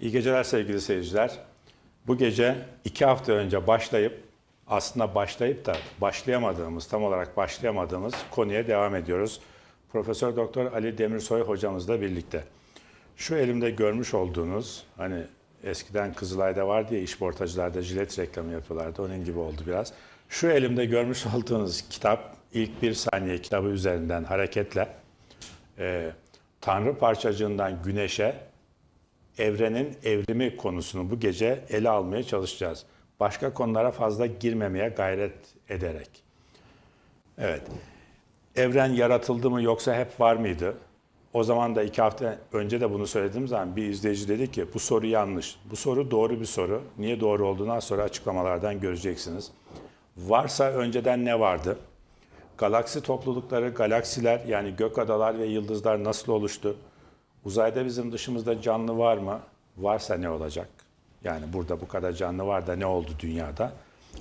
İyi geceler sevgili seyirciler. Bu gece iki hafta önce başlayıp aslında başlayıp da başlayamadığımız, tam olarak başlayamadığımız konuya devam ediyoruz. Profesör Doktor Ali Demirsoy hocamızla birlikte. Şu elimde görmüş olduğunuz hani eskiden Kızılay'da var diye işportacılarda jilet reklamı yapıyorlardı. Onun gibi oldu biraz. Şu elimde görmüş olduğunuz kitap ilk bir saniye kitabı üzerinden hareketle e, Tanrı parçacığından güneşe evrenin evrimi konusunu bu gece ele almaya çalışacağız. Başka konulara fazla girmemeye gayret ederek. Evet. Evren yaratıldı mı yoksa hep var mıydı? O zaman da iki hafta önce de bunu söylediğim zaman bir izleyici dedi ki bu soru yanlış. Bu soru doğru bir soru. Niye doğru olduğunu az sonra açıklamalardan göreceksiniz. Varsa önceden ne vardı? Galaksi toplulukları, galaksiler yani gök adalar ve yıldızlar nasıl oluştu? Uzayda bizim dışımızda canlı var mı? Varsa ne olacak? Yani burada bu kadar canlı var da ne oldu dünyada?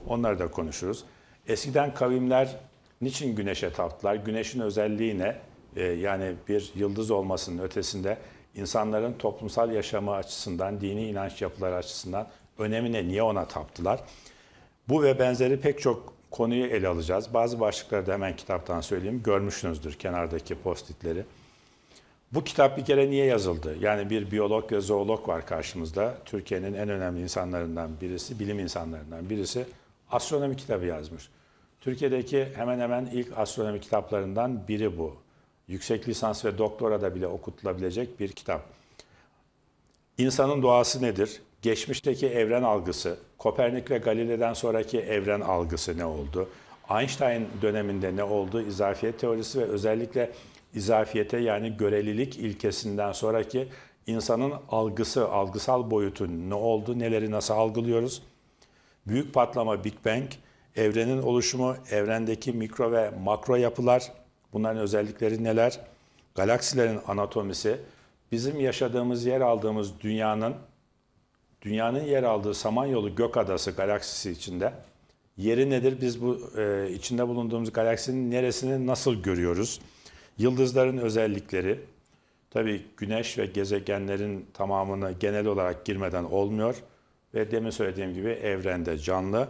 Onları da konuşuruz. Eskiden kavimler niçin güneşe taptılar? Güneşin özelliği ne? Ee, yani bir yıldız olmasının ötesinde insanların toplumsal yaşamı açısından, dini inanç yapıları açısından önemine niye ona taptılar? Bu ve benzeri pek çok konuyu ele alacağız. Bazı başlıkları da hemen kitaptan söyleyeyim. Görmüşsünüzdür kenardaki postitleri. Bu kitap bir kere niye yazıldı? Yani bir biyolog ve zoolog var karşımızda. Türkiye'nin en önemli insanlarından birisi, bilim insanlarından birisi astronomi kitabı yazmış. Türkiye'deki hemen hemen ilk astronomi kitaplarından biri bu. Yüksek lisans ve doktora da bile okutulabilecek bir kitap. İnsanın doğası nedir? Geçmişteki evren algısı, Kopernik ve Galile'den sonraki evren algısı ne oldu? Einstein döneminde ne oldu? İzafiyet teorisi ve özellikle izafiyete yani görelilik ilkesinden sonraki insanın algısı, algısal boyutu ne oldu? Neleri nasıl algılıyoruz? Büyük patlama Big Bang, evrenin oluşumu, evrendeki mikro ve makro yapılar, bunların özellikleri neler? Galaksilerin anatomisi, bizim yaşadığımız yer aldığımız dünyanın dünyanın yer aldığı Samanyolu Gök Adası galaksisi içinde yeri nedir? Biz bu e, içinde bulunduğumuz galaksinin neresini nasıl görüyoruz? Yıldızların özellikleri, tabii güneş ve gezegenlerin tamamını genel olarak girmeden olmuyor ve demin söylediğim gibi evrende canlı.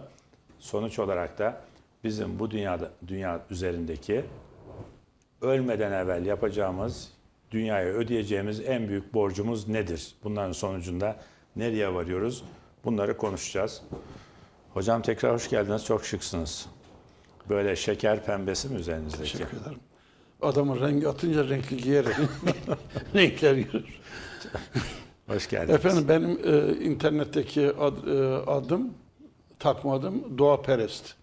Sonuç olarak da bizim bu dünyada dünya üzerindeki ölmeden evvel yapacağımız dünyaya ödeyeceğimiz en büyük borcumuz nedir? Bunların sonucunda nereye varıyoruz? Bunları konuşacağız. Hocam tekrar hoş geldiniz. Çok şıksınız. Böyle şeker pembesi mi üzerinizdeki? Teşekkür ederim. Adamın rengi atınca renkli giyerek renkler görür. Hoş geldiniz. Efendim benim e, internetteki ad, e, adım, takma adım Doğa Perest.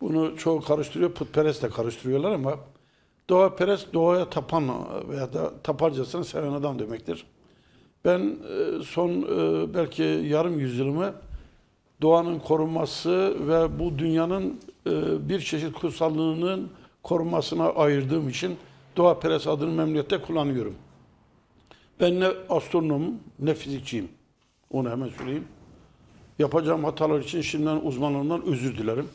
Bunu çoğu karıştırıyor, putperest de karıştırıyorlar ama Doğa Perest doğaya tapan veya da taparcasını seven adam demektir. Ben e, son e, belki yarım yüzyılımı doğanın korunması ve bu dünyanın e, bir çeşit kutsallığının korunmasına ayırdığım için Doğa Perest adını memnuniyetle kullanıyorum. Ben ne astronomum ne fizikçiyim. Onu hemen söyleyeyim. Yapacağım hatalar için şimdiden uzmanlarından özür dilerim.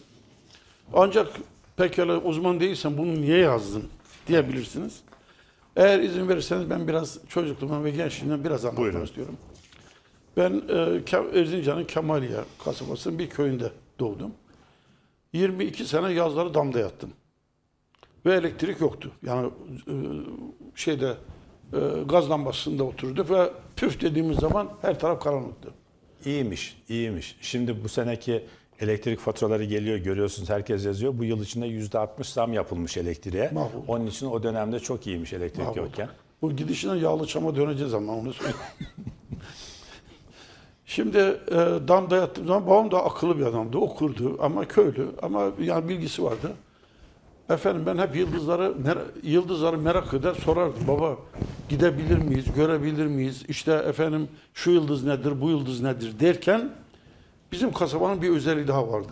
Ancak pekala uzman değilsen bunu niye yazdın diyebilirsiniz. Eğer izin verirseniz ben biraz çocukluğumdan ve gençliğimden biraz anlatmak Buyurun. istiyorum. Ben e, Erzincan'ın Kemaliye kasabasının bir köyünde doğdum. 22 sene yazları damda yattım. Ve elektrik yoktu. Yani e, şeyde e, gaz lambasında oturduk ve püf dediğimiz zaman her taraf karanlıktı. İyiymiş, iyiymiş. Şimdi bu seneki elektrik faturaları geliyor görüyorsunuz herkes yazıyor. Bu yıl içinde %60 zam yapılmış elektriğe. Mahvolduk. Onun için o dönemde çok iyiymiş elektrik Mahvolduk. yokken. Bu gidişine yağlı çama döneceğiz ama onu söyleyeyim. Şimdi e, damda yattığım zaman babam da akıllı bir adamdı. Okurdu ama köylü ama yani bilgisi vardı. Efendim ben hep yıldızları yıldızları merak eder sorardım. Baba gidebilir miyiz, görebilir miyiz? İşte efendim şu yıldız nedir, bu yıldız nedir derken bizim kasabanın bir özelliği daha vardı.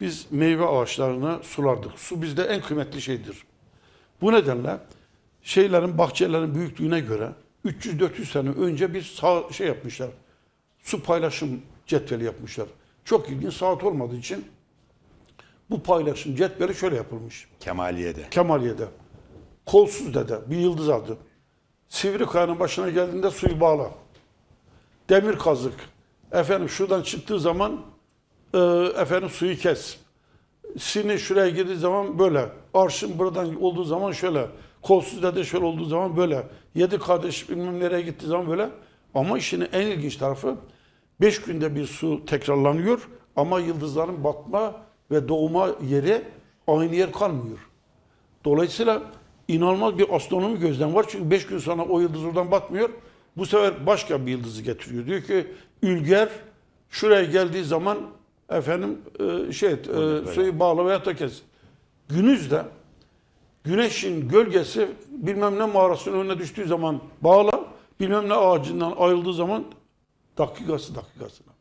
Biz meyve ağaçlarını sulardık. Su bizde en kıymetli şeydir. Bu nedenle şeylerin, bahçelerin büyüklüğüne göre 300-400 sene önce bir sağ, şey yapmışlar. Su paylaşım cetveli yapmışlar. Çok ilginç saat olmadığı için bu paylaşım cetveli şöyle yapılmış. Kemaliye'de. Kemaliye'de. Kolsuz dede bir yıldız adı. Sivri kayanın başına geldiğinde suyu bağla. demir kazık. Efendim şuradan çıktığı zaman e, efendim suyu kes. Sini şuraya girdiği zaman böyle. Arşın buradan olduğu zaman şöyle. Kolsuz dede şöyle olduğu zaman böyle. Yedi kardeş bilmem nereye gittiği zaman böyle. Ama işin en ilginç tarafı beş günde bir su tekrarlanıyor ama yıldızların batma ve doğma yeri aynı yer kalmıyor. Dolayısıyla inanılmaz bir astronomi gözlem var. Çünkü 5 gün sonra o yıldız oradan batmıyor. Bu sefer başka bir yıldızı getiriyor. Diyor ki Ülger şuraya geldiği zaman efendim e, şey e, suyu bağla veya kes. Günüzde güneşin gölgesi bilmem ne mağarasının önüne düştüğü zaman bağla, bilmem ne ağacından ayrıldığı zaman dakikası dakikasına.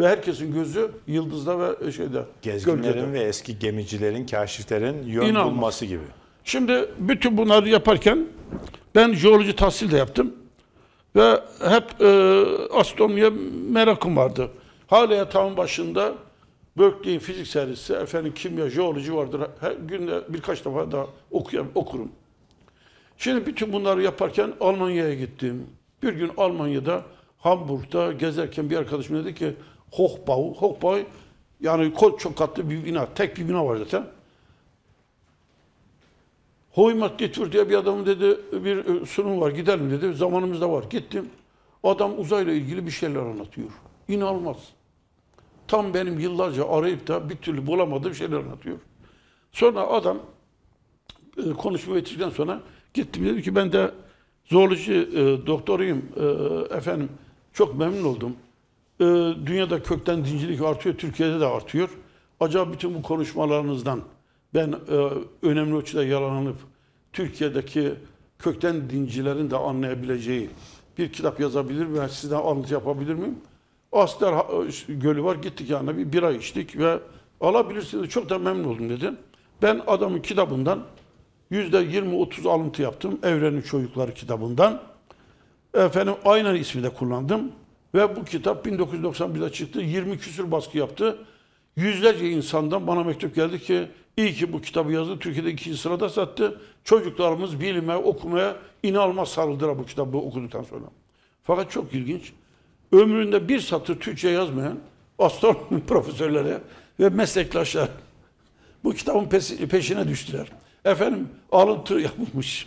Ve herkesin gözü yıldızda ve şeyde Gezginlerin gölgede. ve eski gemicilerin, kaşiflerin yön İnanılmaz. bulması gibi. Şimdi bütün bunları yaparken ben jeoloji tahsil de yaptım. Ve hep e, astronomiye merakım vardı. Hala yatağın başında Berkeley'in fizik serisi, efendim kimya, jeoloji vardır. Her günde birkaç defa daha okuyam, okurum. Şimdi bütün bunları yaparken Almanya'ya gittim. Bir gün Almanya'da Hamburg'da gezerken bir arkadaşım dedi ki Hochbau, Hochbau yani çok katlı bir bina, tek bir bina var zaten. Hoymak Getir diye bir adamın dedi bir e, sunum var gidelim dedi. Zamanımız da var. Gittim. Adam uzayla ilgili bir şeyler anlatıyor. İnanılmaz. Tam benim yıllarca arayıp da bir türlü bulamadığım şeyler anlatıyor. Sonra adam e, konuşma bitirdikten sonra gittim dedim ki ben de zooloji e, doktoruyum E, efendim çok memnun oldum. E, dünyada kökten dincilik artıyor, Türkiye'de de artıyor. Acaba bütün bu konuşmalarınızdan ben e, önemli ölçüde yalanlanıp Türkiye'deki kökten dincilerin de anlayabileceği bir kitap yazabilir miyim? Ben sizden anlatı yapabilir miyim? Asler ha- Gölü var. Gittik yanına bir bira içtik ve alabilirsiniz. Çok da memnun oldum dedi. Ben adamın kitabından yüzde 20-30 alıntı yaptım. Evrenin Çocukları kitabından. Efendim aynen ismi de kullandım. Ve bu kitap 1991'de çıktı. 20 küsür baskı yaptı. Yüzlerce insandan bana mektup geldi ki iyi ki bu kitabı yazdı. Türkiye'de ikinci sırada sattı. Çocuklarımız bilime, okumaya inanılmaz sarıldılar bu kitabı okuduktan sonra. Fakat çok ilginç. Ömründe bir satır Türkçe yazmayan astronomi profesörleri ve meslektaşlar bu kitabın peşine düştüler. Efendim alıntı yapılmış.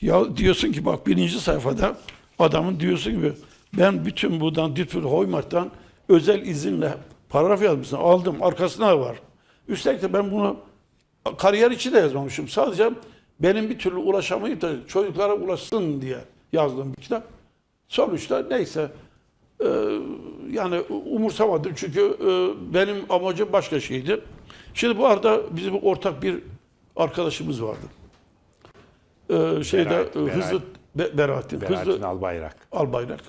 Ya diyorsun ki bak birinci sayfada adamın diyorsun gibi ben bütün buradan Ditfür Hoymark'tan özel izinle paragraf yazmışsın. Aldım. Arkasında da var. Üstelik de ben bunu kariyer için de yazmamışım. Sadece benim bir türlü ulaşamayıp da çocuklara ulaşsın diye yazdığım bir kitap. Sonuçta neyse e, yani umursamadım çünkü e, benim amacım başka şeydi. Şimdi bu arada bizim ortak bir arkadaşımız vardı. E, şeyde Berat, e, Berat. hızlı Be, Berattin, Beratin hızlı Albayrak. Albayrak.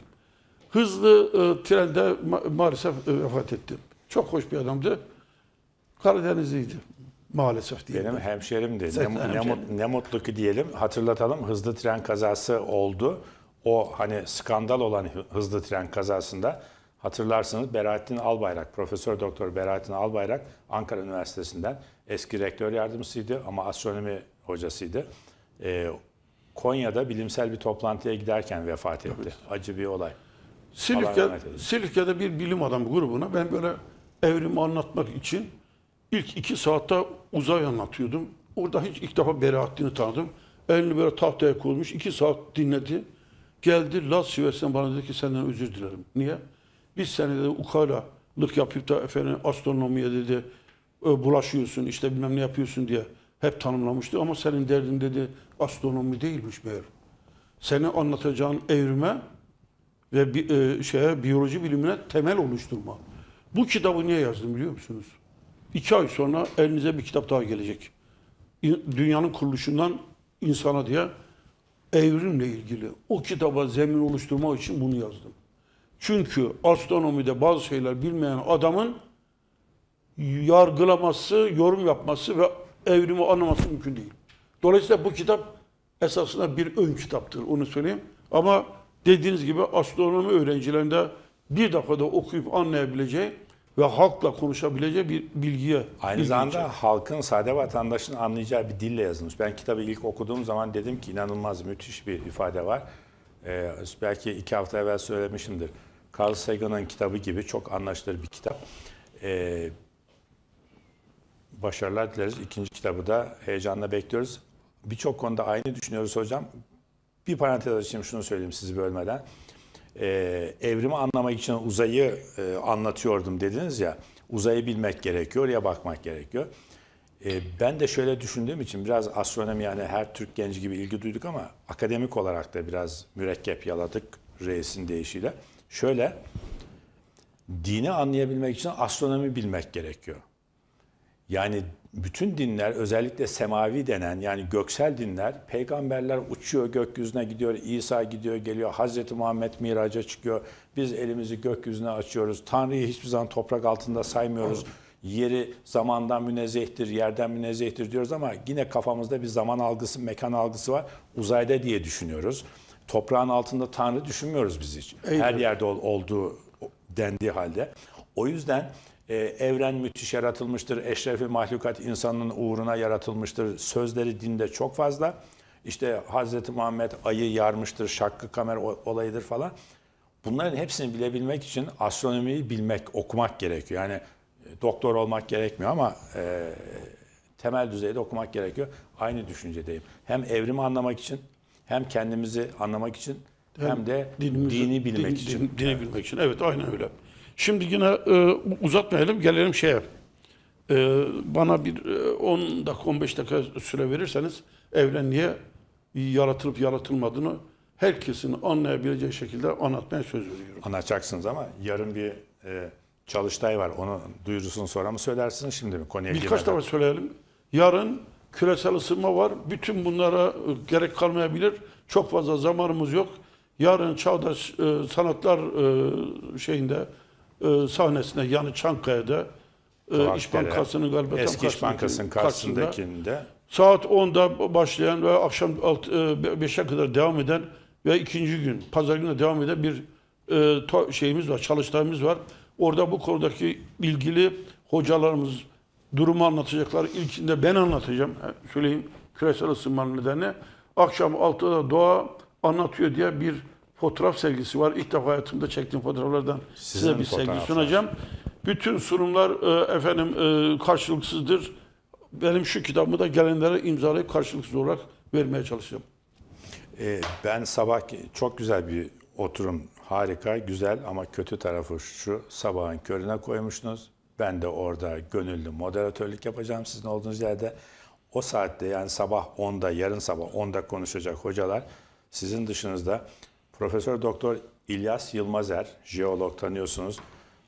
Hızlı e, trende ma- maalesef e, vefat etti. Çok hoş bir adamdı. Karadenizliydi maalesef diye. Benim hemşerimdi. Ne, Sen ne, hemşerin. mut- ne mutlu ki diyelim. Hatırlatalım hızlı tren kazası oldu. O hani skandal olan hı- hızlı tren kazasında hatırlarsınız Beratin Albayrak, Profesör Doktor Beratin Albayrak Ankara Üniversitesi'nden eski rektör yardımcısıydı ama astronomi hocasıydı. Ee, Konya'da bilimsel bir toplantıya giderken vefat etti. Acı bir olay. Silifke. Silifke'de bir bilim adamı grubuna ben böyle evrimi anlatmak için ilk iki saatte uzay anlatıyordum. Orada hiç ilk defa Berahattin'i tanıdım. Elini böyle tahtaya koymuş. iki saat dinledi. Geldi Las Şivesi'nden bana dedi ki senden özür dilerim. Niye? Biz seni dedi ukalalık yapıp da efendim astronomiye dedi e, bulaşıyorsun işte bilmem ne yapıyorsun diye hep tanımlamıştı. Ama senin derdin dedi astronomi değilmiş meğer. Seni anlatacağın evrime ve bi- e, şeye biyoloji bilimine temel oluşturma. Bu kitabı niye yazdım biliyor musunuz? İki ay sonra elinize bir kitap daha gelecek. Dünyanın kuruluşundan insana diye evrimle ilgili o kitaba zemin oluşturmak için bunu yazdım. Çünkü astronomide bazı şeyler bilmeyen adamın yargılaması, yorum yapması ve evrimi anlaması mümkün değil. Dolayısıyla bu kitap esasında bir ön kitaptır onu söyleyeyim. Ama dediğiniz gibi astronomi öğrencilerinde bir defada okuyup anlayabileceği ve halkla konuşabileceği bir bilgiye Aynı zamanda halkın, sade vatandaşın anlayacağı bir dille yazılmış. Ben kitabı ilk okuduğum zaman dedim ki inanılmaz müthiş bir ifade var. Ee, belki iki hafta evvel söylemişimdir. Carl Sagan'ın kitabı gibi çok anlaşılır bir kitap. Ee, başarılar dileriz. İkinci kitabı da heyecanla bekliyoruz. Birçok konuda aynı düşünüyoruz hocam. Bir parantez açayım şunu söyleyeyim sizi bölmeden. Ee, evrimi anlamak için uzayı e, anlatıyordum dediniz ya. Uzayı bilmek gerekiyor, oraya bakmak gerekiyor. Ee, ben de şöyle düşündüğüm için biraz astronomi yani her Türk genci gibi ilgi duyduk ama akademik olarak da biraz mürekkep yaladık reisin deyişiyle. Şöyle, dini anlayabilmek için astronomi bilmek gerekiyor. Yani bütün dinler özellikle semavi denen yani göksel dinler peygamberler uçuyor gökyüzüne gidiyor İsa gidiyor geliyor Hazreti Muhammed miraca çıkıyor. Biz elimizi gökyüzüne açıyoruz. Tanrı'yı hiçbir zaman toprak altında saymıyoruz. Yeri zamandan münezzehtir yerden münezzehtir diyoruz ama yine kafamızda bir zaman algısı mekan algısı var. Uzayda diye düşünüyoruz. Toprağın altında Tanrı düşünmüyoruz biz hiç. Her yerde ol- olduğu dendiği halde. O yüzden e, evren müthiş yaratılmıştır. Eşrefi mahlukat insanın uğruna yaratılmıştır. Sözleri dinde çok fazla. İşte Hazreti Muhammed ayı yarmıştır, şakkı kamer olayıdır falan. Bunların hepsini bilebilmek için astronomiyi bilmek, okumak gerekiyor. Yani e, doktor olmak gerekmiyor ama e, temel düzeyde okumak gerekiyor. Aynı düşüncedeyim. Hem evrimi anlamak için, hem kendimizi anlamak için, hem, de dinimizi- dini bilmek din- için. din- dini bilmek için. Evet aynen öyle. Şimdi yine e, uzatmayalım gelelim şeye. E, bana bir e, 10 dakika 15 dakika süre verirseniz evren niye yaratılıp yaratılmadığını herkesin anlayabileceği şekilde anlatmaya söz veriyorum. anlatacaksınız ama yarın bir e, çalıştay var. Onu duyurusunu sonra mı söylersiniz şimdi mi konuya Birkaç defa söyleyelim. Yarın küresel ısınma var. Bütün bunlara e, gerek kalmayabilir. Çok fazla zamanımız yok. Yarın Çağdaş e, Sanatlar e, şeyinde e, sahnesinde yani Çankaya'da e, İş Bankası'nın galiba tam Eski İş Bankası'nın karşısında karşısındakinde saat 10'da başlayan ve akşam 5'e kadar devam eden ve ikinci gün pazar günü devam eden bir e, to- şeyimiz var, çalıştayımız var. Orada bu konudaki ilgili hocalarımız durumu anlatacaklar. İlkinde ben anlatacağım. Söyleyeyim küresel ısınmanın nedeni. Akşam 6'da doğa anlatıyor diye bir fotoğraf sergisi var. İlk defa hayatımda çektiğim fotoğraflardan Sizin size bir sergi sunacağım. Bütün sunumlar e, efendim e, karşılıksızdır. Benim şu kitabımı da gelenlere imzalayıp karşılıksız olarak vermeye çalışacağım. e, ben sabah çok güzel bir oturum harika güzel ama kötü tarafı şu sabahın körüne koymuşsunuz. Ben de orada gönüllü moderatörlük yapacağım sizin olduğunuz yerde. O saatte yani sabah 10'da yarın sabah 10'da konuşacak hocalar sizin dışınızda Profesör Doktor İlyas Yılmazer, jeolog tanıyorsunuz.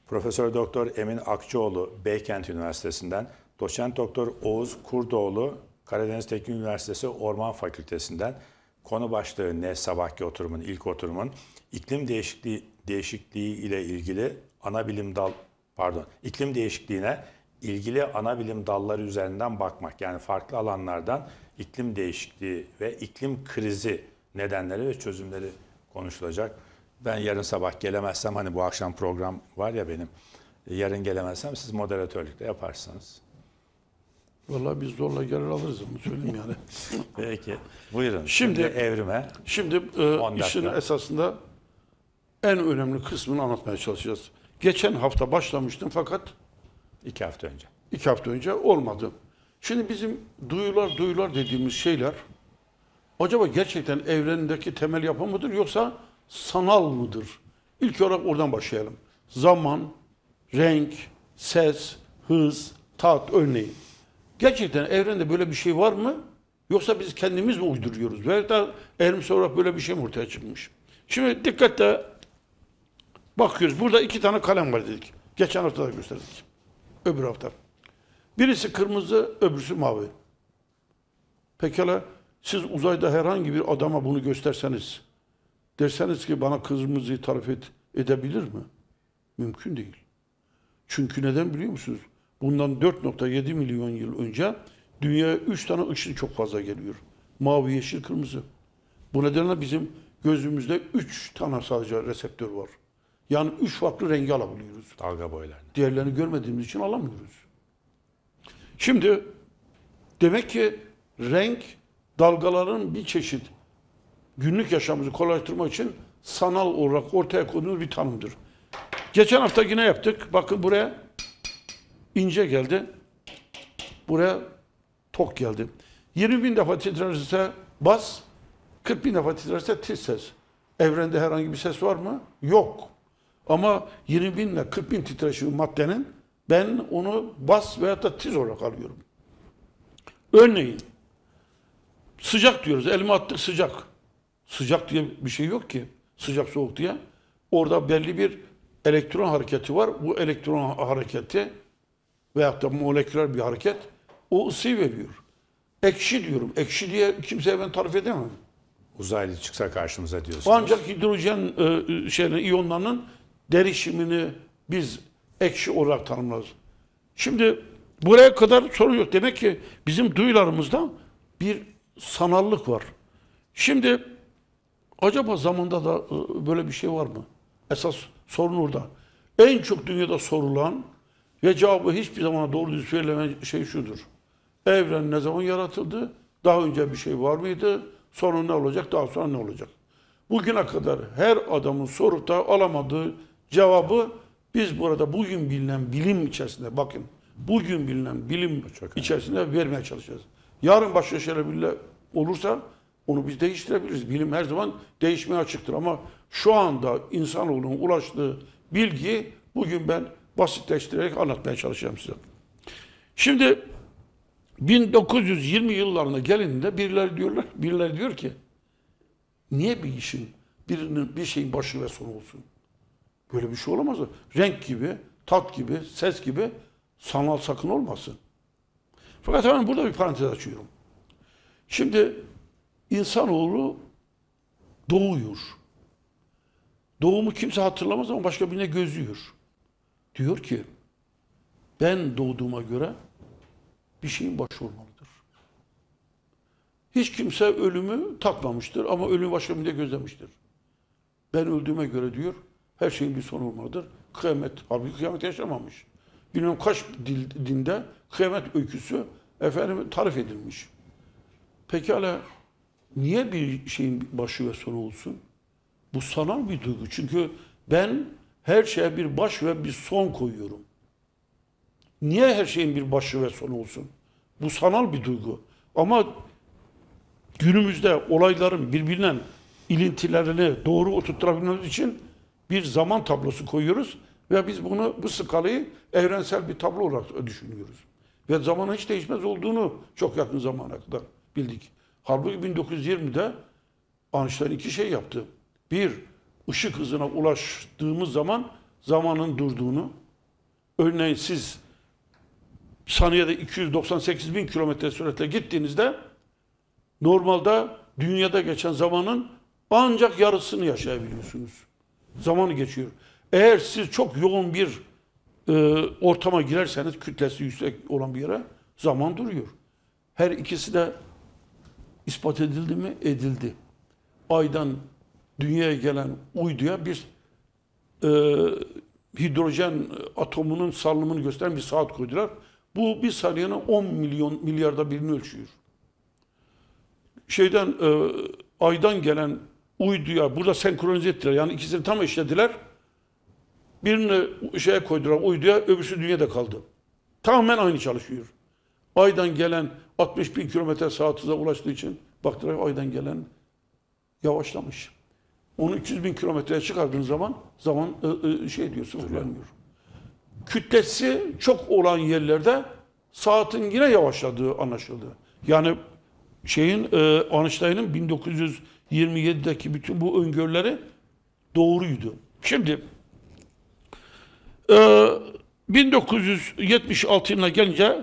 Profesör Doktor Emin Akçoğlu Beykent Üniversitesi'nden, Doçent Doktor Oğuz Kurdoğlu Karadeniz Teknik Üniversitesi Orman Fakültesinden. Konu başlığı ne? Sabahki oturumun ilk oturumun. İklim değişikliği değişikliği ile ilgili ana bilim dal pardon iklim değişikliğine ilgili ana bilim dalları üzerinden bakmak. Yani farklı alanlardan iklim değişikliği ve iklim krizi nedenleri ve çözümleri konuşulacak. Ben yarın sabah gelemezsem hani bu akşam program var ya benim. Yarın gelemezsem siz moderatörlükle yaparsınız. Vallahi biz zorla gelir alırız onu söyleyeyim yani. Peki. Buyurun. Şimdi- evrime Şimdi e, 10 dakika. işin esasında en önemli kısmını anlatmaya çalışacağız. Geçen hafta başlamıştım fakat iki hafta önce. iki hafta önce olmadı. Şimdi bizim duyular duyular dediğimiz şeyler acaba gerçekten evrendeki temel yapı mıdır yoksa sanal mıdır? İlk olarak oradan başlayalım. Zaman, renk, ses, hız, tat örneği. Gerçekten evrende böyle bir şey var mı? Yoksa biz kendimiz mi uyduruyoruz? Veya da evrimsel olarak böyle bir şey mi ortaya çıkmış? Şimdi dikkatle bakıyoruz. Burada iki tane kalem var dedik. Geçen hafta da gösterdik. Öbür hafta. Birisi kırmızı, öbürsü mavi. Pekala siz uzayda herhangi bir adama bunu gösterseniz, derseniz ki bana kırmızıyı tarif et, edebilir mi? Mümkün değil. Çünkü neden biliyor musunuz? Bundan 4.7 milyon yıl önce dünyaya 3 tane ışın çok fazla geliyor. Mavi, yeşil, kırmızı. Bu nedenle bizim gözümüzde 3 tane sadece reseptör var. Yani 3 farklı rengi alabiliyoruz. Dalga boylarını. Diğerlerini görmediğimiz için alamıyoruz. Şimdi demek ki renk dalgaların bir çeşit günlük yaşamımızı kolaylaştırmak için sanal olarak ortaya konduğumuz bir tanımdır. Geçen hafta yine yaptık. Bakın buraya ince geldi. Buraya tok geldi. 20 bin defa titrerse bas, 40 bin defa titrerse tiz ses. Evrende herhangi bir ses var mı? Yok. Ama 20 bin ile 40 bin titreşimi maddenin ben onu bas veyahut da tiz olarak alıyorum. Örneğin sıcak diyoruz. Elime attık sıcak. Sıcak diye bir şey yok ki. Sıcak soğuk diye. Orada belli bir elektron hareketi var. Bu elektron hareketi veyahut da moleküler bir hareket o ısıyı veriyor. Ekşi diyorum. Ekşi diye kimseye ben tarif edemem. Uzaylı çıksa karşımıza diyorsunuz. Ancak hidrojen e, şeylerin, iyonlarının derişimini biz ekşi olarak tanımlarız. Şimdi buraya kadar sorun yok. Demek ki bizim duyularımızda bir sanallık var. Şimdi acaba zamanda da e, böyle bir şey var mı? Esas sorun orada. En çok dünyada sorulan ve cevabı hiçbir zaman doğru düz verilemeyen şey şudur. Evren ne zaman yaratıldı? Daha önce bir şey var mıydı? Sonra ne olacak? Daha sonra ne olacak? Bugüne kadar her adamın sorup da alamadığı cevabı biz burada bugün bilinen bilim içerisinde bakın bugün bilinen bilim çok içerisinde vermeye çalışacağız. Yarın başka şeyler bile olursa onu biz değiştirebiliriz. Bilim her zaman değişmeye açıktır ama şu anda insanoğlunun ulaştığı bilgiyi bugün ben basitleştirerek anlatmaya çalışacağım size. Şimdi 1920 yıllarına gelindiğinde birileri diyorlar, birileri diyor ki niye bir işin birinin bir şeyin başı ve sonu olsun? Böyle bir şey olamaz. Renk gibi, tat gibi, ses gibi sanal sakın olmasın. Fakat hemen burada bir parantez açıyorum. Şimdi insanoğlu doğuyor. Doğumu kimse hatırlamaz ama başka birine gözüyor. Diyor ki ben doğduğuma göre bir şeyin başı olmalıdır. Hiç kimse ölümü tatmamıştır ama ölümü başka birine gözlemiştir. Ben öldüğüme göre diyor her şeyin bir sonu olmalıdır. Kıyamet, halbuki kıyamet yaşamamış. Bilmem kaç dil, dinde kıyamet öyküsü efendim tarif edilmiş. Pekala niye bir şeyin başı ve sonu olsun? Bu sanal bir duygu. Çünkü ben her şeye bir baş ve bir son koyuyorum. Niye her şeyin bir başı ve sonu olsun? Bu sanal bir duygu. Ama günümüzde olayların birbirinden ilintilerini doğru oturtturabilmemiz için bir zaman tablosu koyuyoruz ve biz bunu bu skalayı evrensel bir tablo olarak düşünüyoruz. Ve zamanın hiç değişmez olduğunu çok yakın zamana kadar bildik. Halbuki 1920'de Einstein iki şey yaptı. Bir, ışık hızına ulaştığımız zaman zamanın durduğunu, örneğin siz saniyede 298 bin kilometre süratle gittiğinizde normalde dünyada geçen zamanın ancak yarısını yaşayabiliyorsunuz. Zamanı geçiyor. Eğer siz çok yoğun bir e, ortama girerseniz kütlesi yüksek olan bir yere zaman duruyor. Her ikisi de ispat edildi mi? Edildi. Aydan dünyaya gelen uyduya bir e, hidrojen atomunun salınımını gösteren bir saat koydular. Bu bir saniyenin 10 milyon milyarda birini ölçüyor. Şeyden e, aydan gelen uyduya burada senkronize ettiler. Yani ikisini tam eşlediler. Birini şeye koydular uyduya, öbürsü dünyada kaldı. Tamamen aynı çalışıyor. Aydan gelen 60 bin kilometre saat hıza ulaştığı için baktılar aydan gelen yavaşlamış. Onu 300 bin kilometreye çıkardığın zaman zaman şey diyor sıfırlanmıyor. Kütlesi çok olan yerlerde saatin yine yavaşladığı anlaşıldı. Yani şeyin e, Einstein'ın 1927'deki bütün bu öngörüleri doğruydu. Şimdi e, 1976 yılına gelince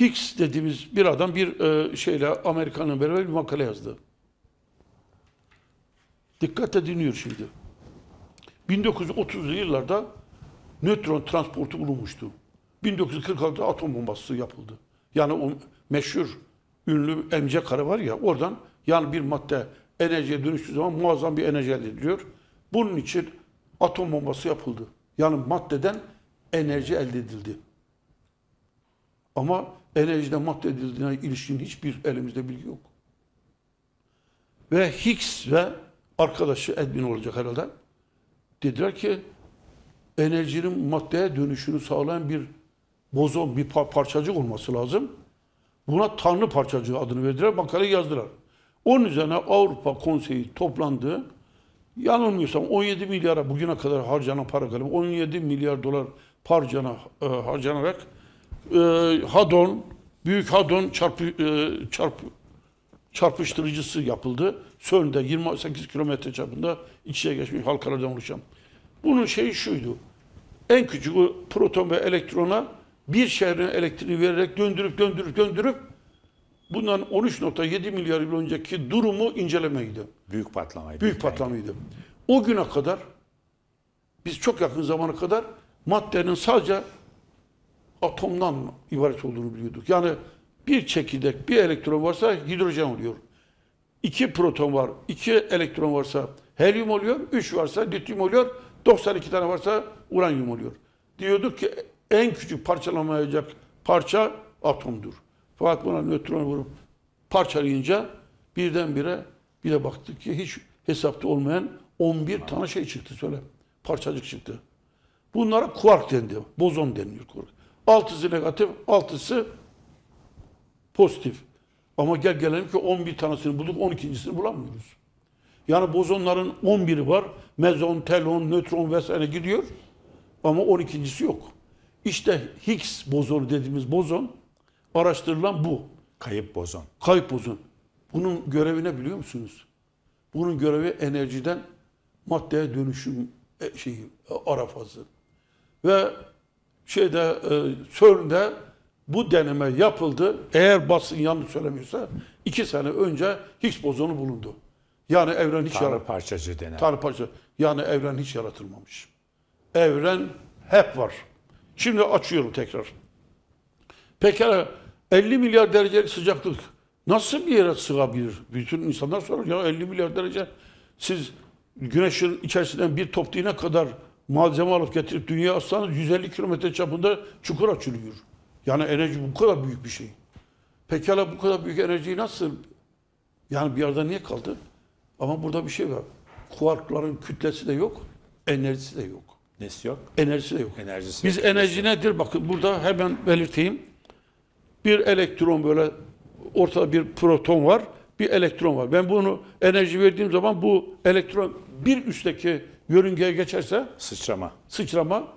Higgs dediğimiz bir adam bir e, şeyle Amerikan'la beraber bir makale yazdı. Dikkatle dinliyor şimdi. 1930'lu yıllarda nötron transportu bulunmuştu. 1946'da atom bombası yapıldı. Yani o meşhur ünlü MC kare var ya oradan yani bir madde enerjiye dönüştüğü zaman muazzam bir enerji elde ediliyor. Bunun için atom bombası yapıldı. Yani maddeden enerji elde edildi. Ama enerjiden madde edildiğine ilişkin hiçbir elimizde bilgi yok. Ve Higgs ve arkadaşı Edwin olacak herhalde. Dediler ki enerjinin maddeye dönüşünü sağlayan bir bozon, bir par- parçacık olması lazım. Buna Tanrı parçacığı adını verdiler, makale yazdılar. Onun üzerine Avrupa Konseyi toplandı. Yanılmıyorsam 17 milyara bugüne kadar harcanan para galiba 17 milyar dolar harcana, e, harcanarak e, Hadon, Büyük Hadon çarpı, e, çarpı, çarpıştırıcısı yapıldı. CERN'de 28 kilometre çapında içe geçmiş halkalardan oluşan. Bunun şeyi şuydu. En küçük o proton ve elektrona bir şehrin elektriğini vererek döndürüp döndürüp döndürüp bundan 13.7 milyar yıl önceki durumu incelemeydi. Büyük patlamaydı. Büyük patlamaydı. O güne kadar biz çok yakın zamana kadar maddenin sadece atomdan ibaret olduğunu biliyorduk. Yani bir çekirdek, bir elektron varsa hidrojen oluyor. İki proton var, iki elektron varsa helyum oluyor, üç varsa lityum oluyor, 92 tane varsa uranyum oluyor. Diyorduk ki en küçük parçalamayacak parça atomdur. Fakat buna nötron vurup parçalayınca birdenbire bir de baktık ki hiç hesapta olmayan 11 tane şey çıktı söyle. Parçacık çıktı. Bunlara kuark dendi. Bozon deniliyor kuark. Altısı negatif, altısı pozitif. Ama gel gelelim ki 11 tanesini bulduk, 12.sini bulamıyoruz. Yani bozonların 11'i var. Mezon, telon, nötron vesaire gidiyor. Ama 12.si yok. İşte Higgs bozonu dediğimiz bozon araştırılan bu. Kayıp bozon. Kayıp bozon. Bunun görevi ne biliyor musunuz? Bunun görevi enerjiden maddeye dönüşüm e, şeyi ara fazı. Ve şeyde e, CERN'de bu deneme yapıldı. Eğer basın yanlış söylemiyorsa iki sene önce Higgs bozonu bulundu. Yani evren hiç Tanrı parçacığı denen. Tanrı parça. Yani evren hiç yaratılmamış. Evren hep var. Şimdi açıyorum tekrar. Pekala 50 milyar derecelik sıcaklık nasıl bir yere sığabilir? Bütün insanlar soruyor ya 50 milyar derece siz güneşin içerisinden bir top kadar malzeme alıp getirip dünyaya atsanız 150 kilometre çapında çukur açılıyor. Yani enerji bu kadar büyük bir şey. Pekala bu kadar büyük enerjiyi nasıl yani bir yerde niye kaldı? Ama burada bir şey var. Kuarkların kütlesi de yok, enerjisi de yok. Nesi yok? Enerjisi de yok. Enerjisi Biz yok. enerji nedir? Bakın burada hemen belirteyim. Bir elektron böyle ortada bir proton var, bir elektron var. Ben bunu enerji verdiğim zaman bu elektron bir üstteki yörüngeye geçerse Sıçrama. sıçrama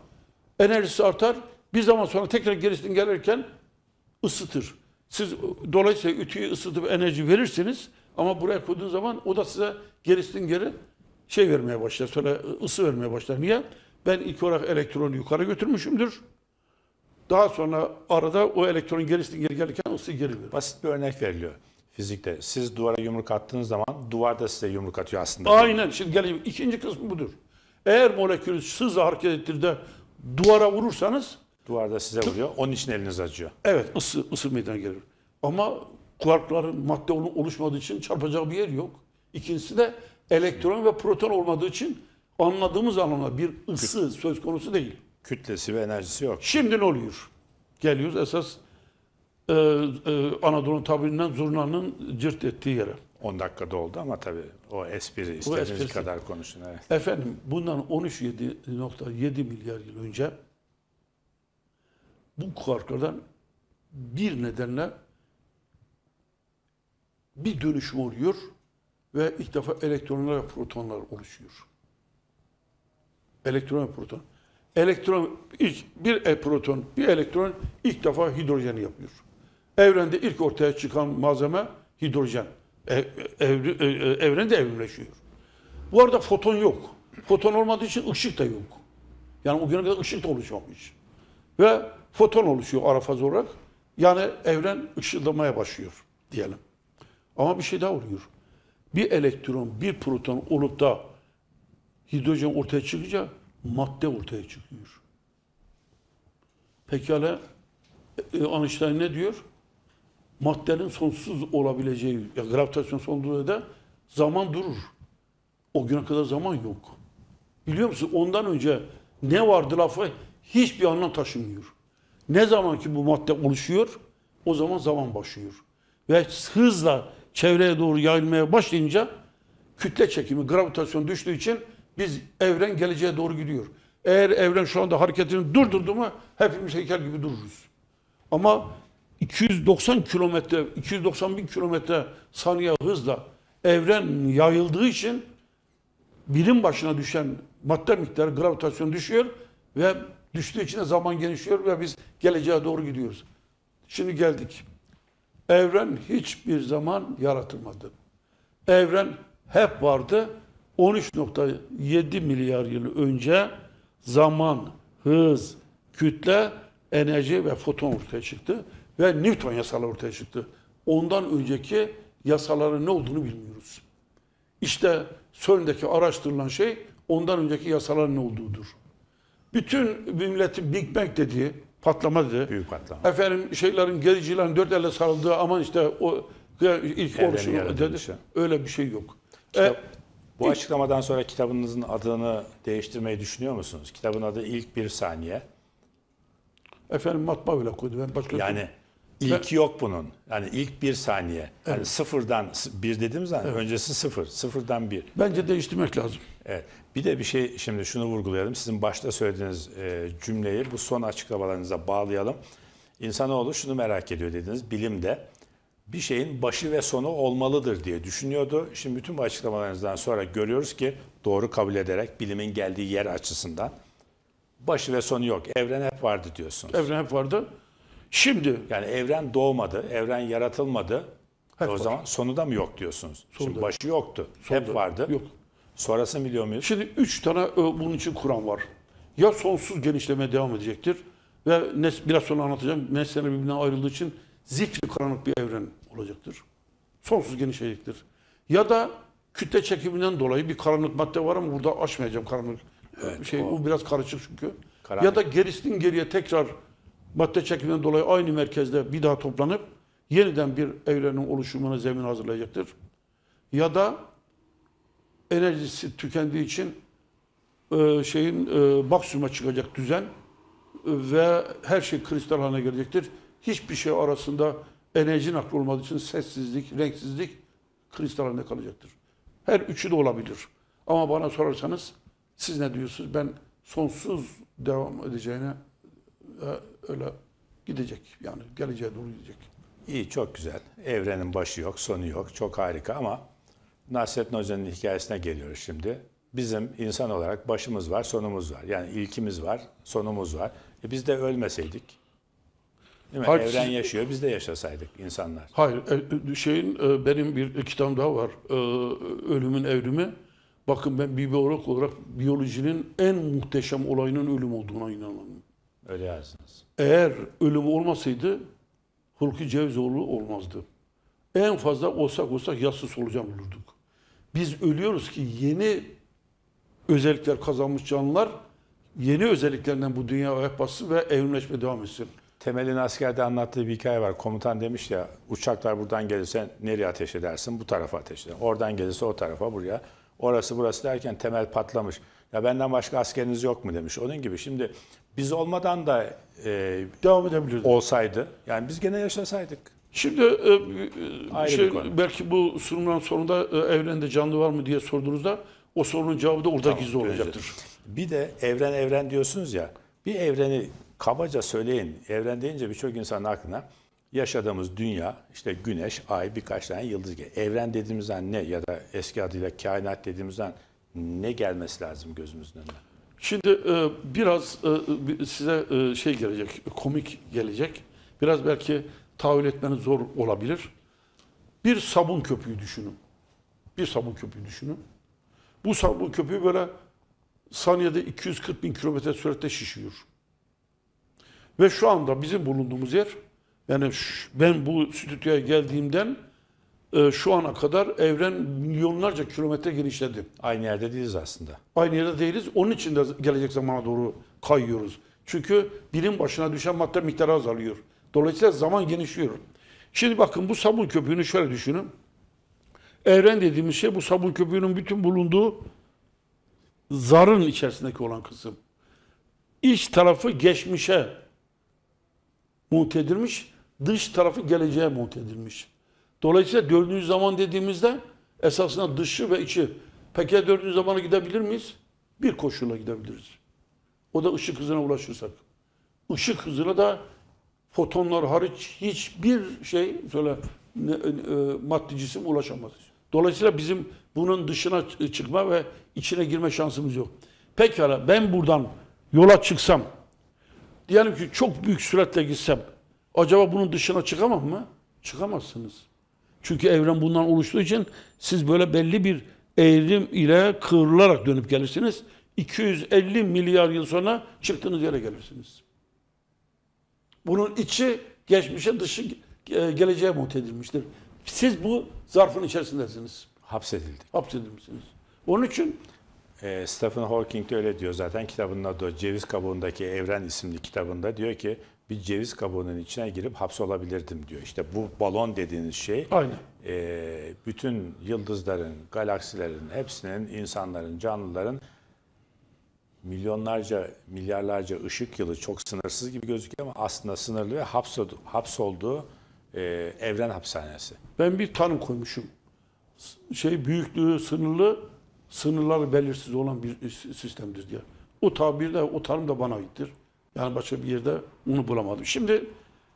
enerjisi artar. Bir zaman sonra tekrar gerisini gelirken ısıtır. Siz dolayısıyla ütüyü ısıtıp enerji verirsiniz ama buraya koyduğun zaman o da size gerisini geri şey vermeye başlar. Sonra ısı vermeye başlar. Niye? Ben ilk olarak elektronu yukarı götürmüşümdür. Daha sonra arada o elektron gerisini geri gelirken ısı geri verir. Basit bir örnek veriliyor fizikte. Siz duvara yumruk attığınız zaman duvar da size yumruk atıyor aslında. Aynen. Şimdi geleyim. İkinci kısmı budur. Eğer molekülü hızla hareket ettirde duvara vurursanız Duvar da size vuruyor. Onun için eliniz acıyor. Evet ısı, ısı meydana gelir. Ama kuarkların madde olu- oluşmadığı için çarpacağı bir yer yok. İkincisi de elektron ve proton olmadığı için anladığımız anlamda bir ısı söz konusu değil. Kütlesi ve enerjisi yok. Şimdi ne oluyor? Geliyoruz esas e, e, Anadolu tabirinden zurnanın cırt ettiği yere. 10 dakikada oldu ama tabii o espri istediğiniz esprisi. kadar konuşun. Evet. Efendim bundan 13.7 milyar yıl önce bu kuarklardan bir nedenle bir dönüşüm oluyor ve ilk defa elektronlar ve protonlar oluşuyor. Elektron ve proton. Elektron bir e proton, bir elektron ilk defa hidrojeni yapıyor. Evrende ilk ortaya çıkan malzeme hidrojen. E, e, e, evren de evrimleşiyor. Bu arada foton yok. Foton olmadığı için ışık da yok. Yani o güne kadar ışık da oluşmamış. Ve foton oluşuyor ara faz olarak. Yani evren ışıldamaya başlıyor diyelim. Ama bir şey daha oluyor. Bir elektron, bir proton olup da hidrojen ortaya çıkınca madde ortaya çıkıyor. Pekala Einstein ne diyor? Maddenin sonsuz olabileceği, ya gravitasyon sonluğu da zaman durur. O güne kadar zaman yok. Biliyor musun? Ondan önce ne vardı lafı hiçbir anlam taşımıyor. Ne zaman ki bu madde oluşuyor, o zaman zaman başlıyor. Ve hızla çevreye doğru yayılmaya başlayınca kütle çekimi, gravitasyon düştüğü için Biz evren geleceğe doğru gidiyor. Eğer evren şu anda hareketini durdurdu mu hepimiz heykel gibi dururuz. Ama 290 kilometre, 290 bin kilometre saniye hızla evren yayıldığı için birim başına düşen madde miktarı gravitasyon düşüyor ve düştüğü için de zaman genişliyor ve biz geleceğe doğru gidiyoruz. Şimdi geldik. Evren hiçbir zaman yaratılmadı. Evren hep vardı. 13.7 milyar yıl önce zaman, hız, kütle, enerji ve foton ortaya çıktı. Ve Newton yasaları ortaya çıktı. Ondan önceki yasaların ne olduğunu bilmiyoruz. İşte CERN'deki araştırılan şey ondan önceki yasaların ne olduğudur. Bütün milletin Big Bang dediği, patlama dedi. Büyük patlama. Efendim şeylerin gericilerin dört elle sarıldığı aman işte o ilk oluşumu dedi. yaratılışı. Öyle bir şey yok. Kitap- E, Bu açıklamadan sonra kitabınızın adını değiştirmeyi düşünüyor musunuz? Kitabın adı ilk bir saniye. efendim matbaa öyle koydu. Ben başka Yani ilki yok bunun. Yani ilk bir saniye. Yani sıfırdan bir dediğimiz zaman öncesi sıfır. Sıfırdan bir. Bence değiştirmek lazım. Evet. Bir de bir şey şimdi şunu vurgulayalım. Sizin başta söylediğiniz e, cümleyi bu son açıklamalarınıza bağlayalım. İnsanoğlu şunu merak ediyor dediniz. Bilimde bir şeyin başı ve sonu olmalıdır diye düşünüyordu. Şimdi bütün bu açıklamalarınızdan sonra görüyoruz ki doğru kabul ederek bilimin geldiği yer açısından başı ve sonu yok. Evren hep vardı diyorsunuz. Evren hep vardı. Şimdi Yani evren doğmadı, evren yaratılmadı. Hep o var. zaman sonu da mı yok diyorsunuz? Şimdi da- başı yoktu. Sonu hep da- vardı. yok. Sonrasını biliyor muyuz? Şimdi üç tane e, bunun için kuram var. Ya sonsuz genişlemeye devam edecektir ve nes- biraz sonra anlatacağım. Nesneler birbirinden ayrıldığı için zifiri karanlık bir evren olacaktır. Sonsuz genişleyecektir. Ya da kütle çekiminden dolayı bir karanlık madde var ama burada açmayacağım karanlık Evet, şey. o- Bu biraz karışık çünkü. Karanlık. Ya da gerisinden geriye tekrar madde çekiminden dolayı aynı merkezde bir daha toplanıp yeniden bir evrenin oluşumuna zemin hazırlayacaktır. Ya da enerjisi tükendiği için e, şeyin e, maksimuma çıkacak düzen e, ve her şey kristal haline gelecektir. Hiçbir şey arasında enerji nakli olmadığı için sessizlik, renksizlik kristal halinde kalacaktır. Her üçü de olabilir. Ama bana sorarsanız siz ne diyorsunuz? Ben sonsuz devam edeceğine e, öyle gidecek. Yani geleceğe doğru gidecek. İyi, çok güzel. Evrenin başı yok, sonu yok. Çok harika ama Nasrettin Hoca'nın hikayesine geliyoruz şimdi. Bizim insan olarak başımız var, sonumuz var. Yani ilkimiz var, sonumuz var. E biz de ölmeseydik. Değil mi? Hayır, Evren siz- yaşıyor, biz de yaşasaydık insanlar. Hayır, e, şeyin e, benim bir kitabım daha var. E, Ölümün evrimi. Bakın ben bir biyolog olarak biyolojinin en muhteşem olayının ölüm olduğuna inanıyorum. Öyle yazdınız. Eğer ölüm olmasaydı Hulki Cevizoğlu olmazdı. En fazla olsak olsak yassı solucan olurduk. Biz ölüyoruz ki yeni özellikler kazanmış canlılar yeni özelliklerinden bu dünya ayak bassın ve evrimleşme devam etsin. Temel'in askerde anlattığı bir hikaye var. Komutan demiş ya uçaklar buradan gelirse nereye ateş edersin? Bu tarafa ateş eder. Oradan gelirse o tarafa buraya. Orası burası derken Temel patlamış. Ya benden başka askeriniz yok mu demiş. Onun gibi şimdi biz olmadan da e, Devam edebilirdik. olsaydı yani biz gene yaşasaydık. Şimdi e, e, Ayrı şey, bir konu. belki bu sunumdan sonunda e, evrende canlı var mı diye sorduğunuzda o sorunun cevabı da orada gizli göreceğiz. olacaktır. Bir de evren evren diyorsunuz ya. Bir evreni kabaca söyleyin. Evren deyince birçok insanın aklına yaşadığımız dünya, işte güneş, ay, birkaç tane yıldız geliyor. Evren dediğimizden ne ya da eski adıyla kainat dediğimizden ne gelmesi lazım gözümüzün önüne? Şimdi e, biraz e, size e, şey gelecek, komik gelecek. Biraz belki tahayyül etmeniz zor olabilir. Bir sabun köpüğü düşünün. Bir sabun köpüğü düşünün. Bu sabun köpüğü böyle saniyede 240 bin kilometre süratle şişiyor. Ve şu anda bizim bulunduğumuz yer, yani ben bu stüdyoya geldiğimden e, şu ana kadar evren milyonlarca kilometre genişledi. Aynı yerde değiliz aslında. Aynı yerde değiliz. Onun için de gelecek zamana doğru kayıyoruz. Çünkü birim başına düşen madde miktarı azalıyor. Dolayısıyla zaman genişliyor. Şimdi bakın bu sabun köpüğünü şöyle düşünün. Evren dediğimiz şey bu sabun köpüğünün bütün bulunduğu zarın içerisindeki olan kısım. İç tarafı geçmişe monte edilmiş, dış tarafı geleceğe monte edilmiş. Dolayısıyla dördüncü zaman dediğimizde esasında dışı ve içi. Peki dördüncü zamana gidebilir miyiz? Bir koşulla gidebiliriz. O da ışık hızına ulaşırsak. Işık hızına da fotonlar hariç hiçbir şey söyle ne- e, maddi cisim ulaşamaz. Dolayısıyla bizim bunun dışına ç- çıkma ve içine girme şansımız yok. Pekala ben buradan yola çıksam diyelim ki çok büyük süratle gitsem acaba bunun dışına çıkamam mı? Çıkamazsınız. Çünkü evren bundan oluştuğu için siz böyle belli bir eğrim ile kıvrılarak dönüp gelirsiniz. 250 milyar yıl sonra çıktığınız yere gelirsiniz. Bunun içi geçmişe dışı e, geleceğe monte edilmiştir. Siz bu zarfın içerisindesiniz. Hapsedildik. Hapsedilmişsiniz. Onun için E, Stephen Hawking de öyle diyor zaten kitabının adı. Ceviz kabuğundaki Evren isimli kitabında diyor ki bir ceviz kabuğunun içine girip hapsolabilirdim diyor. İşte bu balon dediğiniz şey aynı. e, bütün yıldızların, galaksilerin, hepsinin, insanların, canlıların milyonlarca, milyarlarca ışık yılı çok sınırsız gibi gözüküyor ama aslında sınırlı ve hapsoldu, hapsolduğu e, evren hapishanesi. Ben bir tanım koymuşum. Şey büyüklüğü sınırlı, sınırları belirsiz olan bir sistemdir diye. O tabir de, o tanım da bana aittir. Yani başka bir yerde onu bulamadım. Şimdi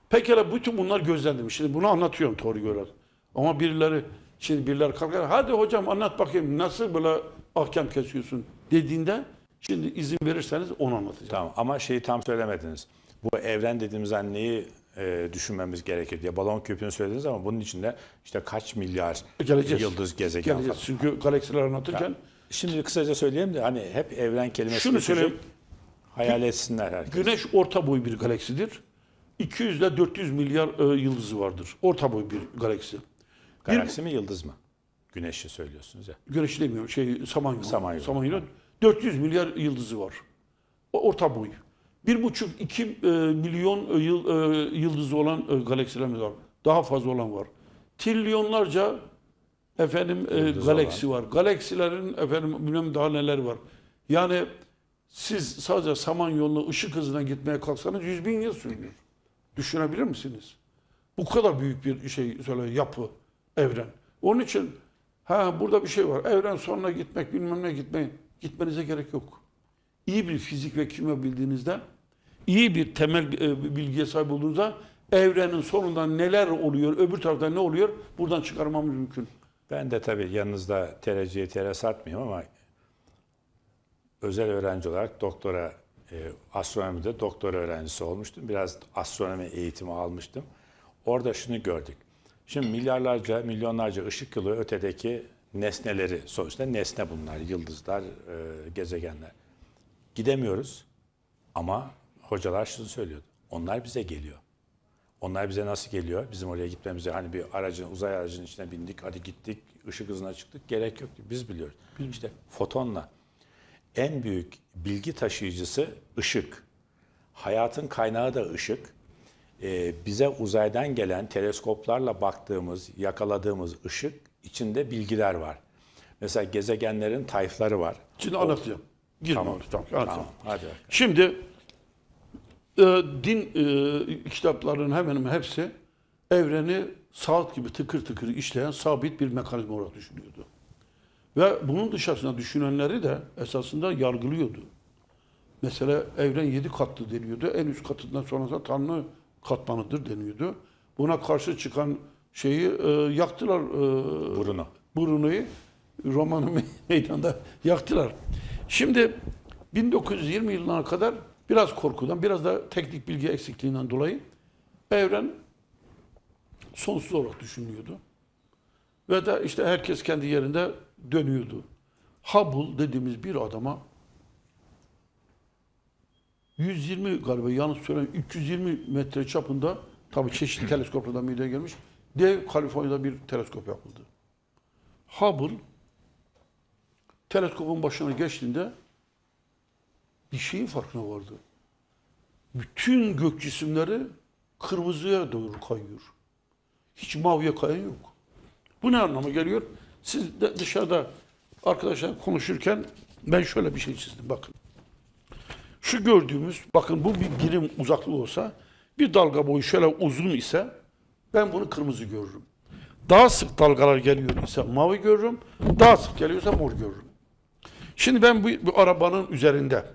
pekala bütün bunlar gözlendim. Şimdi bunu anlatıyorum teori olarak. Ama birileri, şimdi birileri kalkar, hadi hocam anlat bakayım nasıl böyle ahkam kesiyorsun dediğinde şimdi izin verirseniz onu anlatacağım. Tamam ama şeyi tam söylemediniz. Bu evren dediğimiz an neyi e, düşünmemiz gerekir diye balon küpünü söylediniz ama bunun içinde işte kaç milyar Geleceğiz. yıldız, gezegen Geleceğiz. Çünkü galaksileri anlatırken Şimdi kısaca söyleyeyim de hani hep evren kelimesi şunu geçecek, söyleyeyim. Hayal etsinler herkes. Güneş orta boy bir galaksidir. 200 ile 400 milyar e, yıldızı vardır. Orta boy bir galaksi. Galaksi mi yıldız mı? Güneşi söylüyorsunuz ya. Güneş demiyorum şey Samanyolu. Samanyolu. Samanyolu. 400 milyar yıldızı var. O orta boy. 1,5-2 milyon e, yıl, e, yıldızı olan e, galaksilerimiz var. Daha fazla olan var. Trilyonlarca efendim e, Yıldız galaksi var. Galaksilerin efendim bilmem daha neler var. Yani siz sadece Samanyolu'na ışık hızına gitmeye kalksanız 100 bin yıl sürüyor. Düşünebilir misiniz? Bu kadar büyük bir şey söyle yapı, evren. Onun için ha burada bir şey var. Evren sonuna gitmek bilmem ne gitmeyin. Gitmenize gerek yok. İyi bir fizik ve kimya bildiğinizde, iyi bir temel e, bilgiye sahip olduğunuzda evrenin sonunda neler oluyor, öbür tarafta ne oluyor buradan çıkarmamız mümkün. Ben de tabii yanınızda tereciye tere satmayayım ama özel öğrenci olarak doktora, e, astronomide doktora öğrencisi olmuştum. Biraz astronomi eğitimi almıştım. Orada şunu gördük. Şimdi milyarlarca, milyonlarca ışık yılı ötedeki nesneleri, sonuçta nesne bunlar, yıldızlar, e, gezegenler. Gidemiyoruz ama hocalar şunu söylüyordu. Onlar bize geliyor. Onlar bize nasıl geliyor? Bizim oraya gitmemize hani bir aracın, uzay aracının içine bindik, hadi gittik, ışık hızına çıktık. Gerek yok. Biz biliyoruz. İşte fotonla. En büyük bilgi taşıyıcısı ışık. Hayatın kaynağı da ışık. Ee, bize uzaydan gelen teleskoplarla baktığımız, yakaladığımız ışık içinde bilgiler var. Mesela gezegenlerin tayfları var. Şimdi anlatacağım. Girme Tamam. oraya, tamam, anlatacağım. Tamam, hadi bakalım. Şimdi e, din e, kitaplarının hemen hemen hepsi evreni saat gibi tıkır tıkır işleyen sabit bir mekanizma olarak düşünüyordu. Ve bunun dışarısında düşünenleri de esasında yargılıyordu. Mesela evren yedi katlı deniyordu. En üst katından sonrası Tanrı katmanıdır deniyordu. Buna karşı çıkan şeyi e, yaktılar. E, Bruno. Bruno'yu romanı me- meydanda yaktılar. Şimdi 1920 yılına kadar biraz korkudan, biraz da teknik bilgi eksikliğinden dolayı evren sonsuz olarak düşünülüyordu. Ve de işte herkes kendi yerinde dönüyordu. Hubble dediğimiz bir adama 120 galiba yanlış söylemiyorum 320 metre çapında tabii çeşitli teleskoplardan meydana gelmiş dev Kaliforniya'da bir teleskop yapıldı. Hubble teleskopun başına geçtiğinde bir şeyin farkına vardı. Bütün gök cisimleri kırmızıya doğru kayıyor. Hiç maviye kayan yok. Bu ne anlama geliyor? Siz de dışarıda arkadaşlar konuşurken ben şöyle bir şey çizdim bakın. Şu gördüğümüz bakın bu bir birim uzaklığı olsa bir dalga boyu şöyle uzun ise ben bunu kırmızı görürüm. Daha sık dalgalar geliyor ise mavi görürüm. Daha sık geliyorsa mor görürüm. Şimdi ben bu, bu arabanın üzerinde,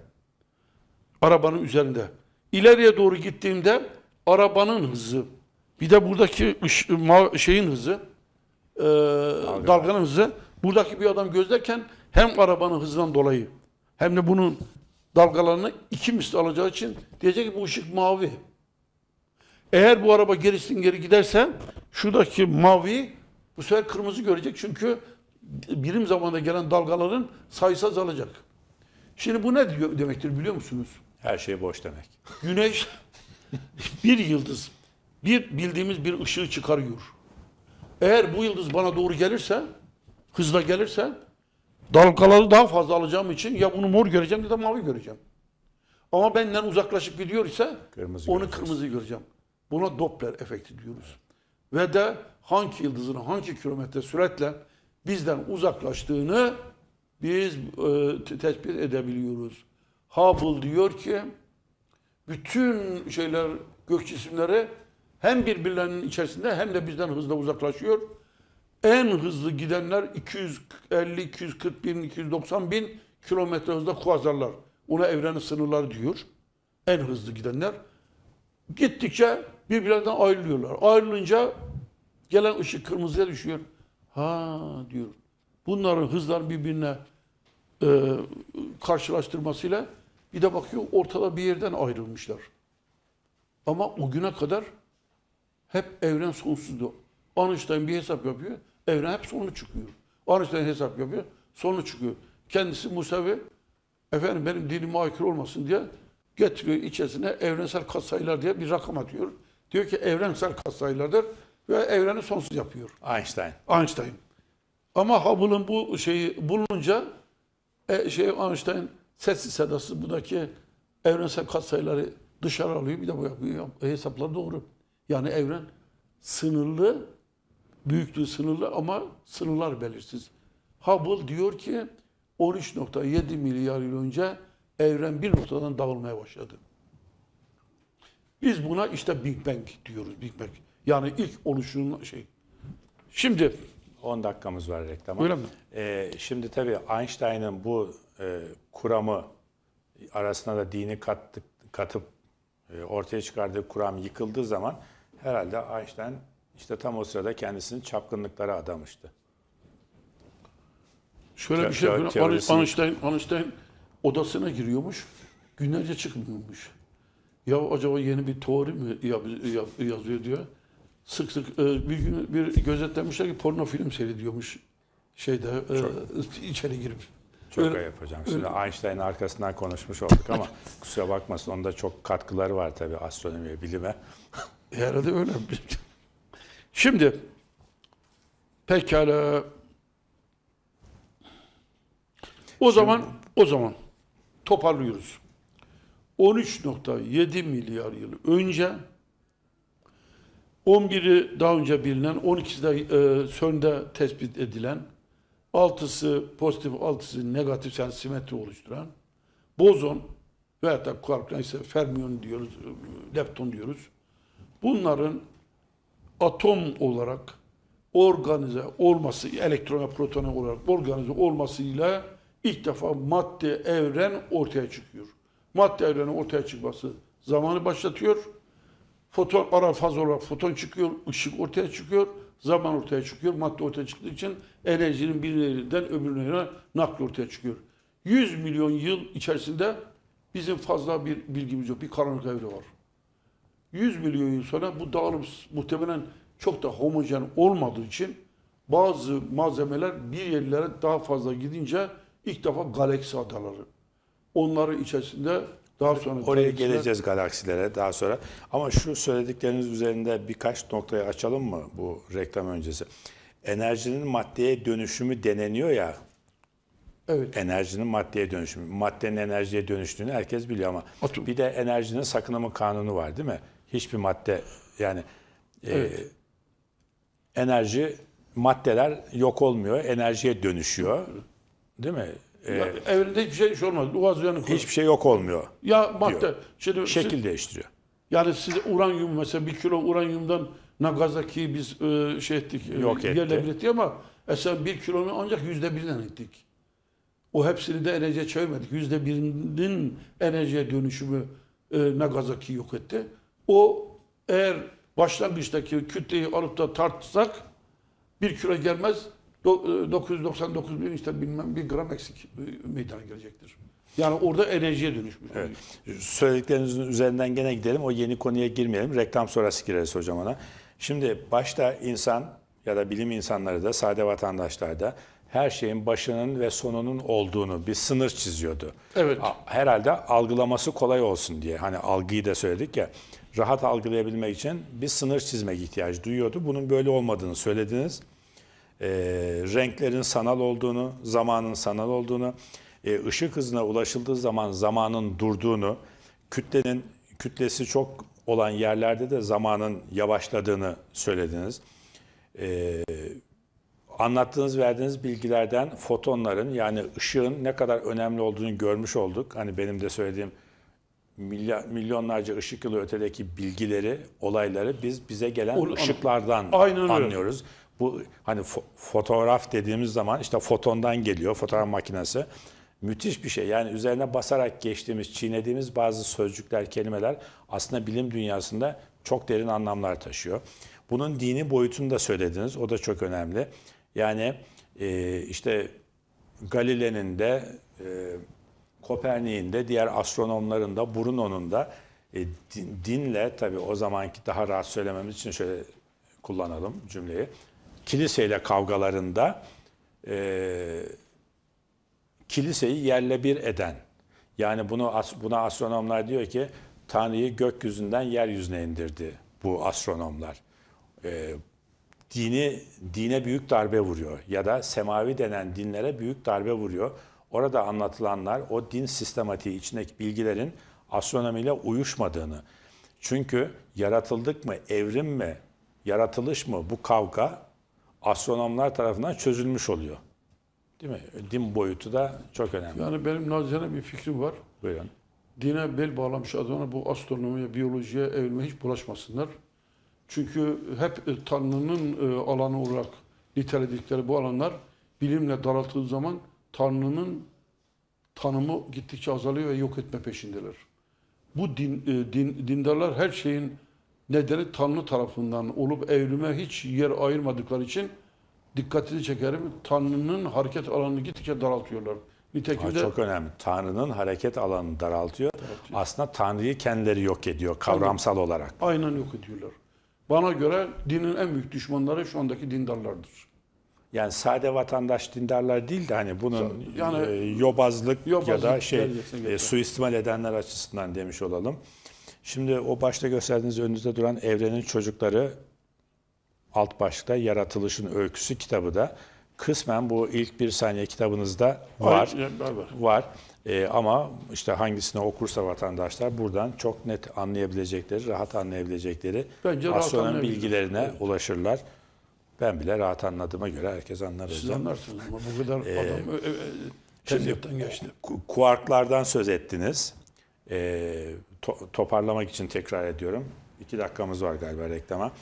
arabanın üzerinde ileriye doğru gittiğimde arabanın hızı, bir de buradaki şeyin hızı, e, dalganın hızı, buradaki bir adam gözlerken hem arabanın hızından dolayı hem de bunun dalgalarını iki misli alacağı için diyecek ki bu ışık mavi. Eğer bu araba gerisin geri giderse şuradaki mavi bu sefer kırmızı görecek çünkü birim zamanda gelen dalgaların sayısı azalacak. Şimdi bu ne diyor demektir biliyor musunuz? Her şey boş demek. Güneş bir yıldız, bir bildiğimiz bir ışığı çıkarıyor. Eğer bu yıldız bana doğru gelirse, hızla gelirse dalgaları daha fazla alacağım için ya bunu mor göreceğim ya da mavi göreceğim. Ama benden uzaklaşıp gidiyor ise Kırmızı onu göreceğiz. kırmızı göreceğim. Buna Doppler efekti diyoruz. Ve de hangi yıldızın hangi kilometre süratle bizden uzaklaştığını biz e, te- tespit edebiliyoruz. Hubble diyor ki bütün şeyler gök cisimleri hem birbirlerinin içerisinde hem de bizden hızla uzaklaşıyor. En hızlı gidenler 250, 240 bin, 290 bin kilometre hızla kuazarlar. Ona evrenin sınırları diyor. En hızlı gidenler. Gittikçe birbirlerinden ayrılıyorlar. Ayrılınca gelen ışık kırmızıya düşüyor. Ha diyor. Bunların hızlar birbirine e, karşılaştırmasıyla bir de bakıyor ortada bir yerden ayrılmışlar. Ama o güne kadar hep evren sonsuzdu. Einstein bir hesap yapıyor, evren hep sonlu çıkıyor. Einstein hesap yapıyor, sonlu çıkıyor. Kendisi Musevi, efendim benim dinime aykırı olmasın diye getiriyor içerisine evrensel katsayılar diye bir rakam atıyor. Diyor ki evrensel katsayılardır ve evreni sonsuz yapıyor. Einstein. Einstein. Ama Hubble'ın bu şeyi bulunca e, şey Einstein sessiz sedasız buradaki evrensel katsayıları dışarı alıyor. Bir de bu yapıyor. Hesaplar doğru. Yani evren sınırlı, büyüklüğü sınırlı ama sınırlar belirsiz. Hubble diyor ki 13.7 milyar yıl önce evren bir noktadan dağılmaya başladı. Biz buna işte Big Bang diyoruz. Big Bang. Yani ilk oluşunun şey. Şimdi 10 dakikamız var reklama. Öyle mi? Ee, şimdi tabii Einstein'ın bu e, kuramı arasına da dini kattık, katıp e, ortaya çıkardığı kuram yıkıldığı zaman herhalde Einstein işte tam o sırada kendisini çapkınlıklara adamıştı. Şöyle Te- bir şey te- yapıyor. teorisi- Einstein, Einstein odasına giriyormuş. Günlerce çıkmıyormuş. Ya acaba yeni bir teori mi yazıyor diyor. Sık sık e, bir gün bir gözetlemişler ki porno film seyrediyormuş şeyde e, içeri girip. Çok Öyle- ayıp hocam. Şimdi Einstein'ın arkasından konuşmuş olduk ama kusura bakmasın onda çok katkıları var tabii astronomiye, bilime. Herhalde öyle. Şimdi pekala o zaman o zaman toparlıyoruz. 13.7 milyar yıl önce 11'i daha önce bilinen, 12'si de e, CERN'de tespit edilen, 6'sı pozitif, 6'sı negatif yani simetri oluşturan bozon veyahut da kuark neyse fermiyon diyoruz, e, lepton diyoruz. Bunların atom olarak organize olması, elektron ve proton olarak organize olmasıyla ilk defa madde evren ortaya çıkıyor. Madde evrenin ortaya çıkması zamanı başlatıyor. Foton ara faz olarak foton çıkıyor, ışık ortaya çıkıyor, zaman ortaya çıkıyor, madde ortaya çıktığı için enerjinin bir yerinden öbürüne nakli ortaya çıkıyor. 100 milyon yıl içerisinde bizim fazla bir bilgimiz yok. Bir karanlık evre var. 100 milyon yıl sonra bu dağılım muhtemelen çok da homojen olmadığı için bazı malzemeler bir yerlere daha fazla gidince ilk defa galaksi adaları. Onların içerisinde daha sonra Oraya galaksiler- geleceğiz galaksilere daha sonra. Ama şu söyledikleriniz üzerinde birkaç noktayı açalım mı bu reklam öncesi? Enerjinin maddeye dönüşümü deneniyor ya. Evet. Enerjinin maddeye dönüşümü. Maddenin enerjiye dönüştüğünü herkes biliyor ama Atom. bir de enerjinin sakınımı kanunu var değil mi? Hiçbir madde yani e, Evet. enerji maddeler yok olmuyor, enerjiye dönüşüyor. Değil mi? E, Ya, evrende hiçbir şey, şey olmaz. Boğaz yanı hiçbir şey yok olmuyor. Ya madde. diyor. Şimdi siz- Şekil değiştiriyor. yani siz uranyum mesela bir kilo uranyumdan Nagasaki'yi biz e, şey ettik. e, Yok etti. Yerle bir ettik ama mesela bir kilonun ancak yüzde birden ettik. O hepsini de enerjiye çevirmedik. Yüzde birinin enerjiye dönüşümü e, Nagasaki yok etti. O eğer başlangıçtaki kütleyi alıp da tartsak bir kilo gelmez do- e, 999 bin işte bilmem bir gram eksik e, meydana gelecektir. Yani orada enerjiye dönüşmüş. Evet. Söylediklerinizin üzerinden gene gidelim. O yeni konuya girmeyelim. Reklam sonrası gireriz hocam ona. Şimdi başta insan ya da bilim insanları da sade vatandaşlar da her şeyin başının ve sonunun olduğunu bir sınır çiziyordu. Evet. Herhalde algılaması kolay olsun diye. Hani algıyı da söyledik ya. Rahat algılayabilmek için bir sınır çizmek ihtiyacı duyuyordu. Bunun böyle olmadığını söylediniz. Ee, renklerin sanal olduğunu, zamanın sanal olduğunu, e, ışık hızına ulaşıldığı zaman zamanın durduğunu, kütlenin kütlesi çok olan yerlerde de zamanın yavaşladığını söylediniz. Ee, anlattığınız, verdiğiniz bilgilerden fotonların yani ışığın ne kadar önemli olduğunu görmüş olduk. Hani benim de söylediğim milyar, milyonlarca ışık yılı ötedeki bilgileri, olayları biz bize gelen Ol- ışıklardan Aynen öyle. anlıyoruz. Bu hani fo- fotoğraf dediğimiz zaman işte fotondan geliyor fotoğraf makinesi. Müthiş bir şey. Yani üzerine basarak geçtiğimiz, çiğnediğimiz bazı sözcükler, kelimeler aslında bilim dünyasında çok derin anlamlar taşıyor. Bunun dini boyutunu da söylediniz. O da çok önemli. Yani e, işte Galile'nin de e, Kopernik'in de diğer astronomların da Bruno'nun da e, din- dinle tabii o zamanki daha rahat söylememiz için şöyle kullanalım cümleyi. Kiliseyle kavgalarında e, kiliseyi yerle bir eden yani bunu buna astronomlar diyor ki Tanrı'yı gökyüzünden yeryüzüne indirdi bu astronomlar. E, dini dine büyük darbe vuruyor ya da semavi denen dinlere büyük darbe vuruyor. Orada anlatılanlar o din sistematiği içindeki bilgilerin astronomiyle uyuşmadığını. Çünkü yaratıldık mı, evrim mi, yaratılış mı bu kavga astronomlar tarafından çözülmüş oluyor. Değil mi? Din boyutu da çok önemli. Yani benim nacizane bir fikrim var. Buyurun. Dine bel bağlamış adamlar bu astronomiye, biyolojiye, evrime hiç bulaşmasınlar. Çünkü hep e, Tanrı'nın e, alanı olarak niteledikleri bu alanlar bilimle daraltıldığı zaman Tanrı'nın tanımı gittikçe azalıyor ve yok etme peşindeler. Bu din, e, din dindarlar her şeyin nedeni Tanrı tarafından olup evrime hiç yer ayırmadıkları için dikkatini çekerim. Tanrı'nın hareket alanını gittikçe daraltıyorlar. Nitekim de çok önemli. Tanrı'nın hareket alanını daraltıyor. Aslında Tanrı'yı kendileri yok ediyor kavramsal olarak. aynen yok ediyorlar. Bana göre dinin en büyük düşmanları şu andaki dindarlardır. Yani sade vatandaş dindarlar değil de hani bunun Yani- e, yobazlık, ya Yobazlık da şey e, suistimal edenler açısından demiş olalım. Şimdi o başta gösterdiğiniz önünüzde duran Evrenin Çocukları alt başlıkta Yaratılışın Öyküsü kitabı da kısmen bu ilk bir saniye kitabınızda var. Var, var. Var. E, ama işte hangisini okursa vatandaşlar buradan çok net anlayabilecekleri, rahat anlayabilecekleri Bence anlayabilir. bilgilerine Evet. ulaşırlar. Ben bile rahat anladığıma göre herkes anlar Siz anlarsınız ama bu kadar adam e, e, tezgahtan geçti. Ku- Kuarklardan söz ettiniz. Ee, to- toparlamak için tekrar ediyorum. İki dakikamız var galiba reklama.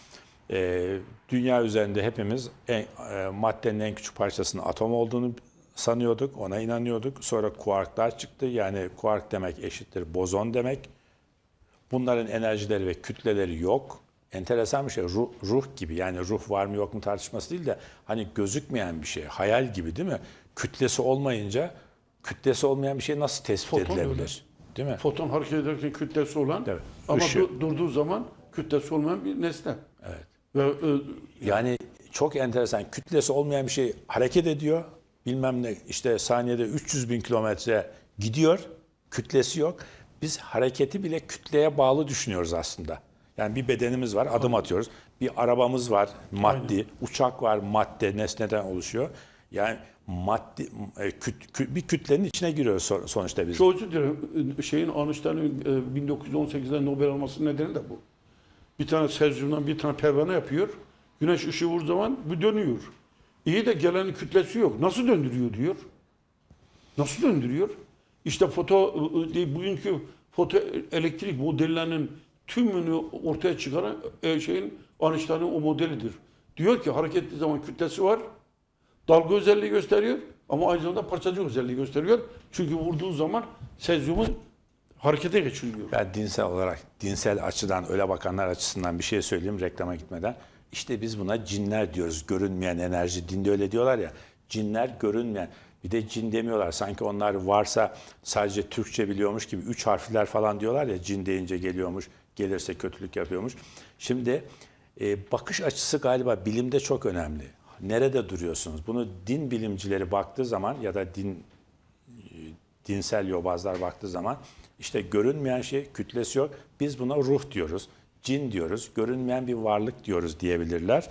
Ee, dünya üzerinde hepimiz en, e, maddenin en küçük parçasının atom olduğunu sanıyorduk, ona inanıyorduk. Sonra kuarklar çıktı. Yani kuark demek eşittir bozon demek. Bunların enerjileri ve kütleleri yok. Enteresan bir şey. Ruh, ruh gibi yani ruh var mı yok mu tartışması değil de hani gözükmeyen bir şey. Hayal gibi değil mi? Kütlesi olmayınca kütlesi olmayan bir şey nasıl tespit Foton edilebilir? Değil mi? Foton hareket ederken kütlesi olan Evet, ama du- durduğu zaman kütlesi olmayan bir nesne. Evet. Ve e, Yani çok enteresan. Kütlesi olmayan bir şey hareket ediyor. Bilmem ne işte saniyede 300 bin kilometre gidiyor. Kütlesi yok. Biz hareketi bile kütleye bağlı düşünüyoruz aslında. Yani bir bedenimiz var, adım atıyoruz. Bir arabamız var, maddi. Uçak var, madde, nesneden oluşuyor. Yani maddi, e, küt- kü- bir kütlenin içine giriyor so- sonuçta biz. Çok dilerim. E, Şeyin Einstein'ın e, 1918'de Nobel almasının nedeni de bu. Bir tane sezyumdan bir tane pervane yapıyor. Güneş ışığı vurduğu zaman bu dönüyor. İyi de gelenin kütlesi yok. Nasıl döndürüyor diyor. Nasıl döndürüyor? İşte foto e, bugünkü foto elektrik modellerinin tümünü ortaya çıkaran e, şeyin Einstein'ın o modelidir. Diyor ki hareketli zaman kütlesi var. Dalga özelliği gösteriyor. Ama aynı zamanda parçacık özelliği gösteriyor. Çünkü vurduğu zaman sezyumun harekete geçiriliyor. Ben dinsel olarak, dinsel açıdan, öyle bakanlar açısından bir şey söyleyeyim reklama gitmeden. İşte biz buna cinler diyoruz. Görünmeyen enerji. Dinde öyle diyorlar ya. Cinler görünmeyen. Bir de cin demiyorlar. Sanki onlar varsa sadece Türkçe biliyormuş gibi. Üç harfler falan diyorlar ya. Cin deyince geliyormuş. Gelirse kötülük yapıyormuş. Şimdi e, bakış açısı galiba bilimde çok önemli. Nerede duruyorsunuz? Bunu din bilimcileri baktığı zaman ya da din dinsel yobazlar baktığı zaman işte görünmeyen şey kütlesi yok. Biz buna ruh diyoruz, cin diyoruz, görünmeyen bir varlık diyoruz diyebilirler.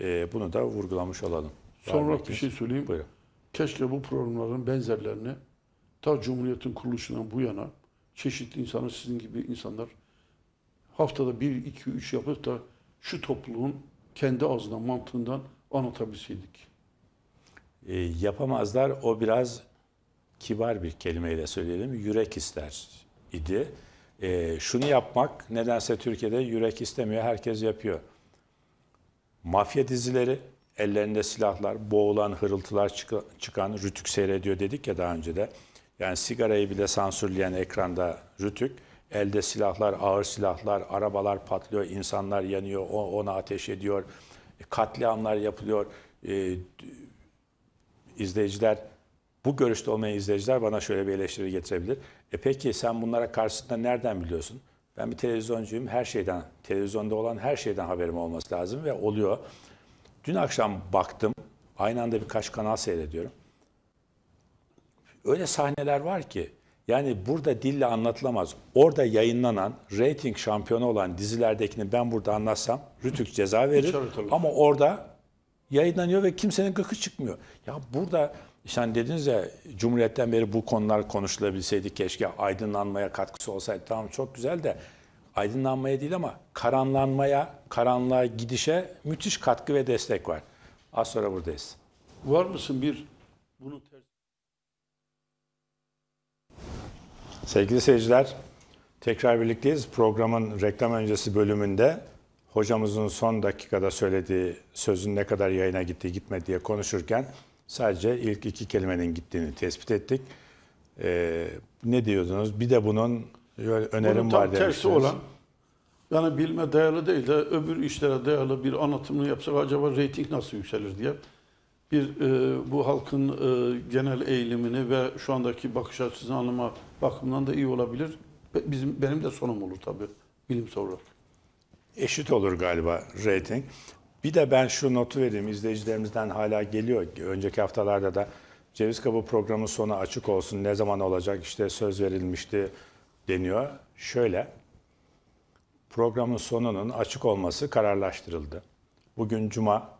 Ee, bunu da vurgulamış olalım. Sonra mı bir şey söyleyeyim. Buyurun. Keşke bu programların benzerlerini ta Cumhuriyet'in kuruluşundan bu yana çeşitli insanlar, sizin gibi insanlar haftada bir, iki, üç yapıp da şu topluluğun kendi ağzından, mantığından anlatabilseydik. Ee, yapamazlar. O biraz kibar bir kelimeyle söyleyelim. Yürek ister idi. Ee, şunu yapmak nedense Türkiye'de yürek istemiyor. Herkes yapıyor. Mafya dizileri, ellerinde silahlar, boğulan hırıltılar çıka- çıkan Rütük seyrediyor dedik ya daha önce de. Yani sigarayı bile sansürleyen ekranda Rütük, elde silahlar, ağır silahlar, arabalar patlıyor, insanlar yanıyor, ona ateş ediyor, katliamlar yapılıyor. Ee, izleyiciler bu görüşte olmayan izleyiciler bana şöyle bir eleştiri getirebilir. E peki sen bunlara karşısında nereden biliyorsun? Ben bir televizyoncuyum. Her şeyden, televizyonda olan her şeyden haberim olması lazım ve oluyor. Dün akşam baktım. Aynı anda birkaç kanal seyrediyorum. Öyle sahneler var ki yani burada dille anlatılamaz. Orada yayınlanan, rating şampiyonu olan dizilerdekini ben burada anlatsam Rütük ceza verir. Ama orada yayınlanıyor ve kimsenin gıkı çıkmıyor. Ya burada işte hani dediniz ya Cumhuriyet'ten beri bu konular konuşulabilseydi keşke aydınlanmaya katkısı olsaydı. Tamam çok güzel de aydınlanmaya değil ama karanlanmaya, karanlığa gidişe müthiş katkı ve destek var. Az sonra buradayız. Var mısın bir bunun tersi? Sevgili seyirciler, tekrar birlikteyiz. Programın reklam öncesi bölümünde hocamızın son dakikada söylediği sözün ne kadar yayına gitti gitmedi diye konuşurken sadece ilk iki kelimenin gittiğini tespit ettik. Ee, ne diyordunuz? Bir de bunun önerim Bunun tam var tersi demiştiniz. olan yani bilme dayalı değil de öbür işlere dayalı bir anlatımını yapsak acaba reyting nasıl yükselir diye bir e, bu halkın e, genel eğilimini ve şu andaki bakış açısını anlama bakımından da iyi olabilir. Be- Bizim benim de sonum olur tabii bilimsel olarak. eşit olur galiba rating. Bir de ben şu notu vereyim izleyicilerimizden hala geliyor. Önceki haftalarda da Ceviz Kabuğu programın sonu açık olsun. Ne zaman olacak işte söz verilmişti deniyor. Şöyle programın sonunun açık olması kararlaştırıldı. Bugün cuma.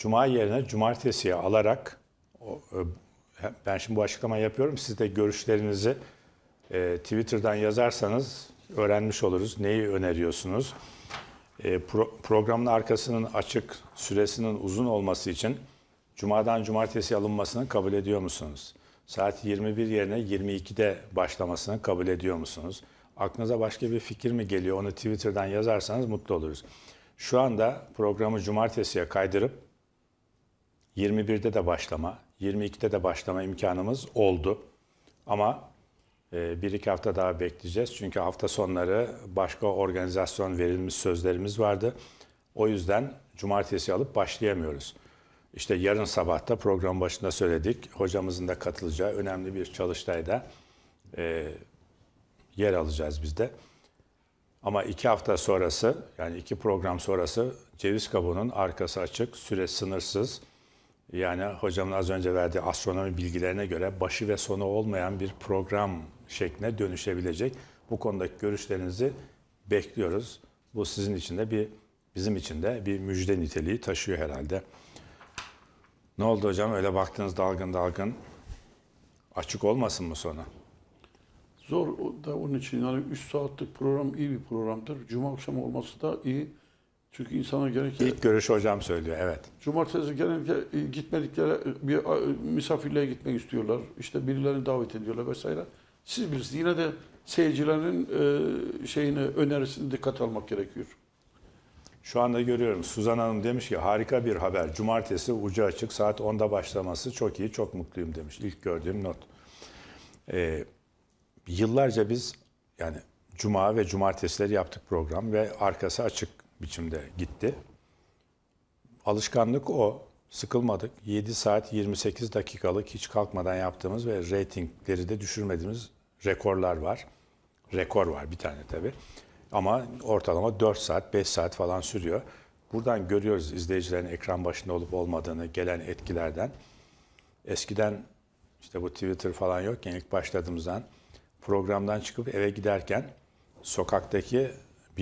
Cuma yerine cumartesiye alarak e, ben şimdi bu açıklamayı yapıyorum. Siz de görüşlerinizi e, Twitter'dan yazarsanız öğrenmiş oluruz. Neyi öneriyorsunuz? E, pro- programın arkasının açık, süresinin uzun olması için Cuma'dan cumartesi alınmasını kabul ediyor musunuz? Saat 21 yerine 22'de başlamasını kabul ediyor musunuz? Aklınıza başka bir fikir mi geliyor? Onu Twitter'dan yazarsanız mutlu oluruz. Şu anda programı cumartesiye kaydırıp 21'de de başlama, 22'de de başlama imkanımız oldu. Ama e, bir iki hafta daha bekleyeceğiz. Çünkü hafta sonları başka organizasyon verilmiş sözlerimiz vardı. O yüzden cumartesi alıp başlayamıyoruz. İşte yarın sabahta program başında söyledik. Hocamızın da katılacağı önemli bir çalıştayda e, yer alacağız biz de. Ama iki hafta sonrası yani iki program sonrası ceviz kabuğunun arkası açık, süre sınırsız. Yani hocamın az önce verdiği astronomi bilgilerine göre başı ve sonu olmayan bir program şekline dönüşebilecek. Bu konudaki görüşlerinizi bekliyoruz. Bu sizin için de bir bizim için de bir müjde niteliği taşıyor herhalde. Ne oldu hocam? Öyle baktınız dalgın dalgın. Açık olmasın mı sonu? Zor da onun için yani 3 saatlik program iyi bir programdır. Cuma akşamı olması da iyi. Çünkü insana gerek İlk görüş hocam söylüyor. Evet. Cumartesi genellikle gitmedikleri bir misafirliğe gitmek istiyorlar. İşte birilerini davet ediyorlar vesaire. Siz bilirsiniz. Yine de seyircilerin e, şeyini, önerisini dikkat almak gerekiyor. Şu anda görüyorum Suzan Hanım demiş ki harika bir haber. Cumartesi ucu açık saat 10'da başlaması çok iyi, çok mutluyum demiş. İlk gördüğüm not. Ee, yıllarca biz yani cuma ve cumartesileri yaptık program ve arkası açık biçimde gitti. Alışkanlık o. Sıkılmadık. 7 saat 28 dakikalık hiç kalkmadan yaptığımız ve reytingleri de düşürmediğimiz rekorlar var. Rekor var bir tane tabii. Ama ortalama 4 saat, 5 saat falan sürüyor. Buradan görüyoruz izleyicilerin ekran başında olup olmadığını, gelen etkilerden. Eskiden işte bu Twitter falan yokken ilk başladığımızdan programdan çıkıp eve giderken sokaktaki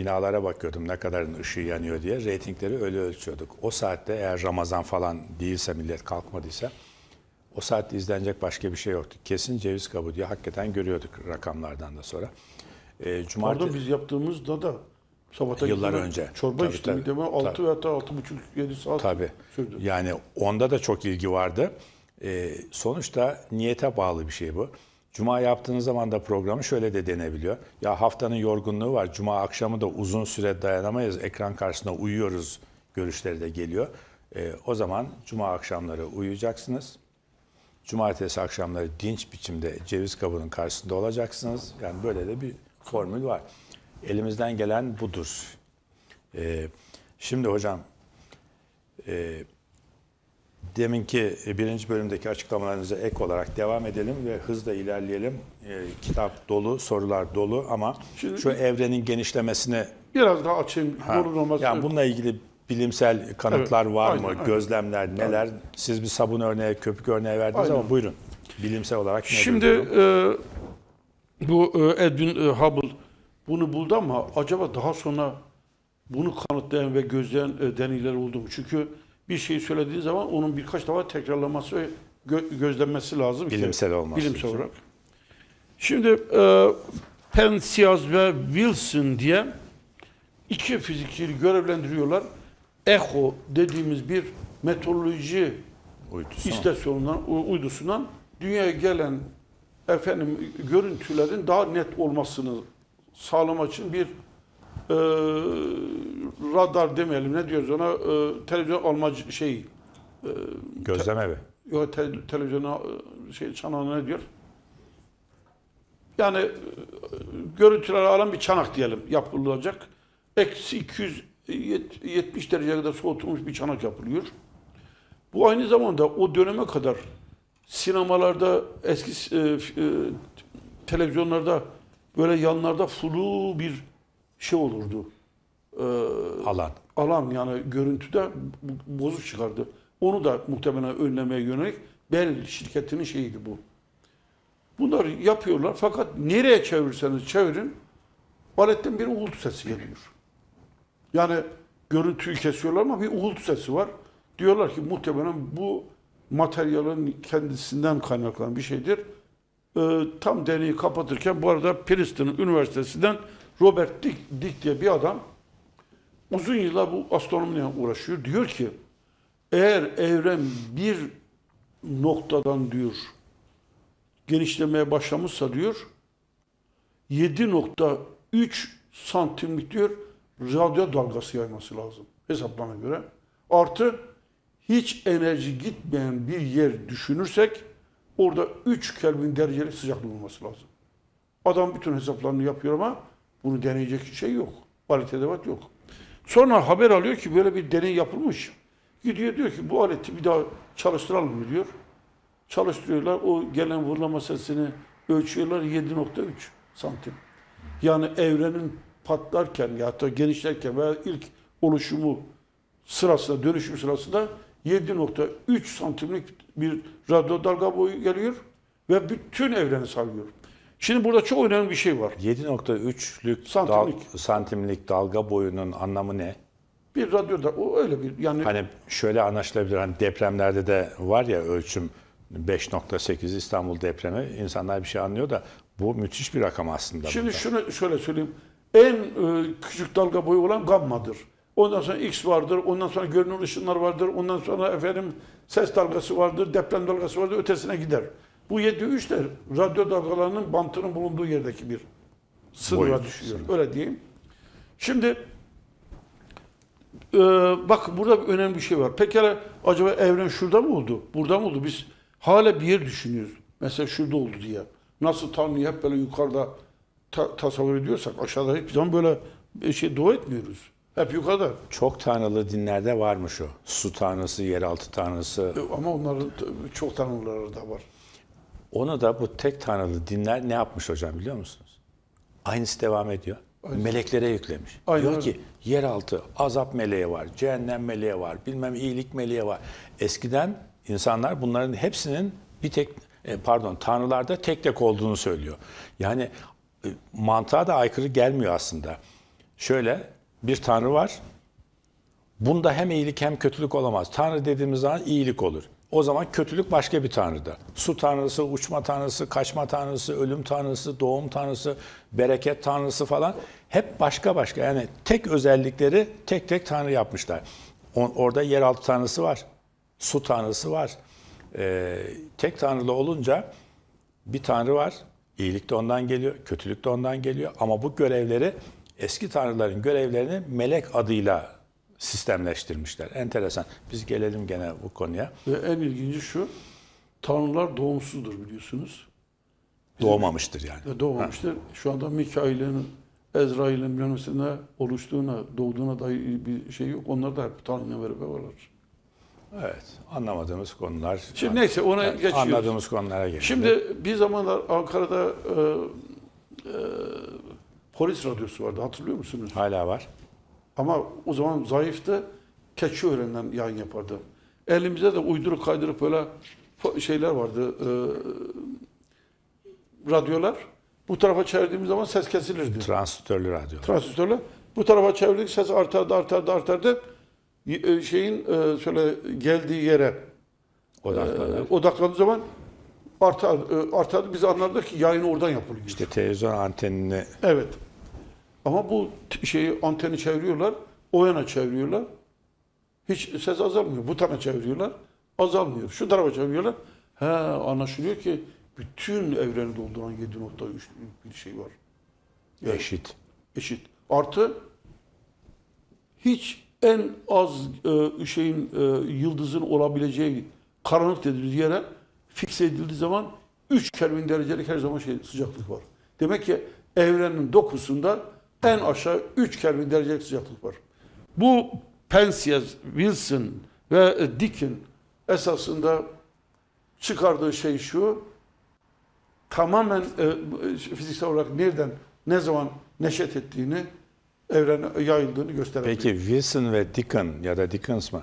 binalara bakıyordum ne kadarın ışığı yanıyor diye. Reytingleri öyle ölçüyorduk. O saatte eğer Ramazan falan değilse millet kalkmadıysa o saatte izlenecek başka bir şey yoktu. Kesin ceviz kabuğu diye hakikaten görüyorduk rakamlardan da sonra. Ee, cumartesi Orada biz yaptığımızda da sabahta Yıllar gittim, önce. Çorba Tabii, içtim. tabii. Ben 6 Tabii. veya 6,5 7 saat Tabii. sürdü. Yani onda da çok ilgi vardı. Ee, sonuçta niyete bağlı bir şey bu. Cuma yaptığınız zaman da programı şöyle de denebiliyor. Ya haftanın yorgunluğu var. Cuma akşamı da uzun süre dayanamayız. Ekran karşısında uyuyoruz görüşleri de geliyor. Ee, o zaman cuma akşamları uyuyacaksınız. Cumartesi akşamları dinç biçimde ceviz kabuğunun karşısında olacaksınız. Yani böyle de bir formül var. Elimizden gelen budur. Ee, şimdi hocam e, deminki birinci bölümdeki açıklamalarınıza ek olarak devam edelim ve hızla ilerleyelim. E, kitap dolu, sorular dolu ama Şimdi- şu evrenin genişlemesini Biraz daha açayım. Doğru olmaz. yani bununla ilgili bilimsel kanıtlar Evet, var aynen, mı? aynen. Gözlemler neler? Siz bir sabun örneği, köpük örneği verdiniz Aynen. ama buyurun. Bilimsel olarak ne Şimdi e, bu e, Edwin e, Hubble bunu buldu ama acaba daha sonra bunu kanıtlayan ve gözleyen e, deneyler oldu mu? Çünkü bir şey söylediği zaman onun birkaç defa tekrarlaması gö- gözlenmesi lazım ki. Bilimsel olması Bilimsel olarak. Şimdi e, Penzias ve Wilson diye iki fizikçiyi görevlendiriyorlar. ECHO dediğimiz bir meteoroloji Uydusu. istasyonundan, uydusundan dünyaya gelen efendim görüntülerin daha net olmasını sağlamak için bir e, radar demeyelim ne diyoruz ona e, televizyon almacı şey Gözlem evi. yok te, televizyona e, şey çanağına ne diyor? Yani e, görüntüleri alan bir çanak diyelim yapılacak. Eksi 270 dereceye kadar soğutulmuş bir çanak yapılıyor. Bu aynı zamanda o döneme kadar sinemalarda, eski e, e, televizyonlarda böyle yanlarda flu bir şey olurdu. E, Alan. alan yani görüntüde bozuk çıkardı. Onu da muhtemelen önlemeye yönelik Bell şirketinin şeyiydi bu. Bunları yapıyorlar fakat nereye çevirirseniz çevirin aletten bir uğultu sesi geliyor. Yani görüntüyü kesiyorlar ama bir uğultu sesi var. Diyorlar ki muhtemelen bu materyalin kendisinden kaynaklanan bir şeydir. Ee, tam deneyi kapatırken bu arada Princeton Üniversitesi'nden Robert Dick, Dick diye bir adam uzun yıllar bu astronomiyle uğraşıyor. Diyor ki eğer evren bir noktadan diyor genişlemeye başlamışsa diyor 7.3 santimlik diyor radyo dalgası yayması lazım hesaplarına göre. Artı hiç enerji gitmeyen bir yer düşünürsek orada 3 Kelvin derecelik sıcaklık olması lazım. Adam bütün hesaplarını yapıyor ama bunu deneyecek şey yok. Alet edevat yok. Sonra haber alıyor ki böyle bir deney yapılmış. Gidiyor diyor ki bu aleti bir daha çalıştıralım mı diyor. Çalıştırıyorlar. O gelen vurlama sesini ölçüyorlar 7.3 santim. Yani evrenin patlarken ya da genişlerken veya ilk oluşumu sırasında, dönüşüm sırasında 7.3 santimlik bir radyo dalga boyu geliyor ve bütün evreni sarıyor. Şimdi burada çok önemli bir şey var. 7.3'lük Santimlik. dal- santimlik dalga boyunun anlamı ne? Bir radyoda o öyle bir yani Hani şöyle anlaşılabilir. Hani depremlerde de var ya ölçüm 5.8 İstanbul depremi. İnsanlar bir şey anlıyor da bu müthiş bir rakam aslında. Şimdi burada. şunu şöyle söyleyeyim. En e, küçük dalga boyu olan gamma'dır. Ondan sonra X vardır, ondan sonra görünür ışınlar vardır, ondan sonra efendim ses dalgası vardır, deprem dalgası vardır, ötesine gider. Bu 7.3 de radyo dalgalarının bantının bulunduğu yerdeki bir sınıra Boyut, düşüyor. sınır. Öyle diyeyim. Şimdi Ee, bak burada bir önemli bir şey var. Pekala acaba evren şurada mı oldu? Burada mı oldu? Biz hala bir yer düşünüyoruz. Mesela şurada oldu diye. Nasıl Tanrı'yı hep böyle yukarıda ta- tasavvur ediyorsak aşağıda hiçbir zaman böyle bir şey dua etmiyoruz. Hep yukarıda. Çok tanrılı dinlerde varmış o. Su tanrısı, yeraltı tanrısı. E, Ama onların çok tanrıları da var. Onu da bu tek tanrılı dinler ne yapmış hocam biliyor musunuz? Aynısı devam ediyor. Meleklere yüklemiş. Aynen Diyor ki yeraltı azap meleği var, cehennem meleği var, bilmem iyilik meleği var. Eskiden insanlar bunların hepsinin bir tek e, pardon tanrılarda tek tek olduğunu söylüyor. Yani e, mantığa da aykırı gelmiyor aslında. Şöyle bir tanrı var. Bunda hem iyilik hem kötülük olamaz. Tanrı dediğimiz zaman iyilik olur. O zaman kötülük başka bir tanrıda. Su tanrısı, uçma tanrısı, kaçma tanrısı, ölüm tanrısı, doğum tanrısı, bereket tanrısı falan hep başka başka. Yani tek özellikleri tek tek tanrı yapmışlar. Orada yeraltı tanrısı var. Su tanrısı var. Ee, tek tanrılı olunca bir tanrı var. İyilik de ondan geliyor, kötülük de ondan geliyor. Ama bu görevleri eski tanrıların görevlerini melek adıyla sistemleştirmişler. Enteresan. Biz gelelim gene bu konuya. Ve en ilginci şu, tanrılar doğumsuzdur biliyorsunuz. Doğmamıştır yani. Doğmamıştır. Şu anda Mikail'in, Ezrail'in bilmemesine oluştuğuna, doğduğuna dair bir şey yok. Onlar da hep Tanrı'yla beraber varlar. Evet. Anlamadığımız konular. Şimdi neyse ona Evet, geçiyoruz. Anladığımız konulara gelelim. Şimdi bir zamanlar Ankara'da e, e, polis radyosu vardı hatırlıyor musunuz? hala var. Ama o zaman zayıftı. Keçiören'den yayın yapardı. Elimizde de uyduruk kaydırıp böyle şeyler vardı. E, radyolar. Bu tarafa çevirdiğimiz zaman ses kesilirdi. Transistörlü radyo. Transistörle. Bu tarafa çevirdik ses artardı artardı artardı. E, Şeyin e, şöyle geldiği yere Odaklanır. e, odaklandığı zaman artar, e, artardı. Biz anlardık ki yayın oradan yapılıyor. İşte televizyon antenini Evet. Ama bu şeyi anteni çeviriyorlar, o yana çeviriyorlar. Hiç ses azalmıyor. Bu tarafa çeviriyorlar, azalmıyor. Şu tarafa çeviriyorlar. He anlaşılıyor ki bütün evreni dolduran 7.3 bir şey var. Evet. eşit. Eşit. Artı hiç en az e, şeyin e, yıldızın olabileceği karanlık dediğimiz yere fikse edildiği zaman 3 Kelvin derecelik her zaman şey sıcaklık var. Demek ki evrenin dokusunda en aşağı 3 Kelvin derecelik sıcaklık var. Bu Penzias, Wilson ve e, Dick'in esasında çıkardığı şey şu, tamamen e, fiziksel olarak nereden, ne zaman neşet ettiğini, evrene yayıldığını gösteren. Peki Wilson ve Dickon ya da Dickens mı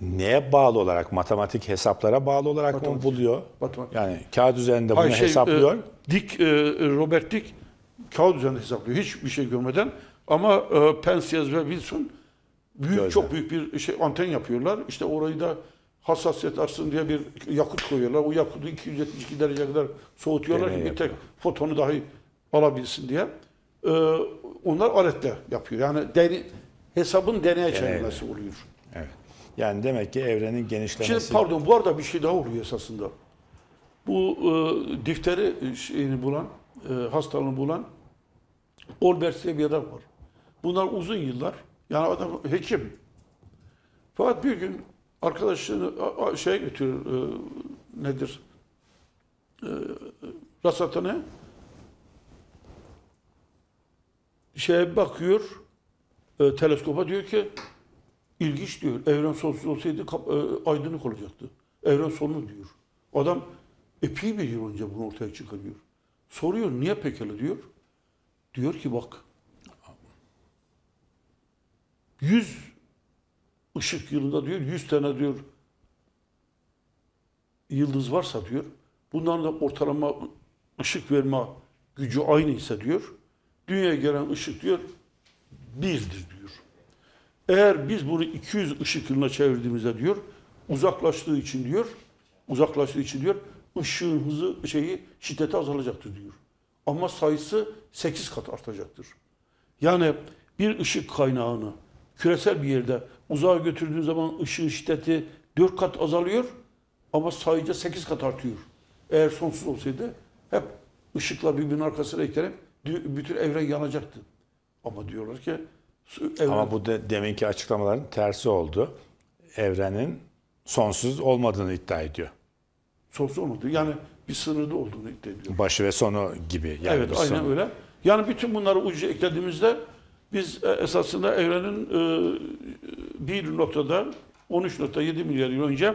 neye bağlı olarak matematik hesaplara bağlı olarak mı Matematik. buluyor? Matematik. Yani kağıt üzerinde bunu Hayır, şey, hesaplıyor. e, Dick, e, Robert Dick kağıt üzerinde hesaplıyor. Hiçbir şey görmeden. Ama e, Penzias ve Wilson büyük, Gözlem. çok büyük bir şey anten yapıyorlar. İşte orayı da hassasiyet artsın diye bir yakıt koyuyorlar. O yakutu 272 derece kadar soğutuyorlar Deney ki bir tek fotonu dahi alabilsin diye. E, onlar aletle yapıyor. Yani deni, hesabın deneye çevrilmesi oluyor. Evet. Yani demek ki evrenin genişlemesi. Şimdi pardon bu arada bir şey daha oluyor esasında. Bu e, difteri şeyini bulan, e, hastalığını bulan bir adam var. Bunlar uzun yıllar. Yani adam hekim. Fakat bir gün arkadaşını şeye götürüyor. e, nedir? E, rasathaneye. Şeye bakıyor. E, teleskopa diyor ki İlginç diyor. Evren sonsuz olsaydı kap- e, aydınlık olacaktı. Evren sonlu diyor. Adam epey bir yıl önce bunu ortaya çıkarıyor. Soruyor niye pekala diyor. Diyor ki bak 100 ışık yılında diyor 100 tane diyor yıldız varsa diyor bunların da ortalama ışık verme gücü aynıysa diyor dünyaya gelen ışık diyor birdir diyor. Eğer biz bunu 200 ışık yılına çevirdiğimizde diyor, uzaklaştığı için diyor, uzaklaştığı için diyor, ışığın hızı şeyi şiddeti azalacaktır diyor. Ama sayısı 8 kat artacaktır. Yani bir ışık kaynağını küresel bir yerde uzağa götürdüğün zaman ışığın şiddeti 4 kat azalıyor ama sayıca 8 kat artıyor. Eğer sonsuz olsaydı hep ışıklar birbirinin arkasına eklenip bütün evren yanacaktı. Ama diyorlar ki evren- Ama bu de, deminki açıklamaların tersi oldu. Evrenin sonsuz olmadığını iddia ediyor. Sorusu olmadı. Yani bir sınırda olduğunu iddia ediyor. Başı ve sonu gibi. Yani evet aynen sonu. öyle. Yani bütün bunları ucu eklediğimizde biz e, esasında evrenin e, bir noktada 13.7 milyar yıl önce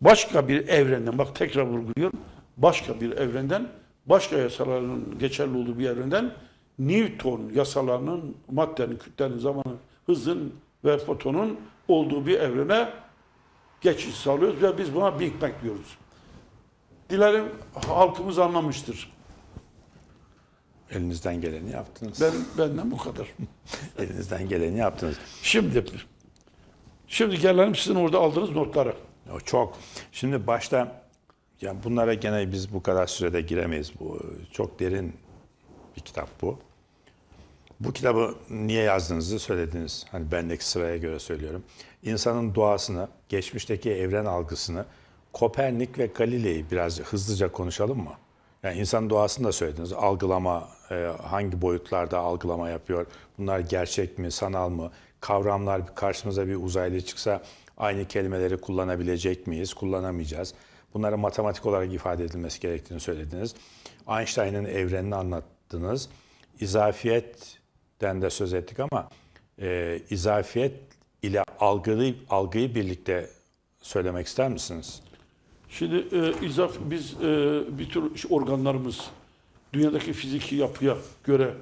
başka bir evrenden bak tekrar vurguluyorum. Başka bir evrenden başka yasaların geçerli olduğu bir evrenden Newton yasalarının maddenin, kütlenin, zamanın, hızın ve fotonun olduğu bir evrene geçiş sağlıyoruz ve biz buna Big Bang diyoruz. Dilerim halkımız anlamıştır. Elinizden geleni yaptınız. Ben benden bu kadar. Elinizden geleni yaptınız. Şimdi şimdi gelelim sizin orada aldığınız notlara. O çok. Şimdi başta yani bunlara gene biz bu kadar sürede giremeyiz. Bu çok derin bir kitap bu. Bu kitabı niye yazdığınızı söylediniz. Hani bendeki sıraya göre söylüyorum. İnsanın doğasını, geçmişteki evren algısını, Kopernik ve Galilei'yi biraz hızlıca konuşalım mı? Yani insan doğasını da söylediniz. Algılama, e, hangi boyutlarda algılama yapıyor? Bunlar gerçek mi, sanal mı? Kavramlar karşımıza bir uzaylı çıksa aynı kelimeleri kullanabilecek miyiz, kullanamayacağız. Bunlara matematik olarak ifade edilmesi gerektiğini söylediniz. Einstein'ın evrenini anlattınız. İzafiyetten de söz ettik ama e, izafiyet ile algıyı, algıyı birlikte söylemek ister misiniz? Şimdi e, izaf biz e, bir tür organlarımız dünyadaki fiziki yapıya göre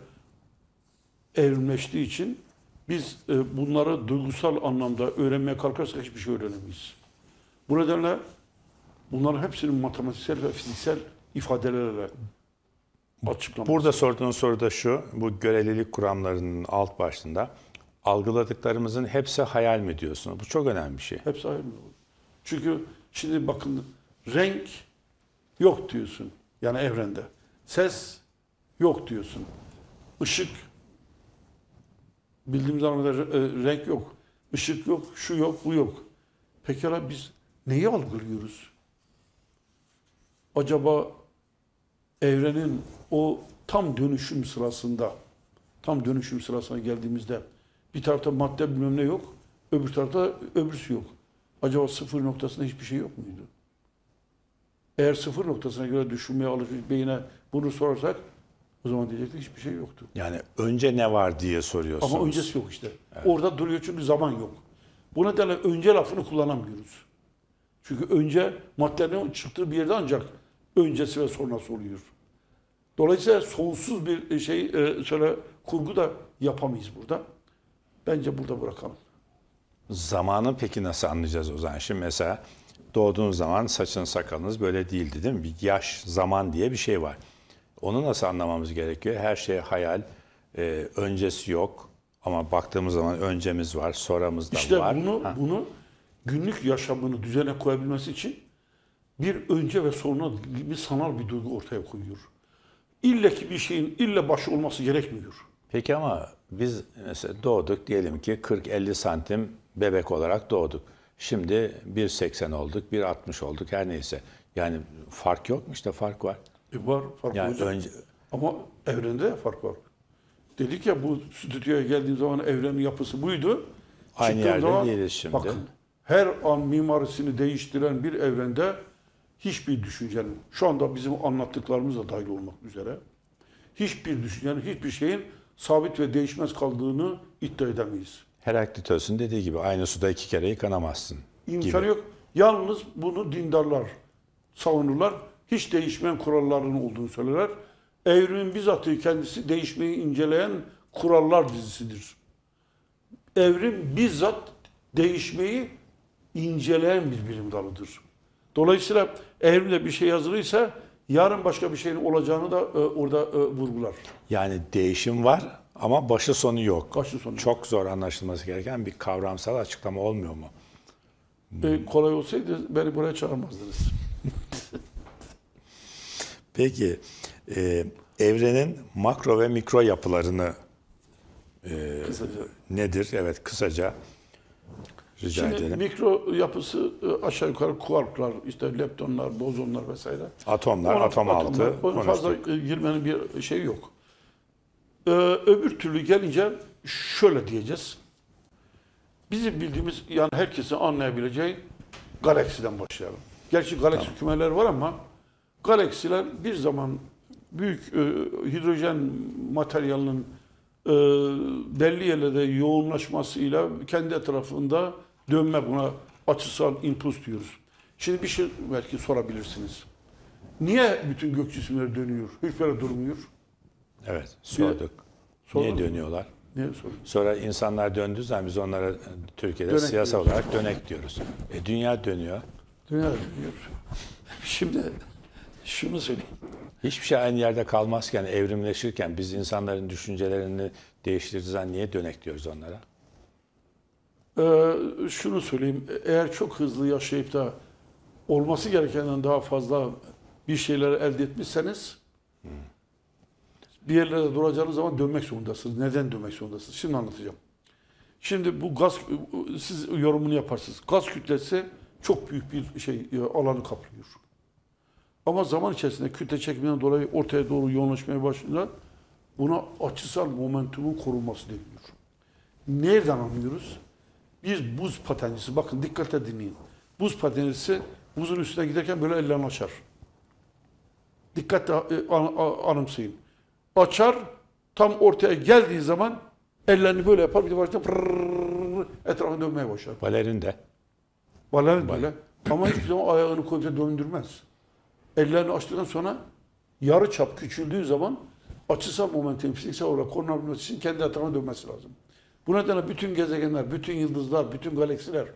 evrimleştiği için biz e, bunları duygusal anlamda öğrenmeye kalkarsak hiçbir şey öğrenemeyiz. Bu nedenle bunların hepsinin matematiksel ve fiziksel ifadelerle açıklanması. Burada sorduğun soru da şu, bu görelilik kuramlarının alt başlığında algıladıklarımızın hepsi hayal mi diyorsun? Bu çok önemli bir şey. Hepsi aynı. Çünkü şimdi bakın renk yok diyorsun. Yani evrende. Ses yok diyorsun. Işık bildiğimiz anlamda e, renk yok. Işık yok, şu yok, bu yok. Pekala biz neyi algılıyoruz? Acaba evrenin o tam dönüşüm sırasında tam dönüşüm sırasına geldiğimizde bir tarafta madde bilmem ne yok, öbür tarafta öbürsü yok. Acaba sıfır noktasında hiçbir şey yok muydu? Eğer sıfır noktasına göre düşünmeye alışmış beyine bunu sorarsak o zaman diyecektik hiçbir şey yoktu. Yani önce ne var diye soruyorsunuz. Ama öncesi yok işte. Orada duruyor çünkü zaman yok. Bu nedenle önce lafını kullanamıyoruz. Çünkü önce maddenin çıktığı bir yerde ancak öncesi ve sonrası oluyor. Dolayısıyla sonsuz bir şey e, şöyle kurgu da yapamayız burada. Bence burada bırakalım. Zamanı peki nasıl anlayacağız o zaman? Şimdi mesela doğduğunuz zaman saçın sakalınız böyle değildi değil mi? Bir yaş, zaman diye bir şey var. Onu nasıl anlamamız gerekiyor? Her şey hayal, e, öncesi yok. Ama baktığımız zaman öncemiz var, sonramız da İşte var. bunu Ha. bunu günlük yaşamını düzene koyabilmesi için bir önce ve sonra gibi sanal bir duygu ortaya koyuyor. İlle ki bir şeyin ille başı olması gerekmiyor. Peki ama biz mesela doğduk diyelim ki 40-50 santim bebek olarak doğduk. Şimdi 1.80 olduk, 1.60 olduk her neyse. Yani fark yok mu? İşte fark var. E var fark Yani olacak. önce Ama evrende de fark var. Dedik ya bu stüdyoya geldiğim zaman evrenin yapısı buydu. Aynı Çıktığım yerde zaman, değiliz şimdi. Bakın her an mimarisini değiştiren bir evrende hiçbir düşüncenin, şu anda bizim anlattıklarımız da dahil olmak üzere, hiçbir düşüncenin, hiçbir şeyin sabit ve değişmez kaldığını iddia edemeyiz. Heraklitos'un dediği gibi aynı suda iki kere yıkanamazsın. İmkanı gibi. yok. Yalnız bunu dindarlar savunurlar. Hiç değişmeyen kuralların olduğunu söylerler. Evrimin bizatihi kendisi değişmeyi inceleyen kurallar dizisidir. Evrim bizzat değişmeyi inceleyen bir bilim dalıdır. Dolayısıyla evrimde bir şey yazılıysa yarın başka bir şeyin olacağını da e, orada e, vurgular. Yani değişim var ama başı sonu yok. Başı sonu yok. Çok zor anlaşılması gereken bir kavramsal açıklama olmuyor mu? E, kolay olsaydı beni buraya çağırmazdınız. Peki e, evrenin makro ve mikro yapılarını Kısaca. nedir? Evet kısaca rica Şimdi edelim. mikro yapısı e, aşağı yukarı kuarklar, işte leptonlar, bozonlar vesaire. Atomlar, Ona- atom altı. atomlar. Ona fazla konuştuk. e, girmenin bir şey yok. Ee, öbür türlü gelince şöyle diyeceğiz. Bizim bildiğimiz yani herkesin anlayabileceği galaksiden başlayalım. Gerçi galaksi kümeleri var ama galaksiler bir zaman büyük e, hidrojen materyalinin e, belli yerlerde yoğunlaşmasıyla kendi etrafında dönme buna açısal impuls diyoruz. Şimdi bir şey belki sorabilirsiniz. Niye bütün gök cisimleri dönüyor? Hiç böyle durmuyor. Evet, sorduk. Sordun Niye dönüyorlar? Niye soruyorsun? Sonra insanlar döndüğü zaman biz onlara e, Türkiye'de Dönek siyasal diyoruz. olarak dönek diyoruz. E, dünya dönüyor. Dünya dönüyor. Şimdi şunu söyleyeyim. Hiçbir şey aynı yerde kalmazken, evrimleşirken biz insanların düşüncelerini değiştirdiği zaman niye dönek diyoruz onlara? Ee, şunu söyleyeyim. Eğer çok hızlı yaşayıp da olması gerekenden daha fazla bir şeyler elde etmişseniz bir yerlerde duracağınız zaman dönmek zorundasınız. Neden dönmek zorundasınız? Şimdi anlatacağım. Şimdi bu gaz, siz yorumunu yaparsınız. Gaz kütlesi çok büyük bir şey e, alanı kaplıyor. Ama zaman içerisinde kütle çekiminden dolayı ortaya doğru yoğunlaşmaya başlayınca buna açısal momentumun korunması deniyor. Nereden anlıyoruz? Bir buz patencisi, bakın dikkatle dinleyin. Buz patencisi buzun üstüne giderken böyle ellerini açar. Dikkatle e, anımsayın. Açar, tam ortaya geldiği zaman ellerini böyle yapar, bir de başta etrafına dönmeye başlar. Balerin de. Balerin böyle. Ama hiçbir zaman ayağını koyup da döndürmez. Ellerini açtıktan sonra yarı çap küçüldüğü zaman açısal momentum fiziksel olarak için kendi etrafına dönmesi lazım. Bu nedenle bütün gezegenler, bütün yıldızlar, bütün galaksiler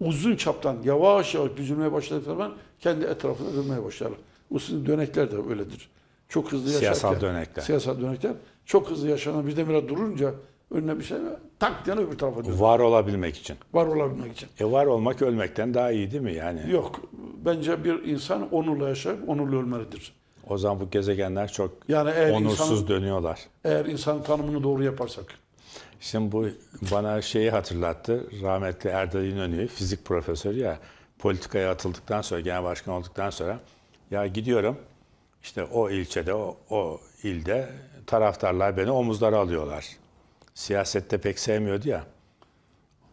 uzun çaptan yavaş yavaş büzülmeye başladıkları zaman kendi etrafına dönmeye başlarlar. Uzun dönekler de öyledir. Çok hızlı yaşarken. Siyasal dönekler. Siyasal dönekler. Çok hızlı yaşanan birdenbire durunca önüne bir şey tak diye öbür tarafa dönüyor. Var olabilmek için. Var olabilmek için. E var olmak ölmekten daha iyi değil mi yani? Yok. Bence bir insan onurla yaşayıp onurla ölmelidir. O zaman bu gezegenler çok Yani eğer onursuz insanın, dönüyorlar. eğer insan tanımını doğru yaparsak. Şimdi bu bana şeyi hatırlattı. Rahmetli Erdal İnönü, fizik profesörü ya, politikaya atıldıktan sonra, genel başkan olduktan sonra ya gidiyorum işte o ilçede, o, o ilde taraftarlar beni omuzlara alıyorlar. Siyasette pek sevmiyordu ya.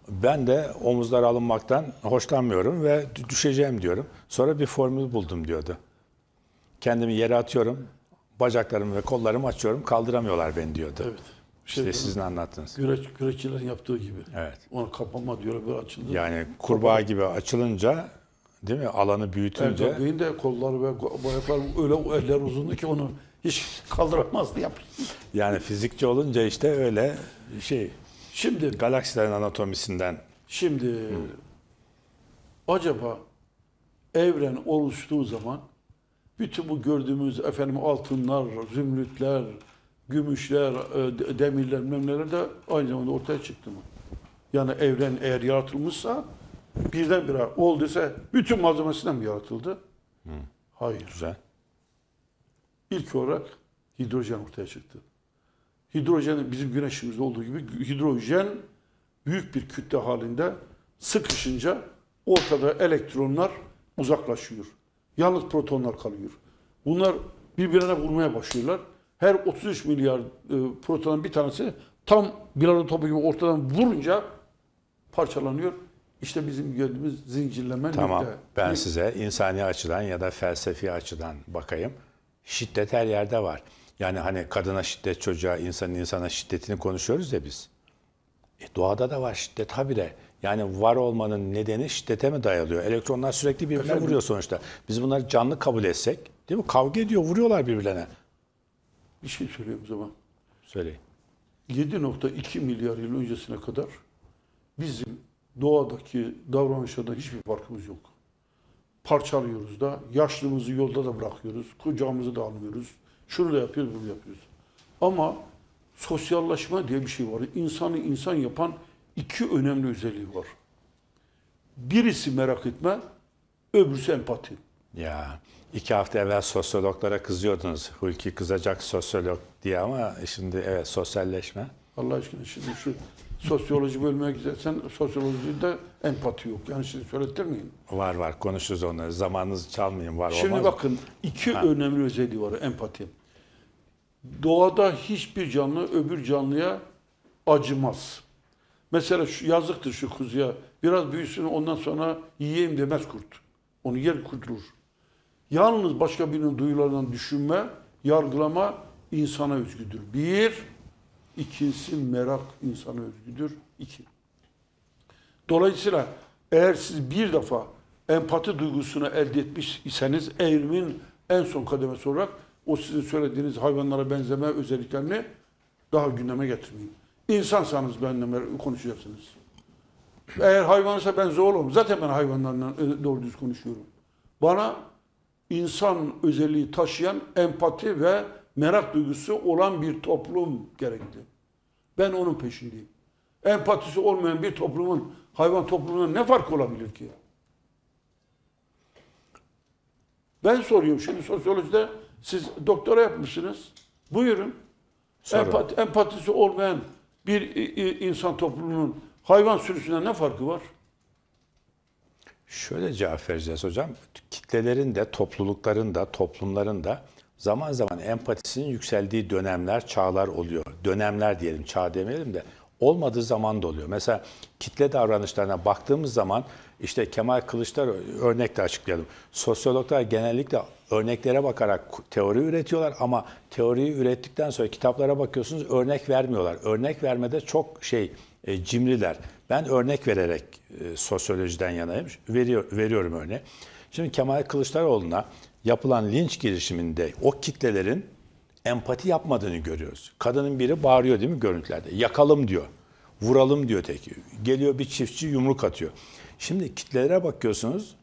Ben de omuzlara alınmaktan hoşlanmıyorum ve dü- düşeceğim diyorum. Sonra bir formül buldum diyordu. Kendimi yere atıyorum, bacaklarımı ve kollarımı açıyorum, kaldıramıyorlar beni diyordu. Evet. İşte Şey, sizin anlattığınız. güreş, güreşçilerin yaptığı gibi. Evet. Ona kapanma diyorlar böyle açıldı. Yani kurbağa gibi açılınca değil mi? Alanı büyütünce Erdal Bey'in de kolları ve bacakları öyle eller uzundu ki onu hiç kaldıramazdı yap. yani fizikçi olunca işte öyle şey Şimdi galaksilerin anatomisinden Şimdi acaba evren oluştuğu zaman bütün bu gördüğümüz efendim altınlar, zümrütler, gümüşler, e, de- demirler, memleler de aynı zamanda ortaya çıktı mı? Yani evren eğer yaratılmışsa birdenbire olduysa bütün malzemesinden mi yaratıldı? Hayır. güzel. İlk olarak hidrojen ortaya çıktı. Hidrojen bizim güneşimizde olduğu gibi hidrojen büyük bir kütle halinde sıkışınca ortada elektronlar uzaklaşıyor. Yalnız protonlar kalıyor. Bunlar birbirine vurmaya başlıyorlar. Her 33 milyar e, protonun bir tanesi tam bilardo topu gibi ortadan vurunca parçalanıyor. İşte bizim gördüğümüz zincirleme Tamam. nükle. Ben size insani açıdan ya da felsefi açıdan bakayım. Şiddet her yerde var. Yani hani kadına şiddet, çocuğa, insanın insana şiddetini konuşuyoruz ya biz. E, doğada da var şiddet habire. Yani var olmanın nedeni şiddete mi dayalıyor? Elektronlar sürekli birbirine Efendim? vuruyor sonuçta. Biz bunları canlı kabul etsek, değil mi? Kavga ediyor, vuruyorlar birbirlerine. Bir şey söyleyeyim o zaman. Söyleyin. 7.2 milyar yıl öncesine kadar bizim doğadaki davranışlarda hiçbir farkımız yok. Parçalıyoruz da, yaşlımızı yolda da bırakıyoruz, kucağımızı da almıyoruz, şunu da yapıyoruz, bunu yapıyoruz. Ama sosyallaşma diye bir şey var. İnsanı insan yapan iki önemli özelliği var. Birisi merak etme, öbürsü empati. Ya iki hafta evvel sosyologlara kızıyordunuz. Hulki kızacak sosyolog diye ama şimdi evet sosyalleşme. Allah aşkına şimdi şu sosyoloji bölümüne gidersen sosyolojide empati yok. Yani şimdi söylettirmeyin. Var var konuşuruz onları. Zamanınızı çalmayayım var Şimdi olmaz. bakın iki Ha. önemli özelliği var empati. Doğada hiçbir canlı öbür canlıya acımaz. Mesela şu yazıktır şu kuzuya. Biraz büyüsün ondan sonra yiyeyim demez kurt. Onu yer kurtulur. Yalnız başka birinin duyularından düşünme, yargılama insana özgüdür. Bir, ikincisi merak insana özgüdür. İki. Dolayısıyla eğer siz bir defa empati duygusunu elde etmiş iseniz evrimin en son kademesi olarak o sizin söylediğiniz hayvanlara benzeme özelliklerini daha gündeme getirmeyin. İnsansanız benimle konuşacaksınız. Eğer hayvansa ben zoologum. Zaten ben hayvanlarla e, doğru düz konuşuyorum. Bana insan özelliği taşıyan empati ve merak duygusu olan bir toplum gerekli. Ben onun peşindeyim. Empatisi olmayan bir toplumun hayvan toplumundan ne farkı olabilir ki? Ben soruyorum şimdi sosyolojide siz doktora yapmışsınız. Buyurun. Sorun. Empati, empatisi olmayan bir insan toplumunun hayvan sürüsünden ne farkı var? Şöyle cevap vereceğiz hocam. Kitlelerin de, toplulukların da, toplumların da zaman zaman empatisinin yükseldiği dönemler, çağlar oluyor. Dönemler diyelim, çağ demeyelim de olmadığı zaman da oluyor. Mesela kitle davranışlarına baktığımız zaman işte Kemal Kılıçdaroğlu örnekle açıklayalım. Sosyologlar genellikle örneklere bakarak teori üretiyorlar ama teoriyi ürettikten sonra kitaplara bakıyorsunuz örnek vermiyorlar. Örnek vermede çok şey e, cimriler. Ben örnek vererek e, sosyolojiden yanayım. Veriyor, veriyorum örneği. Şimdi Kemal Kılıçdaroğlu'na yapılan linç girişiminde o kitlelerin empati yapmadığını görüyoruz. Kadının biri bağırıyor değil mi görüntülerde? Yakalım diyor. Vuralım diyor teki. Geliyor bir çiftçi yumruk atıyor. Şimdi kitlelere bakıyorsunuz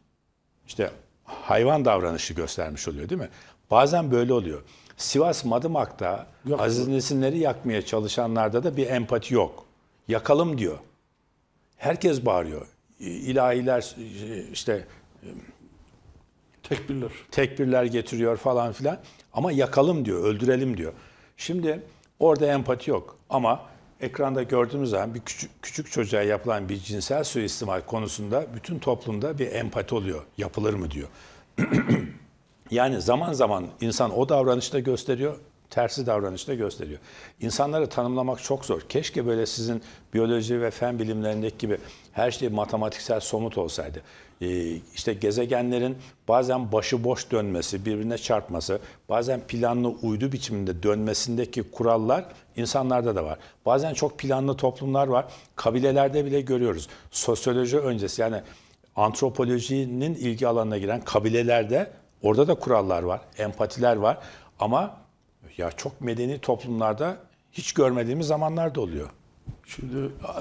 işte hayvan davranışı göstermiş oluyor değil mi? Bazen böyle oluyor. Sivas Madımak'ta Yok. Aziz Nesinleri yakmaya çalışanlarda da bir empati yok. Yakalım diyor. Herkes bağırıyor. İlahiler işte Tekbirler. tekbirler getiriyor falan filan. Ama yakalım diyor, öldürelim diyor. Şimdi orada empati yok. Ama ekranda gördüğümüz zaman bir küçük, küçük çocuğa yapılan bir cinsel suistimal konusunda bütün toplumda bir empati oluyor. Yapılır mı diyor. Yani zaman zaman insan o davranışta gösteriyor, tersi davranışta gösteriyor. İnsanları tanımlamak çok zor. Keşke böyle sizin biyoloji ve fen bilimlerindeki gibi her şey matematiksel somut olsaydı. Ee, işte gezegenlerin bazen başıboş dönmesi, birbirine çarpması, bazen planlı uydu biçiminde dönmesindeki kurallar insanlarda da var. Bazen çok planlı toplumlar var. Kabilelerde bile görüyoruz. Sosyoloji öncesi yani antropolojinin ilgi alanına giren kabilelerde orada da kurallar var, empatiler var ama ya çok medeni toplumlarda hiç görmediğimiz zamanlar da oluyor. Şimdi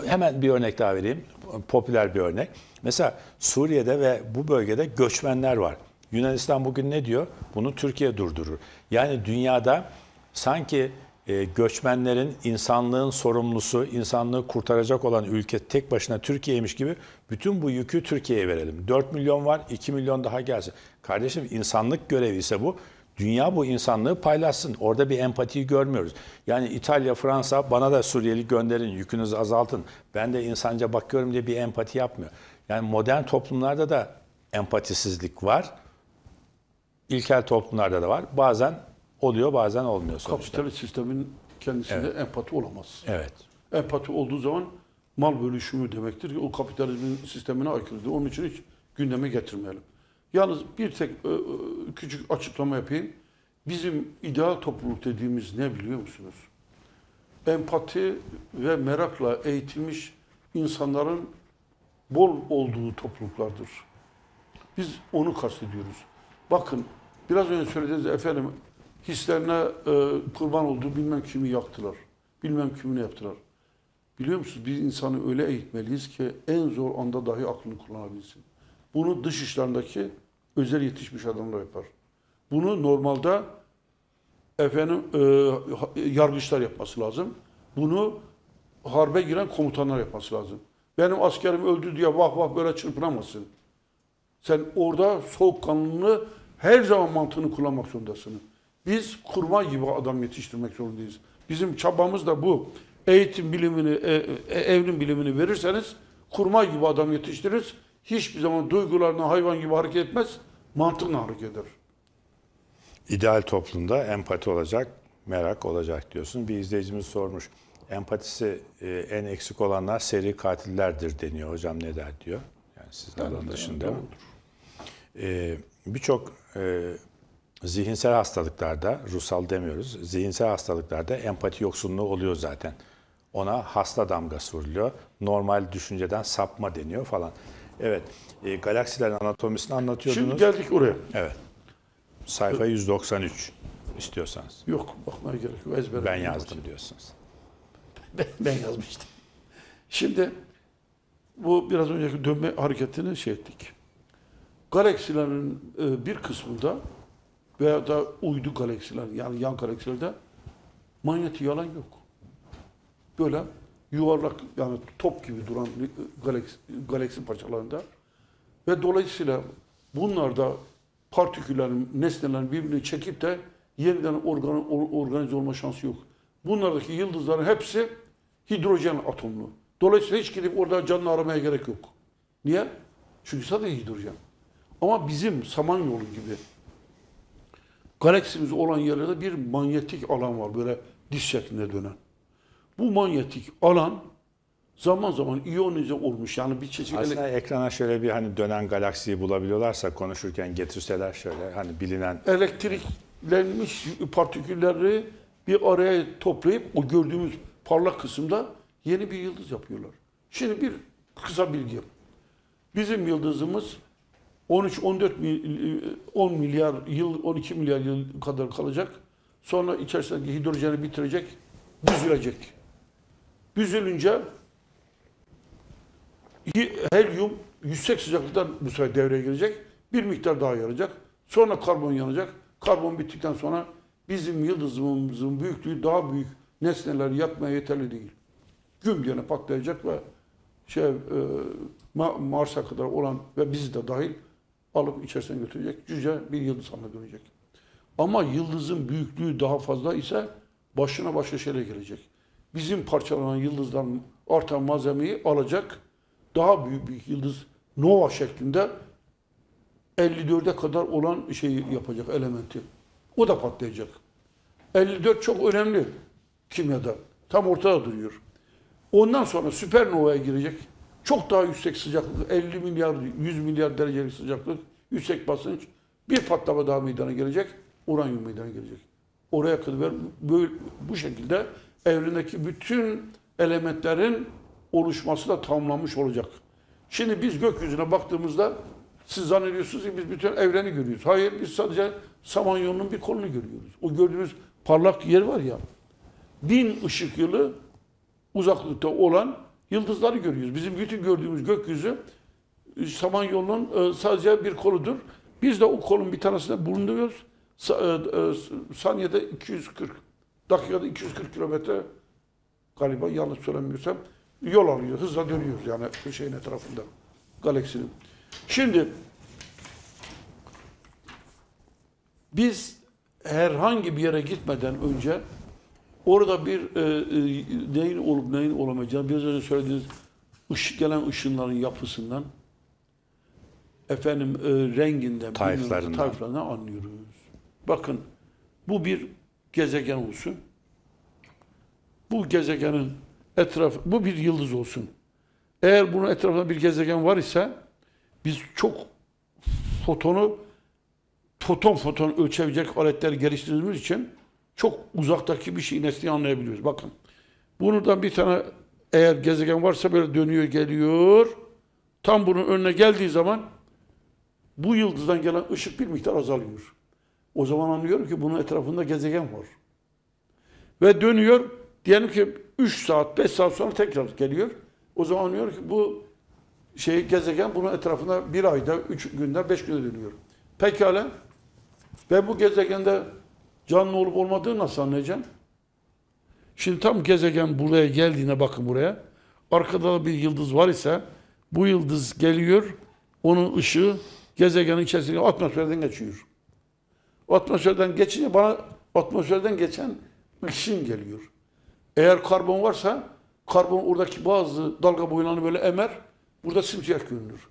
Hemen bir örnek daha vereyim. Popüler bir örnek. Mesela Suriye'de ve bu bölgede göçmenler var. Yunanistan bugün ne diyor? Bunu Türkiye durdurur. Yani dünyada sanki e, göçmenlerin insanlığın sorumlusu, insanlığı kurtaracak olan ülke tek başına Türkiye'ymiş gibi bütün bu yükü Türkiye'ye verelim. 4 milyon var, 2 milyon daha gelsin. Kardeşim insanlık görevi ise bu. Dünya bu insanlığı paylaşsın. Orada bir empatiyi görmüyoruz. Yani İtalya, Fransa bana da Suriyeli gönderin, yükünüzü azaltın. Ben de insanca bakıyorum diye bir empati yapmıyor. Yani modern toplumlarda da empatisizlik var. İlkel toplumlarda da var. Bazen oluyor, bazen olmuyor sonuçta. kapitalist sistemin kendisinde empati olamaz. Evet. Empati olduğu zaman mal bölüşümü demektir. O kapitalizmin sistemine aykırıdır. Onun için hiç gündeme getirmeyelim. Yalnız bir tek ö, ö, küçük açıklama yapayım. Bizim ideal topluluk dediğimiz ne biliyor musunuz? Empati ve merakla eğitilmiş insanların bol olduğu topluluklardır. Biz onu kastediyoruz. Bakın biraz önce söylediğiniz efendim hislerine e, kurban olduğu bilmem kimi yaktılar. Bilmem kimini yaptılar. Biliyor musunuz biz insanı öyle eğitmeliyiz ki en zor anda dahi aklını kullanabilsin. Bunu dış işlerindeki özel yetişmiş adamlar yapar. Bunu normalde efendim e, yargıçlar yapması lazım. Bunu harbe giren komutanlar yapması lazım. Benim askerim öldü diye vah vah böyle çırpınamazsın. Sen orada soğukkanlılığını her zaman mantığını kullanmak zorundasın. Biz kurma gibi adam yetiştirmek zorundayız. Bizim çabamız da bu. Eğitim bilimini, e, e, evrim bilimini verirseniz kurma gibi adam yetiştiririz. Hiçbir zaman duygularına hayvan gibi hareket etmez, mantıkla hareket eder. İdeal toplumda empati olacak, merak olacak diyorsun. Bir izleyicimiz sormuş. empatisi e, en eksik olanlar seri katillerdir deniyor. Hocam ne der diyor. Yani sizlerden dışında. E, Birçok e, zihinsel hastalıklarda, ruhsal demiyoruz, zihinsel hastalıklarda empati yoksunluğu oluyor zaten. Ona hasta damgası vuruluyor. Normal düşünceden sapma deniyor falan. Evet, e, galaksilerin anatomisini anlatıyordunuz. Şimdi geldik oraya. Evet. Sayfa 193 istiyorsanız. Yok bakmaya gerek yok. Ezbere. Ben yazdım diyorsunuz. Ben, ben yazmıştım. Şimdi bu biraz önceki dönme hareketini şey ettik. Galaksilerin e, bir kısmında veya da uydu galaksiler yani yan galaksilerde manyetik alan yok. Böyle yuvarlak yani top gibi duran galaksi, galaksi parçalarında ve dolayısıyla bunlarda partiküllerin, nesnelerin birbirini çekip de yeniden organ, or- organize olma şansı yok. Bunlardaki yıldızların hepsi hidrojen atomlu. Dolayısıyla hiç gidip orada canlı aramaya gerek yok. Niye? Çünkü sadece hidrojen. Ama bizim Samanyolu gibi galaksimiz olan yerlerde bir manyetik alan var böyle diz şeklinde dönen. Bu manyetik alan zaman zaman iyonize olmuş yani bir çeşit Aslında ekrana şöyle bir hani dönen galaksiyi bulabiliyorlarsa konuşurken getirseler şöyle hani bilinen elektriklenmiş partikülleri bir araya toplayıp o gördüğümüz parlak kısımda yeni bir yıldız yapıyorlar. Şimdi bir kısa bilgi. Bizim yıldızımız 13-14 mil- 10 milyar yıl, 12 milyar yıl kadar kalacak. Sonra içerisindeki hidrojeni bitirecek, büzülecek. Büzülünce helyum yüksek sıcaklıktan bu sefer devreye girecek. Bir miktar daha yanacak. Sonra karbon yanacak. Karbon bittikten sonra bizim yıldızımızın büyüklüğü daha büyük nesneler yakmaya yeterli değil. Güm diye patlayacak ve şey e, Ma- Mars'a kadar olan ve bizi de dahil alıp içerisine götürecek. Cüce bir yıldız haline dönecek. Ama yıldızın büyüklüğü daha fazla ise başına başka şeyler gelecek. Bizim parçalanan yıldızdan artan malzemeyi alacak. Daha büyük bir yıldız nova şeklinde 54'e kadar olan şeyi yapacak elementi. O da patlayacak. 54 çok önemli kimyada. Tam ortada duruyor. Ondan sonra süpernova'ya girecek. Çok daha yüksek sıcaklık, 50 milyar, 100 milyar derecelik sıcaklık, yüksek basınç. Bir patlama daha meydana gelecek, uranyum meydana gelecek. Oraya kadar böyle, bu şekilde evrendeki bütün elementlerin oluşması da tamamlanmış olacak. Şimdi biz gökyüzüne baktığımızda siz zannediyorsunuz ki biz bütün evreni görüyoruz. Hayır biz sadece Samanyolu'nun bir kolunu görüyoruz. O gördüğünüz parlak yer var ya, bin ışık yılı uzaklıkta olan yıldızları görüyoruz. Bizim bütün gördüğümüz gökyüzü e, Samanyolu'nun e, sadece bir koludur. Biz de o kolun bir tanesinde bulunuyoruz. E, Saniyede 240, dakikada 240 kilometre galiba yanlış söylemiyorsam yol alıyor. Hızla dönüyoruz yani şeyin etrafında galaksinin. Şimdi biz herhangi bir yere gitmeden önce orada bir e, e, neyin olup neyin olamayacağını biraz önce söylediğiniz ışık gelen ışınların yapısından efendim e, renginden, Tayflarından. tayflarından anlıyoruz. Bakın bu bir gezegen olsun. Bu gezegenin etrafı, bu bir yıldız olsun. Eğer bunun etrafında bir gezegen var ise biz çok fotonu foton foton ölçebilecek aletler geliştirdiğimiz için çok uzaktaki bir şey nesneyi anlayabiliyoruz. Bakın. Bundan bir tane eğer gezegen varsa böyle dönüyor geliyor. Tam bunun önüne geldiği zaman bu yıldızdan gelen ışık bir miktar azalıyor. O zaman anlıyorum ki bunun etrafında gezegen var. Ve dönüyor. Diyelim ki 3 saat, 5 saat sonra tekrar geliyor. O zaman anlıyorum ki bu şey gezegen bunun etrafında bir ayda, 3 günde, 5 günde dönüyor. Pekala. Ben bu gezegende canlı olup olmadığını nasıl anlayacağım? Şimdi tam gezegen buraya geldiğine bakın buraya. Arkada da bir yıldız var ise bu yıldız geliyor. Onun ışığı gezegenin içerisinde atmosferden geçiyor. Atmosferden geçince bana atmosferden geçen ışın geliyor. Eğer karbon varsa karbon oradaki bazı dalga boylarını böyle emer. Burada simsiyah görünür.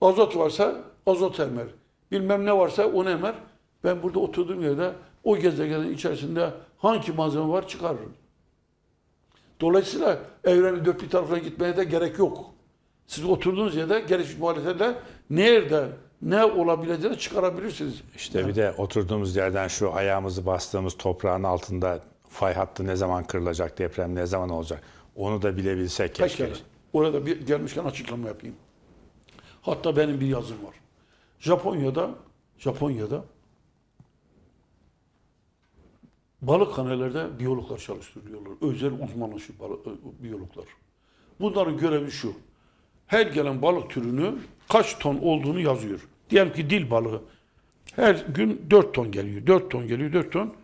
Azot varsa azot emer. Bilmem ne varsa onu emer. Ben burada oturduğum yerde o gezegenin içerisinde hangi malzeme var çıkarırım. Dolayısıyla evrenin dört bir tarafına gitmeye de gerek yok. Siz oturduğunuz yerde gelişmiş muhalefetle nerede ne olabileceğini çıkarabilirsiniz. İşte bir de oturduğumuz yerden şu ayağımızı bastığımız toprağın altında fay hattı ne zaman kırılacak, deprem ne zaman olacak onu da bilebilsek keşke. Pekala. Orada bir gelmişken açıklama yapayım. Hatta benim bir yazım var. Japonya'da Japonya'da balık hanelerde biyologlar çalıştırıyorlar. Özel uzmanlaşıyor balık, biyologlar. Bunların görevi şu. Her gelen balık türünü kaç ton olduğunu yazıyor. Diyelim ki dil balığı. Her gün 4 ton geliyor. 4 ton geliyor, 4 ton.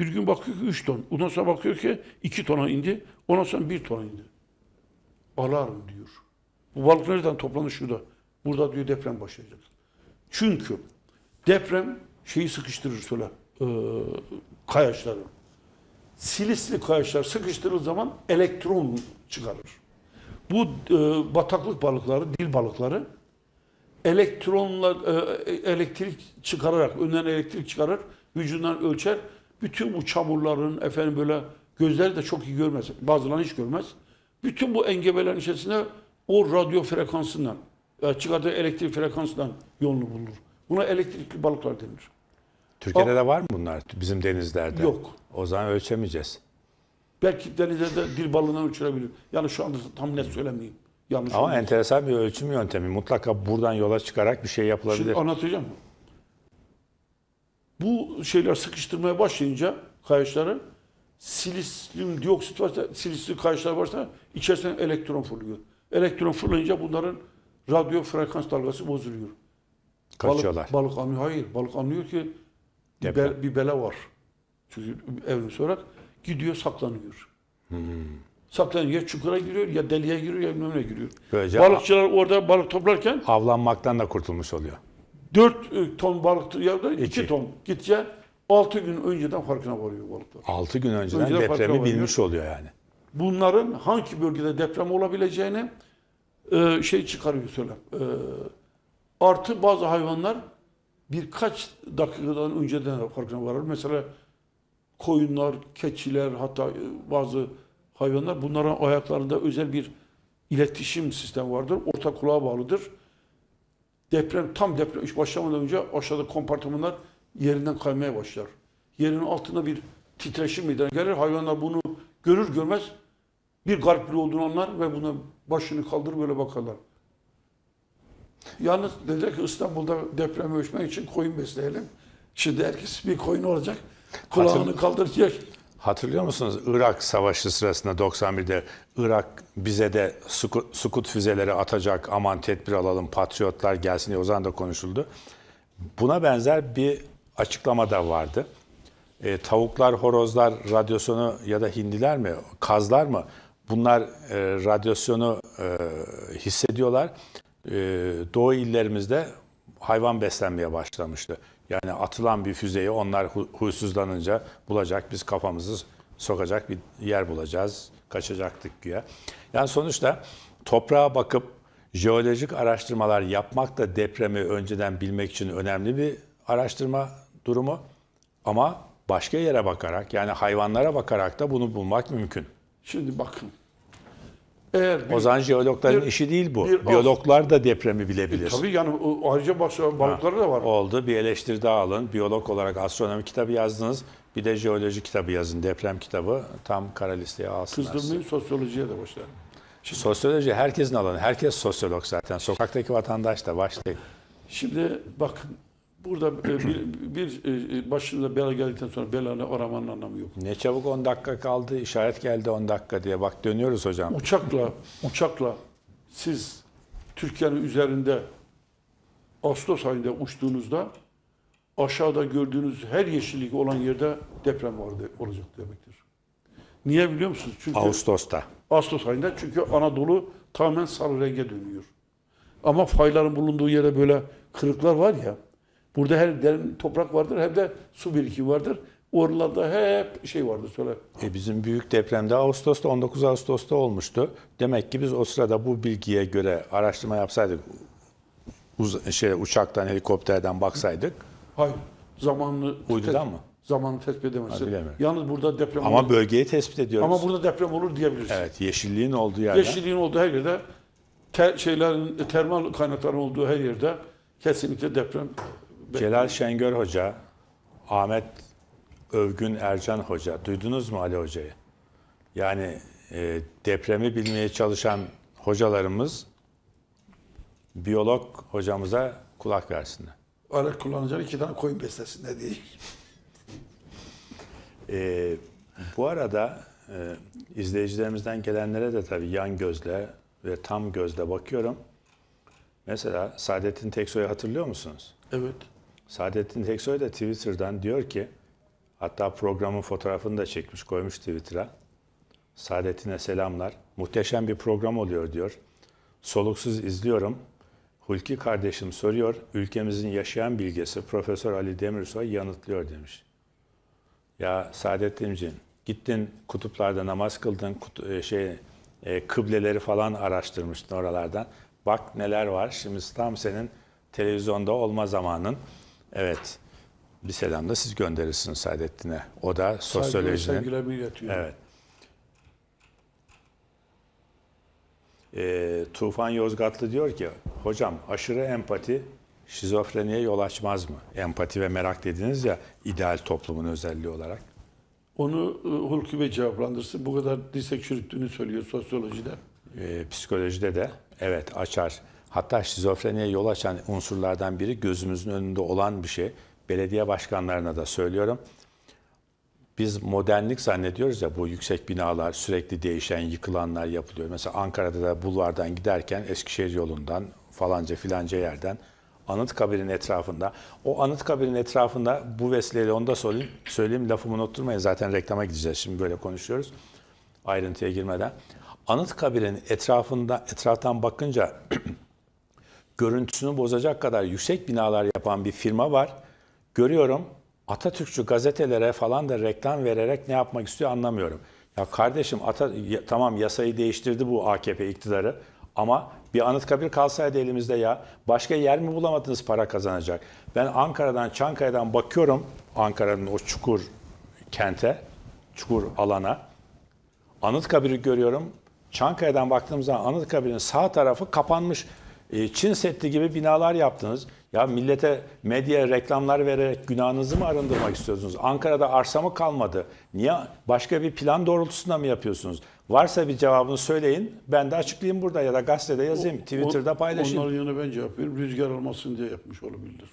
Bir gün bakıyor ki 3 ton. Ondan sonra bakıyor ki 2 tona indi. Ondan sonra 1 tona indi. Alarm diyor. Bu balık nereden toplanır şurada? Burada diyor deprem başlayacak. Çünkü deprem şeyi sıkıştırır şöyle e, kayaçları. Silisli kayaçlar sıkıştırıldığı zaman elektron çıkarır. Bu e, bataklık balıkları, dil balıkları elektronlar e, elektrik çıkararak, önden elektrik çıkarır, vücudundan ölçer. Bütün bu çamurların efendim böyle gözleri de çok iyi görmez. Bazıları hiç görmez. Bütün bu engebelerin içerisinde o radyo frekansından, e, çıkardığı elektrik frekansından yolunu bulur. Buna elektrikli balıklar denir. Türkiye'de de var mı bunlar bizim denizlerde? Yok. O zaman ölçemeyeceğiz. Belki denizde de dil balığından uçurabilir. Yani şu anda tam net söylemeyeyim. Yanlış Ama olmasın. enteresan bir ölçüm yöntemi. Mutlaka buradan yola çıkarak bir şey yapılabilir. Şimdi anlatacağım. Bu şeyler sıkıştırmaya başlayınca kayaçları silisyum dioksit varsa, silisyum kayaçlar varsa içerisinden elektron fırlıyor. Elektron fırlayınca bunların radyo frekans dalgası bozuluyor. Kaçıyorlar. Balık, balık anlıyor. Hayır. Balık anlıyor ki bir, bel- bir bela var. Çünkü evrim olarak gidiyor saklanıyor. Hmm. Saklanıyor. Ya çukura giriyor ya deliğe giriyor ya bilmem ne giriyor. Böylece Balıkçılar orada balık toplarken avlanmaktan da kurtulmuş oluyor. 4 ton balık ya da 2 İki. ton gitçe 6 gün önceden farkına varıyor balıklar. 6 gün önceden Önceden depremi bilmiş oluyor yani. Bunların hangi bölgede deprem olabileceğini e, şey çıkarıyor söyle. E, artı bazı hayvanlar birkaç dakikadan önceden farkına varır. Mesela koyunlar, keçiler hatta e, bazı hayvanlar bunların ayaklarında özel bir iletişim sistemi vardır. Orta kulağa bağlıdır. Deprem tam deprem iş başlamadan önce aşağıda kompartımanlar yerinden kaymaya başlar. Yerin altında bir titreşim meydana gelir. Hayvanlar bunu görür görmez bir garipli olduğunu anlar ve buna başını kaldırır böyle bakarlar. Yalnız dediler ki İstanbul'da depremi ölçmek için koyun besleyelim. Şimdi herkes bir koyun olacak. Kulağını kaldıracak. Hatırlıyor musunuz Irak Savaşı sırasında 91'de Irak bize de sukut, sukut füzeleri atacak aman tedbir alalım patriotlar gelsin diye o zaman da konuşuldu. Buna benzer bir açıklama da vardı. E, tavuklar, horozlar radyasyonu ya da hindiler mi, kazlar mı? Bunlar e, radyasyonu e, hissediyorlar. E, Doğu illerimizde hayvan beslenmeye başlamıştı. Yani atılan bir füzeyi onlar hu- huysuzlanınca bulacak, biz kafamızı sokacak bir yer bulacağız, kaçacaktık güya. Yani sonuçta toprağa bakıp jeolojik araştırmalar yapmak da depremi önceden bilmek için önemli bir araştırma durumu. Ama başka yere bakarak yani hayvanlara bakarak da bunu bulmak mümkün. Şimdi bakın. Eğer bir, O zaman jeologların bir- işi değil bu. bir- Biyologlar da depremi bilebilir. E, tabii yani ayrıca başka balıkları da var. Oldu. Bir eleştiri daha alın. Biyolog olarak astronomi kitabı yazdınız. Bir de jeoloji kitabı yazın. Deprem kitabı tam kara listeye alsınlar. Kızdırmayı sosyolojiye de başlar. Sosyoloji herkesin alanı. Herkes sosyolog zaten. Sokaktaki vatandaş da başlayın. Şimdi bakın burada e, bir, bir e, başınıza bela geldikten sonra belanı aramanın anlamı yok. Ne çabuk 10 dakika kaldı. işaret geldi 10 dakika diye. Bak dönüyoruz hocam. Uçakla uçakla siz Türkiye'nin üzerinde Ağustos ayında uçtuğunuzda aşağıda gördüğünüz her yeşillik olan yerde deprem vardı olacak demektir. Niye biliyor musunuz? Çünkü Ağustos'ta. Ağustos ayında çünkü Anadolu tamamen sarı renge dönüyor. Ama fayların bulunduğu yere böyle kırıklar var ya. Burada her derin toprak vardır hem de su birikimi vardır. Oralarda hep şey vardır söyle. E bizim büyük depremde Ağustos'ta 19 Ağustos'ta olmuştu. Demek ki biz o sırada bu bilgiye göre araştırma yapsaydık uz- şey uçaktan helikopterden baksaydık Hayır. Zamanlı uydudan mı? Zamanı tespit edemezsin. Ha. Yalnız burada deprem Ama olur. bölgeyi tespit ediyoruz. Ama burada deprem olur diyebilirsin. Evet, yeşilliğin olduğu yerde. Yeşilliğin olduğu her yerde, ter, şeylerin termal kaynakların olduğu her yerde kesinlikle deprem. Celal Şengör Hoca, Ahmet Övgün Ercan Hoca. Duydunuz mu Ali Hoca'yı? Yani e, depremi bilmeye çalışan hocalarımız biyolog hocamıza kulak versinler. Alet kullanacak iki tane koyun beslesin ne diyeyim. E, bu arada e, izleyicilerimizden gelenlere de tabii yan gözle ve tam gözle bakıyorum. Mesela Saadettin Teksoy'u hatırlıyor musunuz? Evet. Saadettin Teksoy da Twitter'dan diyor ki, hatta programın fotoğrafını da çekmiş koymuş Twitter'a. Saadettin'e selamlar. Muhteşem bir program oluyor diyor. Soluksuz izliyorum. Hulki kardeşim soruyor. Ülkemizin yaşayan bilgesi Profesör Ali Demirsoy yanıtlıyor demiş. Ya Saadettin'ciğim gittin kutuplarda namaz kıldın, kut- e, şey e, kıbleleri falan araştırmıştın oralardan. Bak neler var. Şimdi tam senin televizyonda olma zamanın. Evet. Bir selam da siz gönderirsiniz Saadettin'e. O da sosyolojinin. sevgilerimi iletiyorum. Evet. Ee, Tufan Yozgatlı diyor ki, hocam aşırı empati şizofreniye yol açmaz mı? Empati ve merak dediniz ya ideal toplumun özelliği olarak. Onu e, Hulki Bey cevaplandırsın. Bu kadar dirsek çürüttüğünü söylüyor sosyolojide. Ee, psikolojide de evet açar. Hatta şizofreniye yol açan unsurlardan biri gözümüzün önünde olan bir şey. Belediye başkanlarına da söylüyorum. Biz modernlik zannediyoruz ya bu yüksek binalar sürekli değişen, yıkılanlar yapılıyor. Mesela Ankara'da da bulvardan giderken Eskişehir yolundan falanca filanca yerden Anıtkabir'in etrafında. O Anıtkabir'in etrafında bu vesileyle onu da söyleyeyim. Söyleyeyim lafımı unutturmayın. Zaten reklama gideceğiz şimdi böyle konuşuyoruz. Ayrıntıya girmeden. Anıtkabir'in etrafında etraftan bakınca görüntüsünü bozacak kadar yüksek binalar yapan bir firma var. Görüyorum Atatürkçü gazetelere falan da reklam vererek ne yapmak istiyor anlamıyorum. Ya kardeşim Ata, ya- tamam yasayı değiştirdi bu AKP iktidarı ama bir Anıtkabir kalsaydı elimizde ya. Başka yer mi bulamadınız para kazanacak? Ben Ankara'dan, Çankaya'dan bakıyorum Ankara'nın o çukur kente, çukur alana. Anıtkabir'i görüyorum. Çankaya'dan baktığım zaman Anıtkabir'in sağ tarafı kapanmış. E, Çin Seddi gibi binalar yaptınız. Ya millete medya reklamlar vererek günahınızı mı arındırmak istiyorsunuz? Ankara'da arsa mı kalmadı? Niye başka bir plan doğrultusunda mı yapıyorsunuz? Varsa bir cevabını söyleyin. Ben de açıklayayım burada ya da gazetede yazayım, Twitter'da paylaşayım. Onların yanına ben cevap veririm. Rüzgar olmasın diye yapmış olabilir.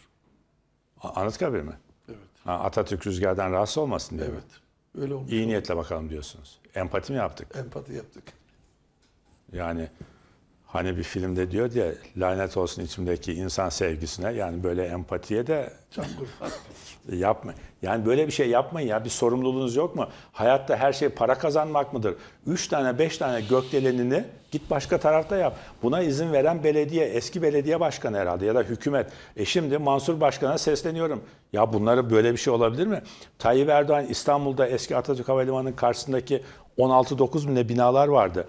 Anıtkabir mi? Evet. Ha, Atatürk rüzgardan rahatsız olmasın diye. mi? Evet. Öyle olmuş. İyi niyetle bakalım diyorsunuz. Empati mi yaptık? Empati yaptık. Yani hani bir filmde diyor ya lanet olsun içimdeki insan sevgisine yani böyle empatiye de yapma. Yani böyle bir şey yapmayın ya bir sorumluluğunuz yok mu? Hayatta her şey para kazanmak mıdır? Üç tane beş tane gökdelenini git başka tarafta yap. Buna izin veren belediye eski belediye başkanı herhalde ya da hükümet. E şimdi Mansur Başkan'a sesleniyorum. Ya bunları böyle bir şey olabilir mi? Tayyip Erdoğan İstanbul'da eski Atatürk Havalimanı'nın karşısındaki 16-9 bine binalar vardı.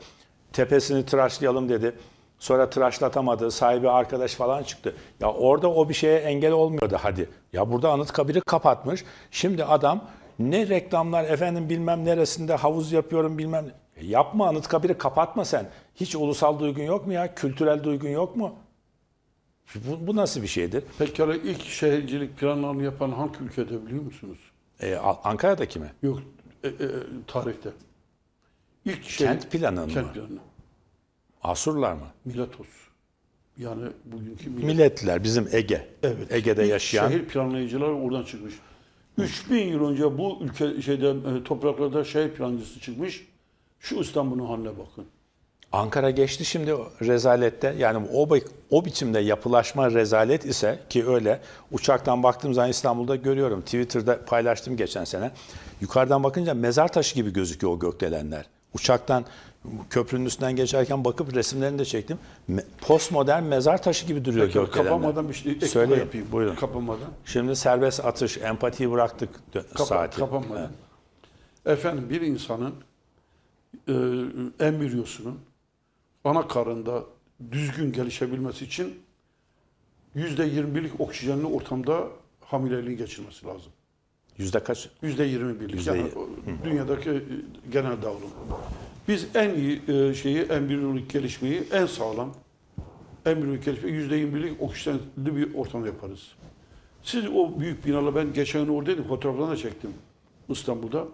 Tepesini tıraşlayalım dedi. Sonra tıraşlatamadı. Sahibi arkadaş falan çıktı. Ya orada o bir şeye engel olmuyordu hadi. Ya burada Anıtkabir'i kapatmış. Şimdi adam ne reklamlar efendim bilmem neresinde havuz yapıyorum bilmem. E yapma Anıtkabir'i kapatma sen. Hiç ulusal duygun yok mu ya? Kültürel duygun yok mu? Bu, bu nasıl bir şeydir? Pekala ilk şehircilik planlarını yapan hangi ülkede biliyor musunuz? E, A- Ankara'daki mi? Yok e, e, tarihte. İlk şehir, Kent planını kent mı? planı. Asurlar mı? Miletos. Yani bugünkü millet. Milletliler bizim Ege. Evet. Ege'de İlk yaşayan Şehir planlayıcılar oradan çıkmış. 3000 yıl önce bu ülke şeyden e, topraklarda şehir plancısı çıkmış. Şu İstanbul'un haline bakın. Ankara geçti şimdi rezalette. Yani o, o biçimde yapılaşma rezalet ise ki öyle uçaktan baktığım zaman İstanbul'da görüyorum. Twitter'da paylaştım geçen sene. Yukarıdan bakınca mezar taşı gibi gözüküyor o gökdelenler. Uçaktan köprünün üstünden geçerken bakıp resimlerini de çektim. Me- Postmodern mezar taşı gibi duruyor Peki, gökdelenler. kapanmadan bir şey ekleme Söyleyin, yapayım. buyurun. Kapanmadan. Şimdi serbest atış, empatiyi bıraktık dö- Kapa, saati. kapanmadan. Efendim bir insanın e, embriyosunun ana karında düzgün gelişebilmesi için yüzde 21'lik oksijenli ortamda hamileliğin geçirmesi lazım. Yüzde kaç? Yüzde yirmi birlik. Yüzde Yani dünyadaki e, genel dağılım. Biz en iyi e, şeyi, embriyonik gelişmeyi en sağlam, embriyonik gelişmeyi yüzde yirmi birlik oksijenli bir ortamda yaparız. Siz o büyük binalar, ben geçen gün oradaydım, fotoğraflarını çektim İstanbul'da.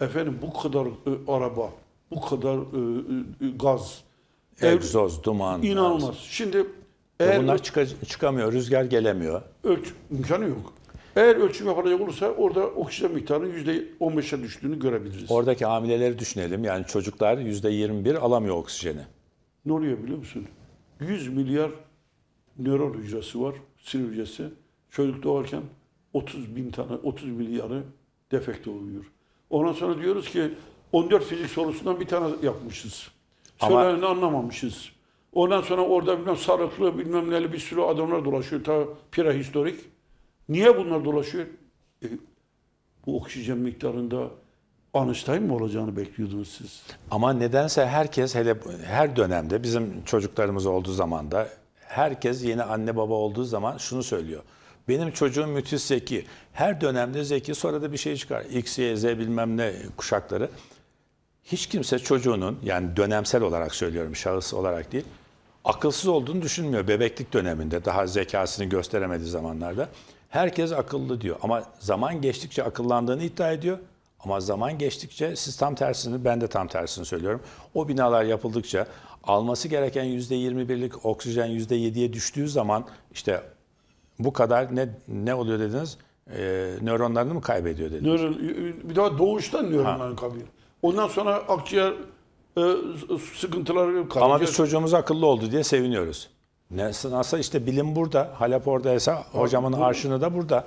Efendim bu kadar e, araba, bu kadar e, e, gaz, Egzoz, duman. inanılmaz. Şimdi eğer Bunlar çıka- çıkamıyor, rüzgar gelemiyor. ölç imkanı yok. Eğer ölçüm yapılacak olursa orada oksijen miktarının yüzde 15'e düştüğünü görebiliriz. Oradaki hamileleri düşünelim. Yani çocuklar yüzde 21 alamıyor oksijeni. Ne oluyor biliyor musun? 100 milyar nöron hücresi var, sinir hücresi. Çocuk doğarken 30 bin tane, 30 milyarı defekte oluyor. Ondan sonra diyoruz ki 14 fizik sorusundan bir tane yapmışız. Ama- Söyleneni anlamamışız. Ondan sonra orada bilmem sarıklı bilmem neli bir sürü adamlar dolaşıyor ta prehistorik. Niye bunlar dolaşıyor? E, bu oksijen miktarında Einstein mı olacağını bekliyordunuz siz? Ama nedense herkes hele her dönemde bizim çocuklarımız olduğu zaman da herkes yeni anne baba olduğu zaman şunu söylüyor. Benim çocuğum müthiş zeki. Her dönemde zeki sonra da bir şey çıkar. X, Y, Z bilmem ne kuşakları. Hiç kimse çocuğunun yani dönemsel olarak söylüyorum şahıs olarak değil akılsız olduğunu düşünmüyor bebeklik döneminde daha zekasını gösteremediği zamanlarda. Herkes akıllı diyor ama zaman geçtikçe akıllandığını iddia ediyor. Ama zaman geçtikçe siz tam tersini ben de tam tersini söylüyorum. O binalar yapıldıkça alması gereken %21'lik oksijen %7'ye düştüğü zaman işte bu kadar ne ne oluyor dediniz? Ee, nöronlarını mı kaybediyor dediniz? Nöron, bir daha doğuştan nöronların kalıyor. Ondan sonra akciğer e, sıkıntıları kalıyor. Ama biz çocuğumuz akıllı oldu diye seviniyoruz. Nasıl, işte bilim burada, Halep oradaysa hocamın arşını da burada.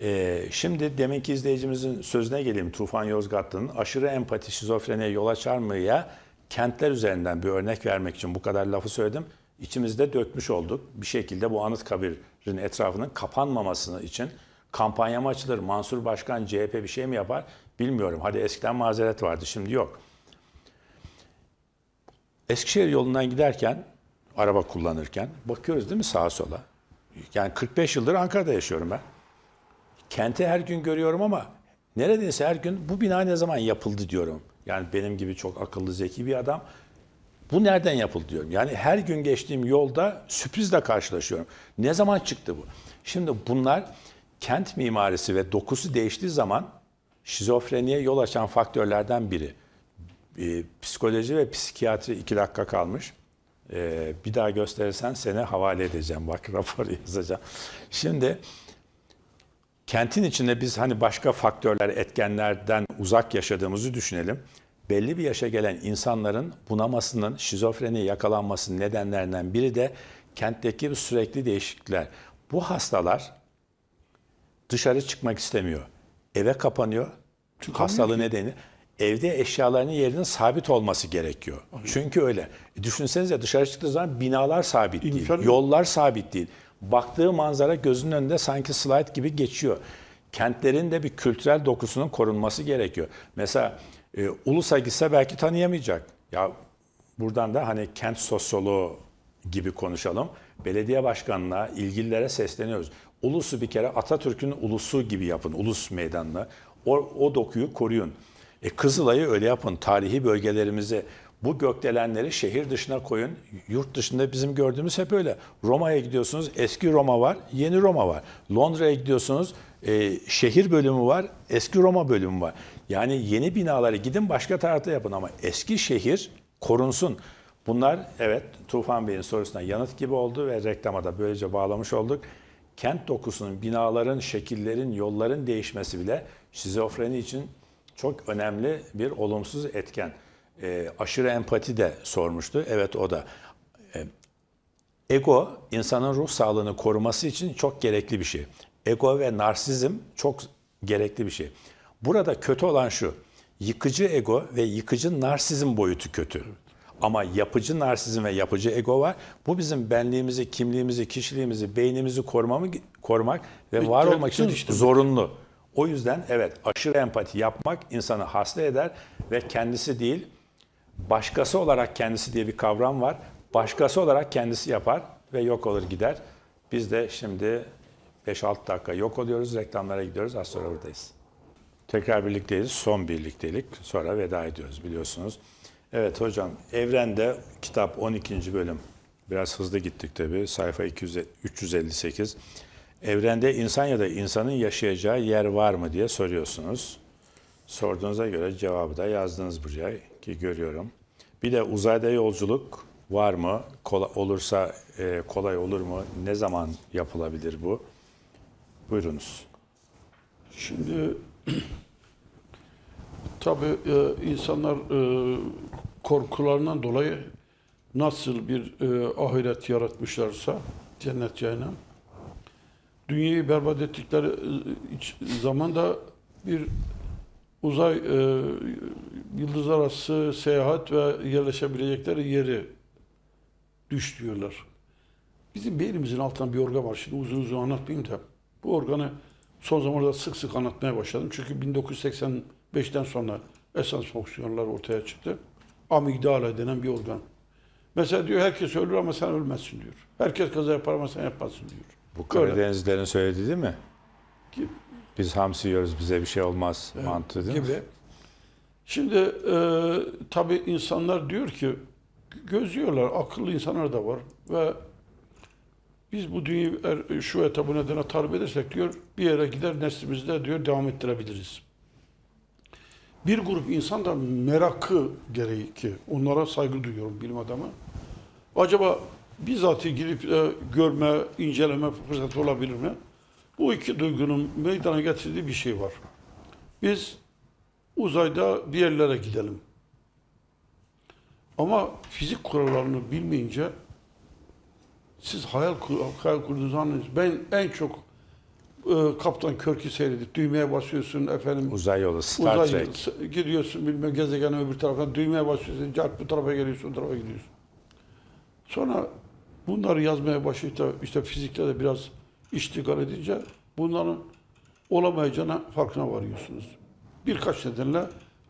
Ee, şimdi deminki izleyicimizin sözüne geleyim Tufan Yozgatlı'nın aşırı empati şizofreniye yol açar mı ya kentler üzerinden bir örnek vermek için bu kadar lafı söyledim. İçimizde dökmüş olduk. Bir şekilde bu anıt kabirin etrafının kapanmamasını için kampanya mı açılır? Mansur Başkan CHP bir şey mi yapar? Bilmiyorum. Hadi eskiden mazeret vardı şimdi yok. Eskişehir yolundan giderken, araba kullanırken bakıyoruz değil mi sağa sola? Yani 45 yıldır Ankara'da yaşıyorum ben. Kenti her gün görüyorum ama neredeyse her gün bu bina ne zaman yapıldı diyorum. Yani benim gibi çok akıllı, zeki bir adam. Bu nereden yapıldı diyorum. Yani her gün geçtiğim yolda sürprizle karşılaşıyorum. Ne zaman çıktı bu? Şimdi bunlar kent mimarisi ve dokusu değiştiği zaman şizofreniye yol açan faktörlerden biri. Ee, psikoloji ve psikiyatri iki dakika kalmış. Ee, bir daha gösterirsen seni havale edeceğim. Bak raporu yazacağım. Şimdi kentin içinde biz hani başka faktörler, etkenlerden uzak yaşadığımızı düşünelim. Belli bir yaşa gelen insanların bunamasının, şizofreniye yakalanmasının nedenlerinden biri de kentteki bu sürekli değişiklikler. Bu hastalar dışarı çıkmak istemiyor. Eve kapanıyor. Hastalığı nedeni. Evde eşyalarının yerinin sabit olması gerekiyor. Çünkü öyle. E düşünsenize dışarı çıktığı zaman binalar sabit değil. Yollar sabit değil. Baktığı manzara gözünün önünde sanki slide gibi geçiyor. Kentlerin de bir kültürel dokusunun korunması gerekiyor. Mesela e, Ulus'a gitse belki tanıyamayacak. Ya buradan da hani kent sosyoloğu gibi konuşalım. Belediye başkanına, ilgililere sesleniyoruz. Ulus'u bir kere Atatürk'ün ulusu gibi yapın, ulus meydanını. O, o dokuyu koruyun. E Kızılay'ı öyle yapın. Tarihi bölgelerimizi, bu gökdelenleri şehir dışına koyun. Yurt dışında bizim gördüğümüz hep öyle. Roma'ya gidiyorsunuz, eski Roma var, yeni Roma var. Londra'ya gidiyorsunuz, e, şehir bölümü var, eski Roma bölümü var. Yani yeni binaları gidin başka tarafta yapın ama eski şehir korunsun. Bunlar evet Tufan Bey'in sorusuna yanıt gibi oldu ve reklama da böylece bağlamış olduk. Kent dokusunun, binaların, şekillerin, yolların değişmesi bile şizofreni için çok önemli bir olumsuz etken. Ee, aşırı empati de sormuştu. Evet o da. Ee, ego insanın ruh sağlığını koruması için çok gerekli bir şey. Ego ve narsizm çok gerekli bir şey. Burada kötü olan şu. Yıkıcı ego ve yıkıcı narsizm boyutu kötü. Ama yapıcı narsizm ve yapıcı ego var. Bu bizim benliğimizi, kimliğimizi, kişiliğimizi, beynimizi korumamı, korumak ve var olmak için zorunlu. O yüzden evet aşırı empati yapmak insanı hasta eder ve kendisi değil başkası olarak kendisi diye bir kavram var. Başkası olarak kendisi yapar ve yok olur gider. Biz de şimdi 5-6 dakika yok oluyoruz. Reklamlara gidiyoruz. Az sonra buradayız. Tekrar birlikteyiz. Son birliktelik. Sonra veda ediyoruz biliyorsunuz. Evet hocam. Evrende kitap 12. bölüm. Biraz hızlı gittik tabii. Sayfa 200, 358. Evrende insan ya da insanın yaşayacağı yer var mı diye soruyorsunuz. Sorduğunuza göre cevabı da yazdınız buraya ki görüyorum. Bir de uzayda yolculuk var mı? Kola, olursa e, kolay olur mu? Ne zaman yapılabilir bu? Buyurunuz. Şimdi tabii e, insanlar e, korkularından dolayı nasıl bir e, ahiret yaratmışlarsa cennet cehennem dünyayı berbat ettikleri iç- zaman da bir uzay e, yıldız arası seyahat ve yerleşebilecekleri yeri düş diyorlar. Bizim beynimizin altında bir organ var. Şimdi uzun uzun anlatmayayım da. Bu organı son zamanlarda sık sık anlatmaya başladım. Çünkü 1985'ten sonra esans fonksiyonlar ortaya çıktı. Amigdala denen bir organ. Mesela diyor herkes ölür ama sen ölmezsin diyor. Herkes kaza yapar ama sen yapmazsın diyor. Bu. Karadenizlerin söylediği değil mi? Ki- Biz hamsi yiyoruz bize bir şey olmaz mantığı değil mi? gibi. Şimdi e, tabii insanlar diyor ki gözüyorlar, akıllı insanlar da var ve biz bu dünyayı eğer şu etabı nedene tarif edersek diyor bir yere gider neslimizde diyor devam ettirebiliriz. Bir grup insan da merakı gereği ki onlara saygı duyuyorum bilim adamı. Acaba bizatihi gidip e, görme, inceleme fırsatı olabilir mi? Bu iki duygunun meydana getirdiği bir şey var. Biz uzayda bir yerlere gidelim. Ama fizik kurallarını bilmeyince siz hayal, kur, hayal kurduğunuz anlayınız. Ben en çok e, Kaptan Kirk'ü seyredip düğmeye basıyorsun efendim. Uzay yolu, Star uzay Trek. gidiyorsun bilmem gezegenin öbür tarafına düğmeye basıyorsun. Cart bu tarafa geliyorsun, o tarafa gidiyorsun. Sonra bunları yazmaya başlayıp da işte fizikte de biraz iştigal edince bunların olamayacağına farkına varıyorsunuz. Birkaç nedenle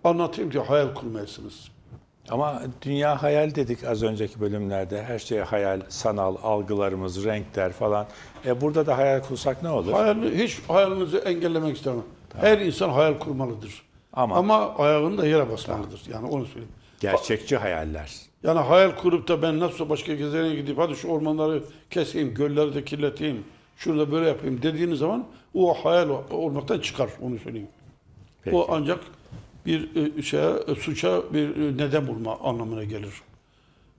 anlatayım diye hayal kurmayasınız. Ama dünya hayal dedik az önceki bölümlerde. Her şey hayal, sanal, algılarımız, renkler falan. E burada da hayal kursak ne olur? Hayalini, hiç hayalinizi engellemek istemem. Her insan hayal kurmalıdır. Ama- Ama, ayağını da yere basmalıdır. Yani onu söyleyeyim. Gerçekçi hayaller. Yani hayal kurup da ben nasıl başka gezegene gidip hadi şu ormanları keseyim, gölleri de kirleteyim, şurada böyle yapayım dediğiniz zaman o hayal olmaktan çıkar onu söyleyeyim. Peki. O ancak bir e, şeye, suça bir e, neden bulma anlamına gelir.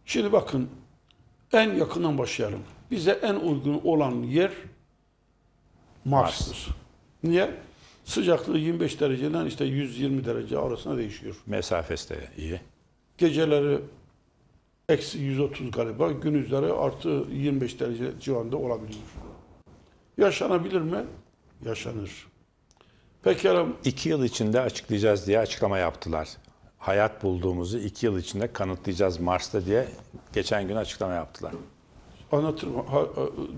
Şimdi bakın en yakından başlayalım. Bize en uygun olan yer Mars'tır. Niye? Sıcaklığı 25 dereceden işte 120 derece arasında değişiyor. Mesafesi de iyi. Geceleri eksi 130 galiba, gündüzleri artı 25 derece civarında olabiliyor. Yaşanabilir mi? Yaşanır. Pekala İki yıl içinde açıklayacağız diye açıklama yaptılar. Hayat bulduğumuzu iki yıl içinde kanıtlayacağız Mars'ta diye geçen gün açıklama yaptılar. anlatırım. Ha-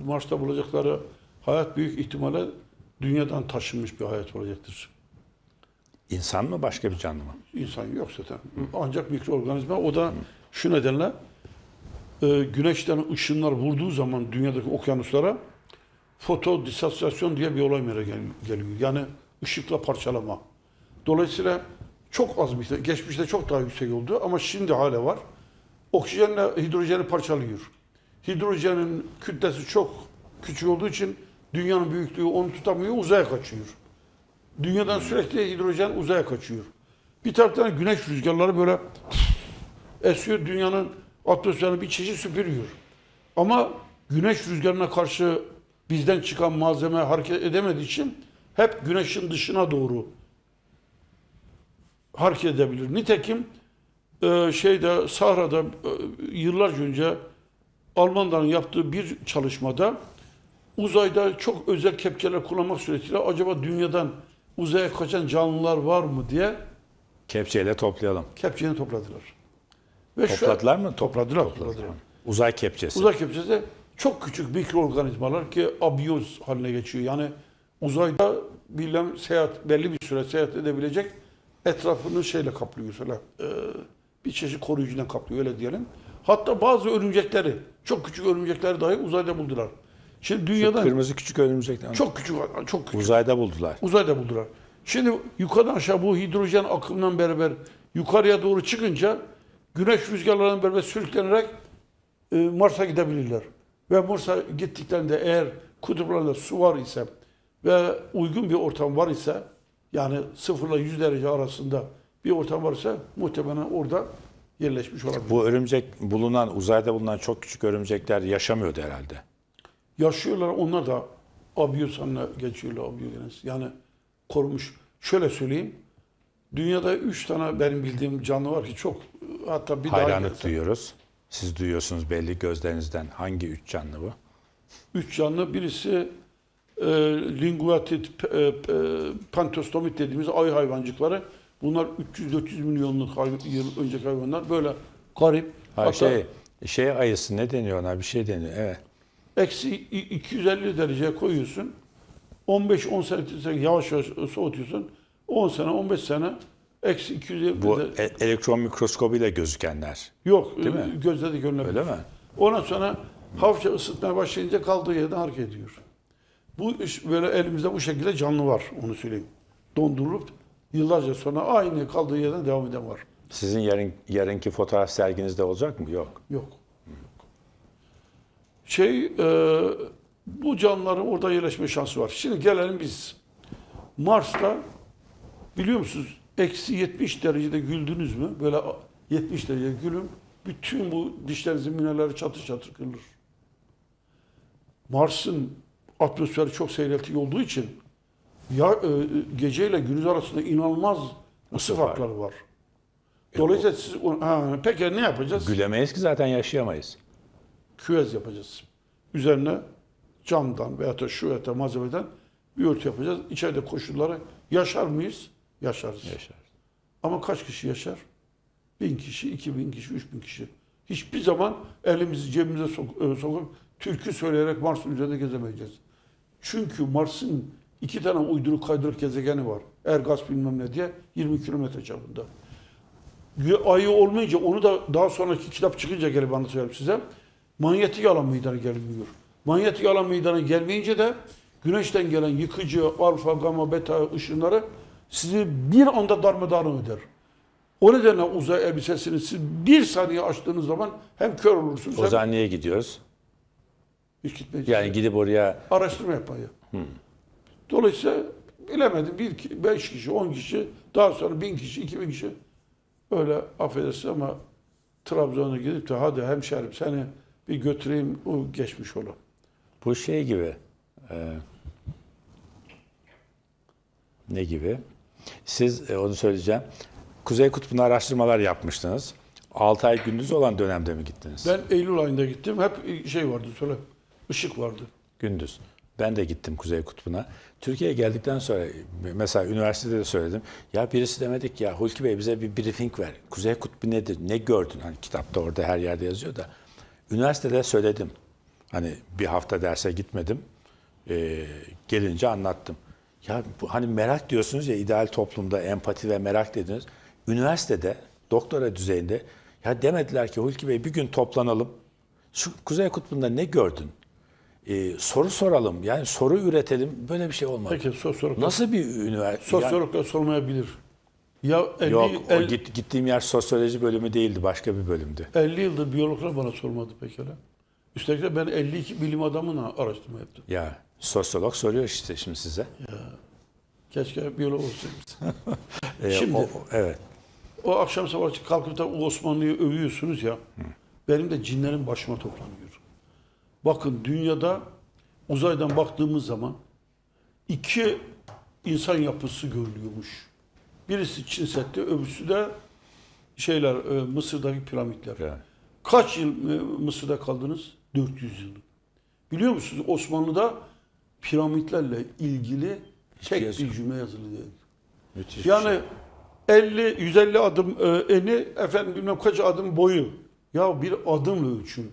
Mars'ta bulacakları hayat büyük ihtimalle dünyadan taşınmış bir hayat olacaktır. İnsan mı başka bir canlı mı? İnsan yok zaten. Ancak mikroorganizma o da şu nedenle e, güneşten ışınlar vurduğu zaman dünyadaki okyanuslara fotodisasyasyon diye bir olay meydana gel- geliyor. Yani ışıkla parçalama. Dolayısıyla çok az miktar, geçmişte çok daha yüksek oldu ama şimdi hala var. Oksijenle hidrojeni parçalıyor. Hidrojenin kütlesi çok küçük olduğu için dünyanın büyüklüğü onu tutamıyor, uzaya kaçıyor. Dünyadan sürekli hidrojen uzaya kaçıyor. Bir taraftan güneş rüzgarları böyle esiyor, dünyanın atmosferini bir çeşit süpürüyor. Ama güneş rüzgarına karşı bizden çıkan malzeme hareket edemediği için hep güneşin dışına doğru hareket edebilir. Nitekim e, şeyde Sahra'da e, yıllarca önce Almanların yaptığı bir çalışmada uzayda çok özel kepçeler kullanmak suretiyle acaba dünyadan uzaya kaçan canlılar var mı diye Kepçeyle toplayalım. kepçeni topladılar. Ve şu- Topladılar mı? Topladılar. topladılar. Uzay kepçesi. Uzay kepçesi çok küçük mikroorganizmalar ki abiyoz haline geçiyor. Yani uzayda bilmem seyahat belli bir süre seyahat edebilecek etrafını şeyle kaplıyor mesela. e, bir çeşit koruyucuyla kaplıyor öyle diyelim. Hatta bazı örümcekleri, çok küçük örümcekleri dahi uzayda buldular. Şimdi dünyadan Kırmızı küçük örümcekler. çok küçük, çok küçük. Uzayda buldular. Uzayda buldular. Şimdi yukarıdan aşağı bu hidrojen akımından beraber yukarıya doğru çıkınca güneş rüzgarlarından beraber sürüklenerek e, Mars'a gidebilirler. Ve Mars'a gittiklerinde eğer kutuplarında su var ise ve uygun bir ortam var ise yani 0 ile 100 derece arasında bir ortam varsa muhtemelen orada yerleşmiş olabilir. Bu örümcek bulunan, uzayda bulunan çok küçük örümcekler yaşamıyordu herhalde. Yaşıyorlar onlar da abiyosanla geçiyorlar abiyogenes. Yani korumuş. Şöyle söyleyeyim. Dünyada üç tane benim bildiğim canlı var ki çok hatta bir daha Hayranlık gelse- duyuyoruz. Siz duyuyorsunuz belli gözlerinizden. Hangi üç canlı bu? Üç canlı birisi e, linguatit e, e, pantostomit dediğimiz ay hayvancıkları. Bunlar 300-400 milyonluk hay- yıl önceki hayvanlar. Böyle garip. Ha, hatta şey, şey ayısı ne deniyor ona? Bir şey deniyor. Evet. eksi i- 250 dereceye koyuyorsun. 15-10 sene yavaş yavaş soğutuyorsun. 10 sene 15 sene eksi 250 Bu e- elektron mikroskobuyla gözükenler. yok Değil e, mi? gözle de görülebilir. Öyle mi? Ondan sonra hafifçe ısıtmaya başlayınca kaldığı yerden hareket ediyor. Bu iş böyle elimizde bu şekilde canlı var onu söyleyeyim. Dondurulup yıllarca sonra aynı kaldığı yerden devam eden var. Sizin yarın yarınki fotoğraf serginizde olacak mı? Yok. Yok. Şey, e, bu canlıların orada yerleşme şansı var. Şimdi gelelim biz. Mars'ta biliyor musunuz eksi 70 derecede güldünüz mü? Böyle 70 derece gülün. Bütün bu dişlerinizin mineralleri çatır çatır kırılır. Mars'ın atmosferi çok seyreltiği olduğu için ya e, geceyle gündüz arasında inanılmaz var. farkları var. Dolayısıyla siz ha, peki ne yapacağız? Gülemeyiz ki zaten yaşayamayız. küvez yapacağız. Üzerine camdan veya da şu veya da malzemeden bir örtü yapacağız. İçeride koşulları yaşar mıyız? Yaşarız. Yaşar. Ama kaç kişi yaşar? Bin kişi, iki bin kişi, üç bin kişi. Hiçbir zaman elimizi cebimize sok- e, sokup türkü söyleyerek Mars'ın üzerinde gezemeyeceğiz. Çünkü Mars'ın iki tane uyduruk kaydırık gezegeni var. Ergas bilmem ne diye 20 kilometre çapında. Ayı olmayınca onu da daha sonraki kitap çıkınca gelip anlatıyorum size. Manyetik alan meydana gelmiyor. Manyetik alan meydana gelmeyince de güneşten gelen yıkıcı alfa, gamma, beta ışınları sizi bir anda darmadağın eder. O nedenle uzay elbisesini siz bir saniye açtığınız zaman hem kör olursunuz O hem zaman niye gidiyoruz? hiç gitmeyeceksiniz. Yani gidip oraya araştırma yapmaya. Dolayısıyla bilemedim bir, beş kişi, on kişi, daha sonra bin kişi, iki bin kişi öyle affedersin ama Trabzon'a gidip de hadi hemşerim seni bir götüreyim o geçmiş ola. bu şey gibi. e, ne gibi? Siz e, onu söyleyeceğim. Kuzey Kutbu'nda araştırmalar yapmıştınız. 6 ay gündüz olan dönemde mi gittiniz? Ben Eylül ayında gittim. Hep şey vardı söyle. ışık vardı. Gündüz. Ben de gittim Kuzey Kutbu'na. Türkiye'ye geldikten sonra mesela üniversitede de söyledim. Ya birisi demedik ya Hulki Bey bize bir briefing ver. Kuzey Kutbu nedir? Ne gördün? Hani kitapta orada her yerde yazıyor da. Üniversitede söyledim. Hani bir hafta derse gitmedim. Ee, gelince anlattım. Ya bu, hani merak diyorsunuz ya ideal toplumda empati ve merak dediniz. Üniversitede doktora düzeyinde ya demediler ki Hulki Bey bir gün toplanalım. Şu Kuzey Kutbu'nda ne gördün? Ee, soru soralım. Yani soru üretelim. Böyle bir şey olmadı. Peki sosyolog, Nasıl bir üniversite? sosyologlar sormayabilir. Ya 50, yok, o el- git, gittiğim yer sosyoloji bölümü değildi. Başka bir bölümdü. 50 yıldır biyologlar bana sormadı pekala. Üstelik de ben 52 bilim adamına araştırma yaptım. Ya sosyolog soruyor işte şimdi size. Keşke biyolog olsaydım. Ee, Şimdi- o- evet. O akşam sabah kalkıp da Osmanlı'yı övüyorsunuz ya. Benim de cinlerin başıma toplanıyor. Bakın dünyada uzaydan baktığımız zaman iki insan yapısı görülüyormuş. Birisi Çin Seddi, öbürsü de şeyler e, Mısır'daki piramitler. Evet. Kaç yıl e, Mısır'da kaldınız? 400 yıl. Biliyor musunuz Osmanlı'da piramitlerle ilgili tek yazı bir cümle yazılı değil. Müthiş bir şey. Yani 50 150 adım e, eni efendim bilmem kaç adım boyu. Ya bir adımla ölçün.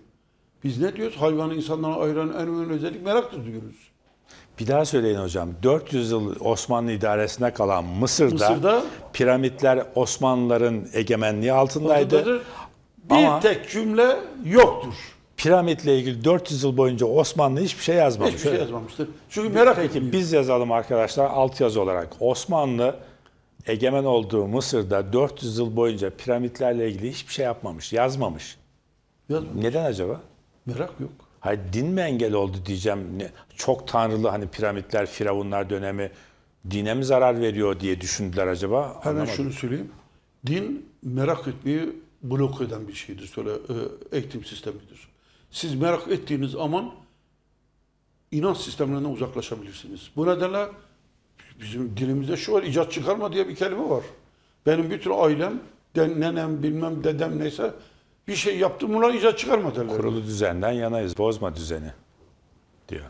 Biz ne diyoruz? Hayvanı insanlara ayıran en önemli özellik meraktır diyoruz. Bir daha söyleyin hocam. 400 yıl Osmanlı idaresinde kalan Mısır'da, Mısır'da piramitler Osmanlıların egemenliği altındaydı. bir Ama- tek cümle yoktur. Piramitle ilgili 400 yıl boyunca Osmanlı hiçbir şey yazmamış. Hiçbir şey yazmamıştır. Çünkü merak etmiyor. biz yazalım arkadaşlar altyazı olarak. Osmanlı egemen olduğu Mısır'da 400 yıl boyunca piramitlerle ilgili hiçbir şey yapmamış, yazmamış. Yazmamış. Neden acaba? Merak yok. Hayır din mi engel oldu diyeceğim. Ne, çok tanrılı hani piramitler, firavunlar dönemi dine mi zarar veriyor diye düşündüler acaba? Hemen Anlamadım. şunu söyleyeyim. Din merak etmeyi blok eden bir şeydir. Söyle eğitim sistemidir. Siz merak ettiğiniz zaman inanç sistemlerinden uzaklaşabilirsiniz. Bu nedenle bizim dilimizde şu var, icat çıkarma diye bir kelime var. Benim bütün ailem, nenem, bilmem dedem neyse bir şey yaptım bunlar icat çıkarma derler. Kurulu düzenden yanayız. Bozma düzeni diyor.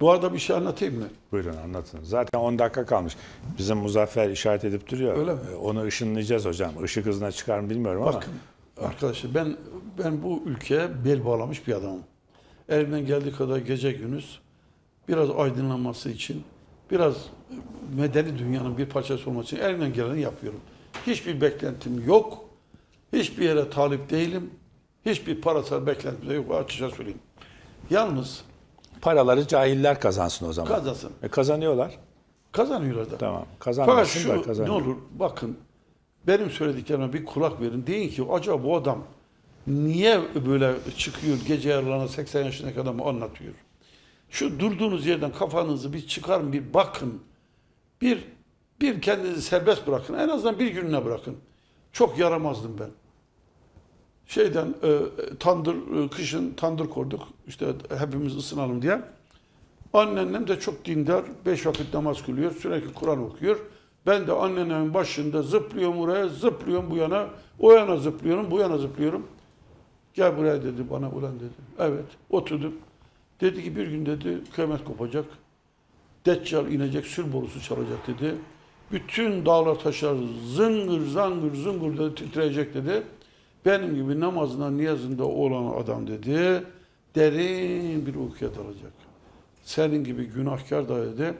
Bu arada bir şey anlatayım mı? Buyurun anlatın. Zaten 10 dakika kalmış. Bizim Muzaffer işaret edip duruyor. Öyle mi? Onu ışınlayacağız hocam. Işık hızına çıkar mı bilmiyorum ama. Arkadaşlar ben ben bu ülkeye bel bağlamış bir adamım. Elimden geldiği kadar gece gündüz biraz aydınlanması için, biraz medeni dünyanın bir parçası olması için elimden geleni yapıyorum. Hiçbir beklentim yok. Hiçbir yere talip değilim. Hiçbir parasal beklentim de yok. Açıkça söyleyeyim. Yalnız Paraları cahiller kazansın o zaman. kazansın. E, kazanıyorlar. Kazanıyorlar da. Tamam. Fakat Kazanmasın şu da ne kazanıyor. olur bakın benim söylediklerime bir kulak verin. Deyin ki acaba bu adam niye böyle çıkıyor gece yarılarına 80 yaşındaki adamı anlatıyor. Şu durduğunuz yerden kafanızı bir çıkarın bir bakın. Bir bir kendinizi serbest bırakın. En azından bir gününe bırakın. Çok yaramazdım ben. Şeyden e, tandır e, kışın tandır kurduk. İşte hepimiz ısınalım diye. Anneannem de çok dindar. Beş vakit namaz kılıyor. Sürekli Kur'an okuyor. Ben de anneannemin başında zıplıyorum oraya, zıplıyorum bu yana. O yana zıplıyorum, bu yana zıplıyorum. Gel buraya dedi bana ulan dedi. Evet, oturdum. Dedi ki bir gün dedi kıyamet kopacak. Deccal inecek, sür borusu çalacak dedi. Bütün dağlar taşlar zıngır zangır zıngır dedi titreyecek dedi. Benim gibi namazında niyazında olan adam dedi derin bir uykuya dalacak. Senin gibi günahkar da dedi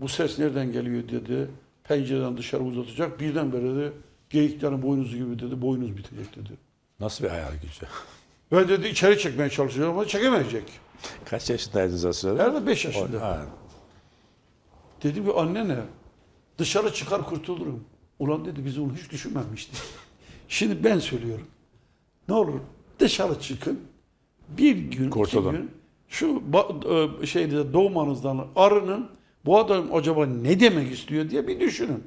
bu ses nereden geliyor dedi. Pencereden dışarı uzatacak. Birdenbire de geyiklerin boynuzu gibi dedi. Boynuz bitecek dedi. Nasıl bir hayal gücü? Ve dedi içeri çekmeye çalışıyor ama çekemeyecek. Kaç yaşındaydınız o sırada? Nerede 5 yaşında. Ha, Dedi bir anne ne? Dışarı çıkar kurtulurum. Ulan dedi biz onu hiç düşünmemiştik. Şimdi ben söylüyorum. Ne olur dışarı çıkın. Bir gün, Kurtulun. iki gün şu e, şeyde doğmanızdan arının bu adam acaba ne demek istiyor diye bir düşünün.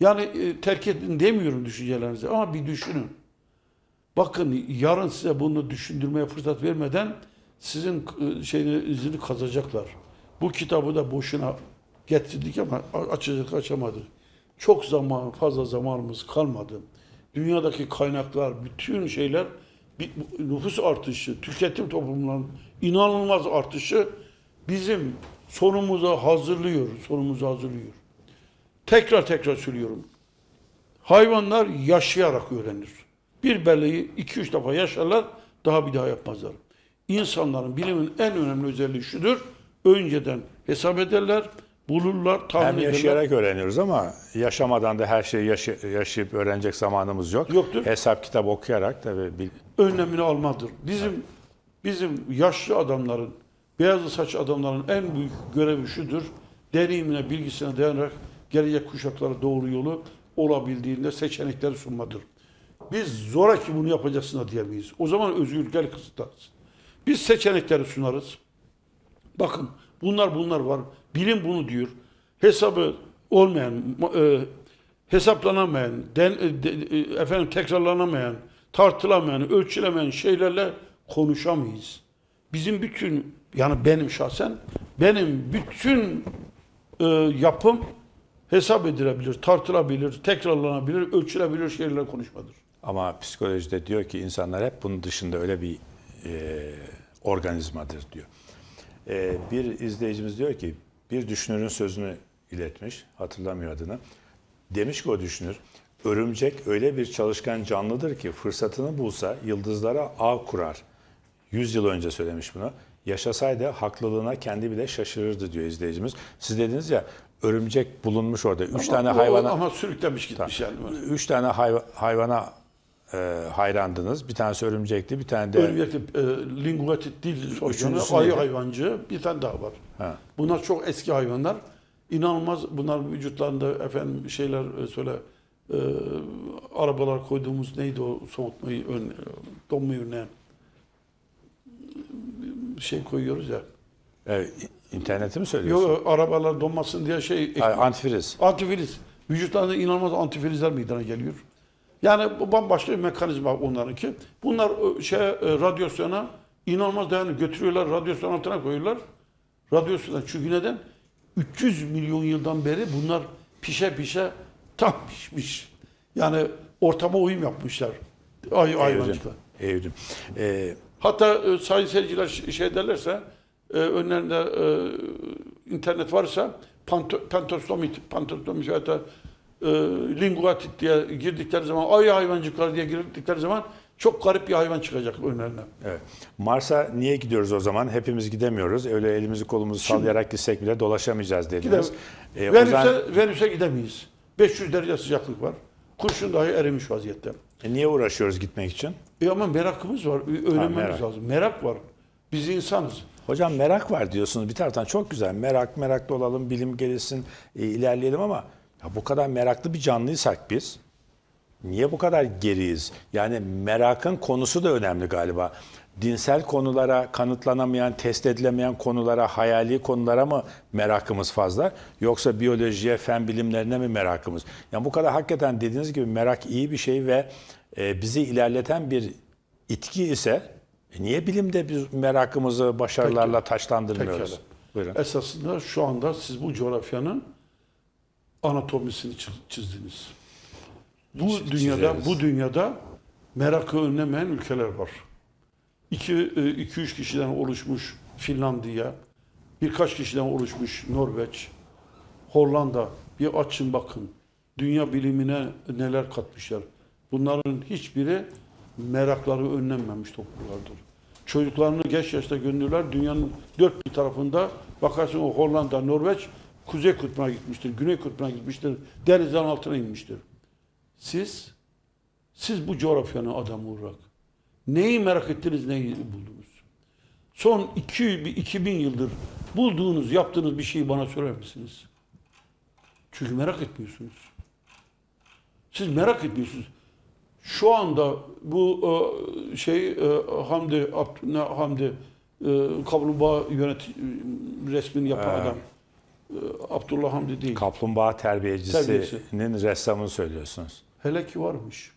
Yani e, terk edin demiyorum düşüncelerinizi ama bir düşünün. Bakın yarın size bunu düşündürmeye fırsat vermeden sizin e, şeyinizi kazacaklar. Bu kitabı da boşuna getirdik ama açacak açamadık. Çok zaman, fazla zamanımız kalmadı. Dünyadaki kaynaklar, bütün şeyler, bir- nüfus artışı, tüketim toplumlarının inanılmaz artışı bizim sonumuza hazırlıyor, sonumuzu hazırlıyor. Tekrar tekrar söylüyorum. Hayvanlar yaşayarak öğrenir. Bir belayı iki üç defa yaşarlar, daha bir daha yapmazlar. İnsanların bilimin en önemli özelliği şudur. Önceden hesap ederler, bulurlar, tahmin Hem ederler. yaşayarak öğreniyoruz ama yaşamadan da her şeyi yaşay- yaşayıp öğrenecek zamanımız yok. Yoktur. Hesap kitap okuyarak tabii bil- önlemini almadır. Bizim bizim yaşlı adamların, beyaz saç adamların en büyük görevi şudur. Deneyimine, bilgisine dayanarak gelecek kuşaklara doğru yolu olabildiğinde seçenekleri sunmadır. Biz zoraki bunu yapacaksın da diyemeyiz. O zaman özgürlükleri kısıtlarız. Biz seçenekleri sunarız. Bakın bunlar bunlar var. Bilim bunu diyor. Hesabı olmayan, e, hesaplanamayan, den, e, de- e, efendim tekrarlanamayan, tartılamayan, ölçülemeyen şeylerle konuşamayız. Bizim bütün yani benim şahsen benim bütün e, yapım hesap edilebilir, tartılabilir, tekrarlanabilir, ölçülebilir şeylerle konuşmadır. ama psikolojide diyor ki insanlar hep bunun dışında öyle bir e, organizmadır diyor. E, bir izleyicimiz diyor ki bir düşünürün sözünü iletmiş, hatırlamıyor adını. Demiş ki o düşünür, örümcek öyle bir çalışkan canlıdır ki fırsatını bulsa yıldızlara ağ kurar. 100 yıl önce söylemiş bunu. Yaşasaydı haklılığına kendi bile şaşırırdı diyor izleyicimiz. Siz dediniz ya örümcek bulunmuş orada. Üç Ama tane hayvana ama sürüklemiş gitmiş yani. üç tane hayva- hayvana e, hayrandınız. Bir tanesi örümcekti, bir tane de Örümcekli e, linguatit dil Üçüncüsü ayı hayvancı bir tane daha var. Ha. Bunlar çok eski hayvanlar. İnanılmaz bunlar vücutlarında efendim şeyler e, söyle e, arabalar koyduğumuz neydi o soğutmayı ön, donmayı önleyen şey koyuyoruz ya. e, interneti mi söylüyorsun? Yok arabalar donmasın diye şey Ay, Antifriz. Antifriz. Vücutlarında inanılmaz antifrizler meydana geliyor. Yani bu bambaşka bir mekanizma onlarınki. Bunlar e, şey e, radyasyona inanılmaz dayanıyor. Götürüyorlar radyasyon altına koyuyorlar. Radyasyondan çünkü neden? 300 milyon yıldan beri bunlar pişe pişe tam pişmiş. Yani ortama uyum yapmışlar. Ay, Evrim. hayvancıklar. Evrim. E, Hatta e, sayın seyirciler şey derlerse e, önlerinde e, internet varsa panto, pentostomit, pentostomit ya da e, linguatit diye girdikleri zaman ay hayvancıklar diye girdikleri zaman çok garip bir hayvan çıkacak önlerine. evet. Mars'a niye gidiyoruz o zaman? Hepimiz gidemiyoruz. Öyle elimizi kolumuzu Şimdi- sallayarak gitsek bile dolaşamayacağız dediniz. E, o Venüs'e, zaman Venüs'e gidemeyiz. 500 derece sıcaklık var. Kurşun dahi erimiş vaziyette. e, niye uğraşıyoruz gitmek için? E ama merakımız var. Öğrenmemiz merak. lazım. Merak var. Biz insanız. Hocam merak var diyorsunuz bir taraftan çok güzel. Merak meraklı olalım, bilim gelişsin, e, ilerleyelim ama ya bu kadar meraklı bir canlıysak biz niye bu kadar geriyiz? Yani merakın konusu da önemli galiba. Dinsel konulara, kanıtlanamayan, test edilemeyen konulara, hayali konulara mı merakımız fazla? Yoksa biyolojiye, fen bilimlerine mi merakımız? Yani bu kadar hakikaten dediğiniz gibi merak iyi bir şey ve e, bizi ilerleten bir itki ise e, niye bilimde biz merakımızı başarılarla taşlandırmıyoruz? Pekala. Buyurun. Esasında şu anda siz bu coğrafyanın anatomisini çiz- çizdiniz. Bu Çiz- dünyada çizeriz. bu dünyada merakı önlemeyen ülkeler var. 2 2 3 kişiden oluşmuş Finlandiya, birkaç kişiden oluşmuş Norveç, Hollanda. Bir açın bakın. Dünya bilimine neler katmışlar. Bunların hiçbiri merakları önlenmemiş topluluklardır. Çocuklarını geç yaşta gönderirler. Dünyanın dört bir tarafında bakarsın o Hollanda, Norveç kuzey kutbuna gitmiştir, güney kutbuna gitmiştir, denizden altına inmiştir. Siz, siz bu coğrafyanın adamı olarak neyi merak ettiniz, neyi buldunuz? Son 2, 2000 yıldır bulduğunuz, yaptığınız bir şeyi bana söyler misiniz? Çünkü merak etmiyorsunuz. Siz merak etmiyorsunuz. Şu anda bu e, şey e, Hamdi Abd, ne, Hamdi e, kaplumbağa yönet resmini yapan Ha. adam. Abdullah Hamdi değil. Kaplumbağa terbiyecisinin Terbiyesi. ressamını söylüyorsunuz. Hele ki varmış.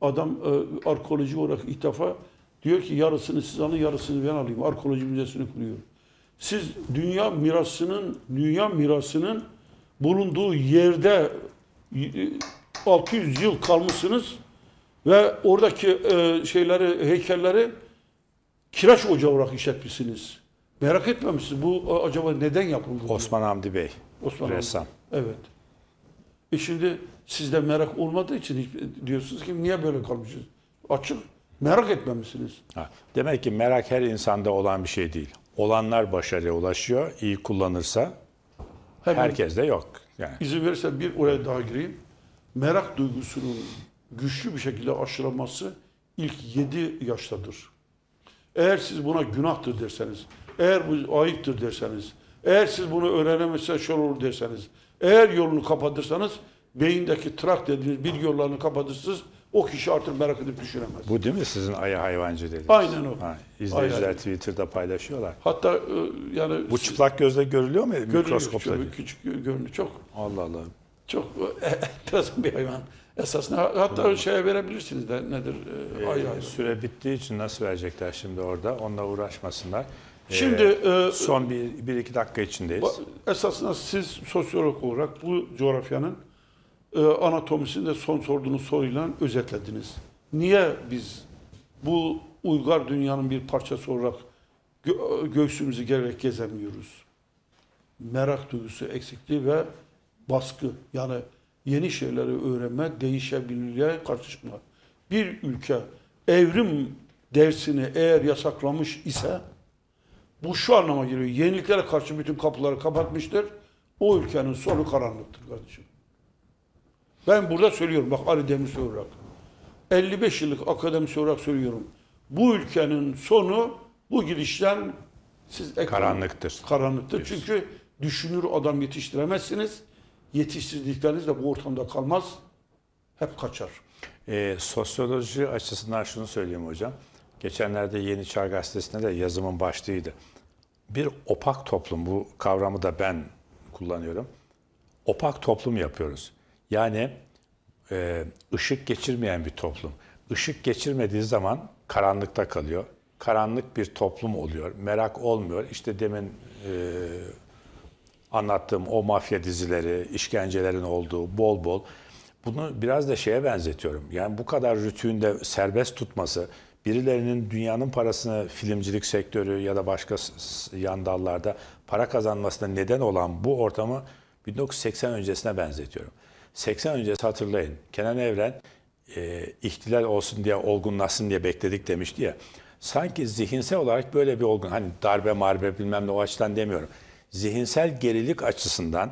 Adam e, arkeoloji olarak ilk defa diyor ki yarısını siz alın yarısını ben alayım. Arkeoloji müzesini kuruyor. Siz dünya mirasının dünya mirasının bulunduğu yerde e, 600 yıl kalmışsınız ve oradaki e, şeyleri heykelleri kireç ocağı olarak işletmişsiniz. Merak etmemişsiniz. Bu e, acaba neden yapıldı? Osman Hamdi Bey, Osman Hamdi. ressam. Evet. E şimdi sizde merak olmadığı için hiç- diyorsunuz ki niye böyle kalmışız? Açık. Merak etmemişsiniz. Ha, Demek ki merak her insanda olan bir şey değil. Olanlar başarıya ulaşıyor, iyi kullanırsa Hemen herkes de yok. Yani izin verirse bir oraya daha gireyim. Merak duygusunun güçlü bir şekilde aşılaması ilk 7 yaştadır. Eğer siz buna günahtır derseniz, eğer bu ayıptır derseniz, eğer siz bunu öğrenemezseniz şöyle olur derseniz, eğer yolunu kapatırsanız beyindeki trak dediğiniz bilgi yollarını kapatırsınız, o kişi artık merak edip düşünemez. bu değil mi sizin ayı hayvancı dediğiniz? Aynen o. Ha, izleyiciler Aynen. Twitter'da paylaşıyorlar. Hatta e, yani Bu çıplak gözle görülüyor mu mikroskopla? çok küçük görünüyor. Çok Allah Allah. çok e, enteresan bir hayvan. Esasında hatta şeye verebilirsiniz de nedir? E, Ee, ay hayvan. süre bittiği için nasıl verecekler şimdi orada? Onunla uğraşmasınlar. Ee, Şimdi e, son bir, bir iki dakika içindeyiz. esasında siz sosyolog olarak bu coğrafyanın e, anatomisini de son sorduğunuz soruyla özetlediniz. Niye biz bu uygar dünyanın bir parçası olarak gö- göğsümüzü gererek gezemiyoruz? Merak duygusu eksikliği ve baskı. Yani yeni şeyleri öğrenme, değişebilirliğe karşı. Bir ülke evrim dersini eğer yasaklamış ise bu şu anlama geliyor. Yeniliklere karşı bütün kapıları kapatmıştır. O ülkenin sonu karanlıktır kardeşim. Ben burada söylüyorum bak Ali Demirsoy olarak. 55 yıllık akademisyen olarak söylüyorum. Bu ülkenin sonu bu gidişten siz ekonomi- Karanlıktır. Karanlıktır. Çünkü düşünür adam yetiştiremezsiniz. Yetiştirdikleriniz de bu ortamda kalmaz. Hep kaçar. E, sosyoloji açısından şunu söyleyeyim hocam. Geçenlerde Yeni Çağ Gazetesi'nde de yazımın başlığıydı. Bir opak toplum, bu kavramı da ben kullanıyorum. Opak toplum yapıyoruz. Yani e, ışık geçirmeyen bir toplum. Işık geçirmediği zaman karanlıkta kalıyor. Karanlık bir toplum oluyor. Merak olmuyor. İşte demin e, anlattığım o mafya dizileri, işkencelerin olduğu bol bol. Bunu biraz da şeye benzetiyorum. Yani bu kadar rütüğünde serbest tutması, birilerinin dünyanın parasını filmcilik sektörü ya da başka s- s- yan dallarda para kazanmasına neden olan bu ortamı 1980 öncesine benzetiyorum. 80 öncesi hatırlayın. Kenan Evren e, ihtilal olsun diye olgunlaşsın diye bekledik demişti ya. Sanki zihinsel olarak böyle bir olgun hani darbe marbe bilmem ne o açıdan demiyorum. Zihinsel gerilik açısından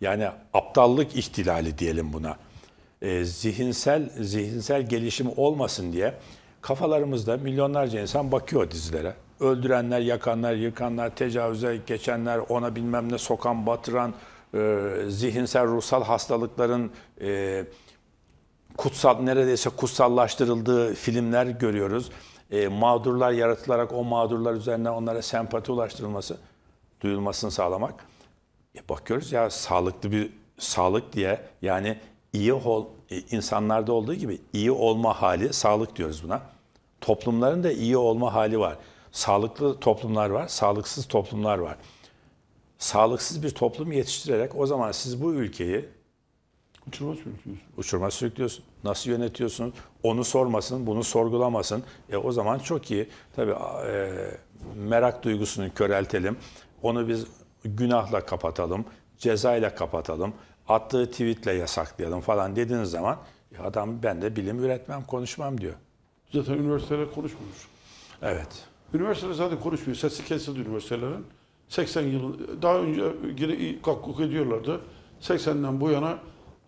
yani aptallık ihtilali diyelim buna. E, zihinsel zihinsel gelişim olmasın diye kafalarımızda milyonlarca insan bakıyor dizilere. Öldürenler, yakanlar, yıkanlar, tecavüze geçenler, ona bilmem ne sokan, batıran, e, zihinsel, ruhsal hastalıkların e, kutsal neredeyse kutsallaştırıldığı filmler görüyoruz. E, mağdurlar yaratılarak o mağdurlar üzerinden onlara sempati ulaştırılması, duyulmasını sağlamak. E, bakıyoruz ya sağlıklı bir sağlık diye yani iyi ol, insanlarda olduğu gibi iyi olma hali sağlık diyoruz buna. Toplumların da iyi olma hali var. Sağlıklı toplumlar var, sağlıksız toplumlar var. Sağlıksız bir toplum yetiştirerek o zaman siz bu ülkeyi Uçurma sürüklüyorsun. uçurma sürüklüyorsun. Nasıl yönetiyorsun? Onu sormasın, bunu sorgulamasın. E, o zaman çok iyi. Tabii e, merak duygusunu köreltelim. Onu biz günahla kapatalım, cezayla kapatalım, attığı tweetle yasaklayalım falan dediğiniz zaman e, adam ben de bilim üretmem, konuşmam diyor. Zaten üniversiteler konuşmuyor. Evet. Üniversiteler zaten konuşmuyor. Sesi kesildi üniversitelerin. 80 yıl daha önce kakkuk ediyorlardı. 80'den bu yana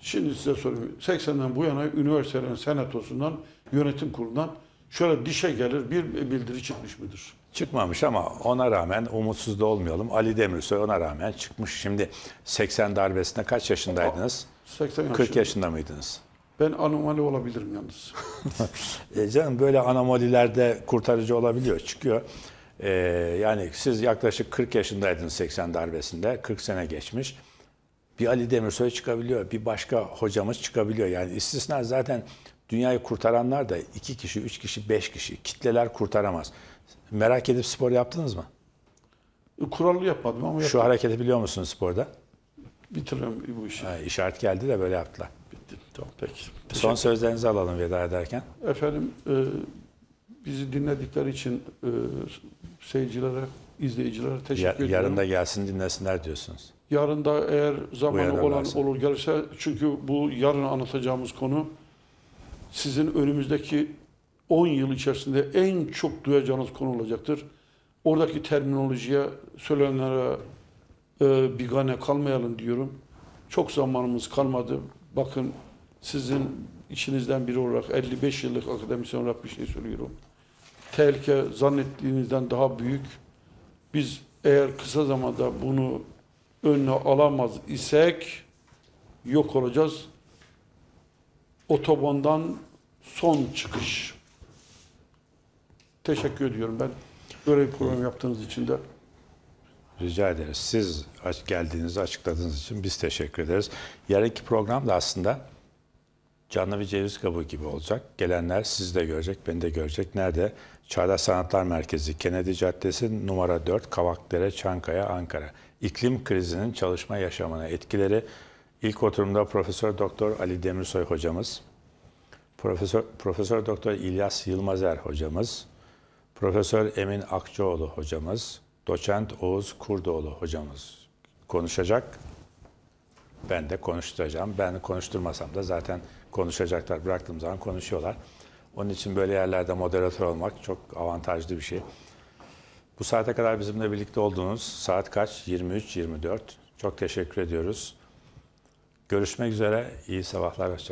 şimdi size soruyorum. 80'den bu yana üniversitelerin senatosundan, yönetim kurulundan şöyle dişe gelir bir bildiri çıkmış mıdır? Çıkmamış ama ona rağmen umutsuz da olmayalım. Ali Demirsoy ona rağmen çıkmış. Şimdi 80 darbesinde kaç yaşındaydınız? 80 yaşında. 40 yaşında mıydınız? Ben anomali olabilirim yalnız. E canım böyle anomalilerde kurtarıcı olabiliyor, çıkıyor. E, yani siz yaklaşık 40 yaşındaydınız 80 darbesinde, 40 sene geçmiş. Bir Ali Demirsoy çıkabiliyor, bir başka hocamız çıkabiliyor. Yani istisna zaten dünyayı kurtaranlar da 2 kişi, 3 kişi, 5 kişi. Kitleler kurtaramaz. Merak edip spor yaptınız mı? Kurallı yapmadım ama Şu yaptım. hareketi biliyor musunuz sporda? bitiririm bu işi. Ha, işaret geldi de böyle yaptılar. Bitti. Tamam peki. Son sözlerinizi alalım veda ederken. Efendim e, bizi dinledikleri için e, seyircilere, izleyicilere teşekkür Ya- ediyorum. yarın da gelsin dinlesinler diyorsunuz. Yarın da eğer zamanı olan olur gelirse çünkü bu yarın anlatacağımız konu sizin önümüzdeki 10 yıl içerisinde en çok duyacağınız konu olacaktır. Oradaki terminolojiye, söylenenlere e, bigane kalmayalım diyorum. Çok zamanımız kalmadı. Bakın sizin içinizden biri olarak 55 yıllık akademisyen olarak bir şey söylüyorum. Tehlike zannettiğinizden daha büyük. Biz eğer kısa zamanda bunu önüne alamaz isek yok olacağız. Otobandan son çıkış. Teşekkür ediyorum ben. Böyle bir program yaptığınız için de. Rica ederiz. Siz geldiğinizi açıkladığınız için biz teşekkür ederiz. Yarınki program da aslında canlı bir ceviz kabuğu gibi olacak. Gelenler sizi de görecek, beni de görecek. Nerede? Çağdaş Sanatlar Merkezi, Kennedy Caddesi, numara 4, Kavakdere, Çankaya, Ankara. İklim krizinin çalışma yaşamına etkileri. İlk oturumda Profesör Doktor Ali Demirsoy hocamız, Profesör Profesör Doktor İlyas Yılmazer hocamız, Profesör Emin Akçoğlu hocamız, Doçent Oğuz Kurdoğlu hocamız konuşacak. Ben de konuşturacağım. Ben konuşturmasam da zaten konuşacaklar. Bıraktığım zaman konuşuyorlar. Onun için böyle yerlerde moderatör olmak çok avantajlı bir şey. Bu saate kadar bizimle birlikte olduğunuz saat kaç? 23-24. Çok teşekkür ediyoruz. Görüşmek üzere. İyi sabahlar. Hoşçakalın.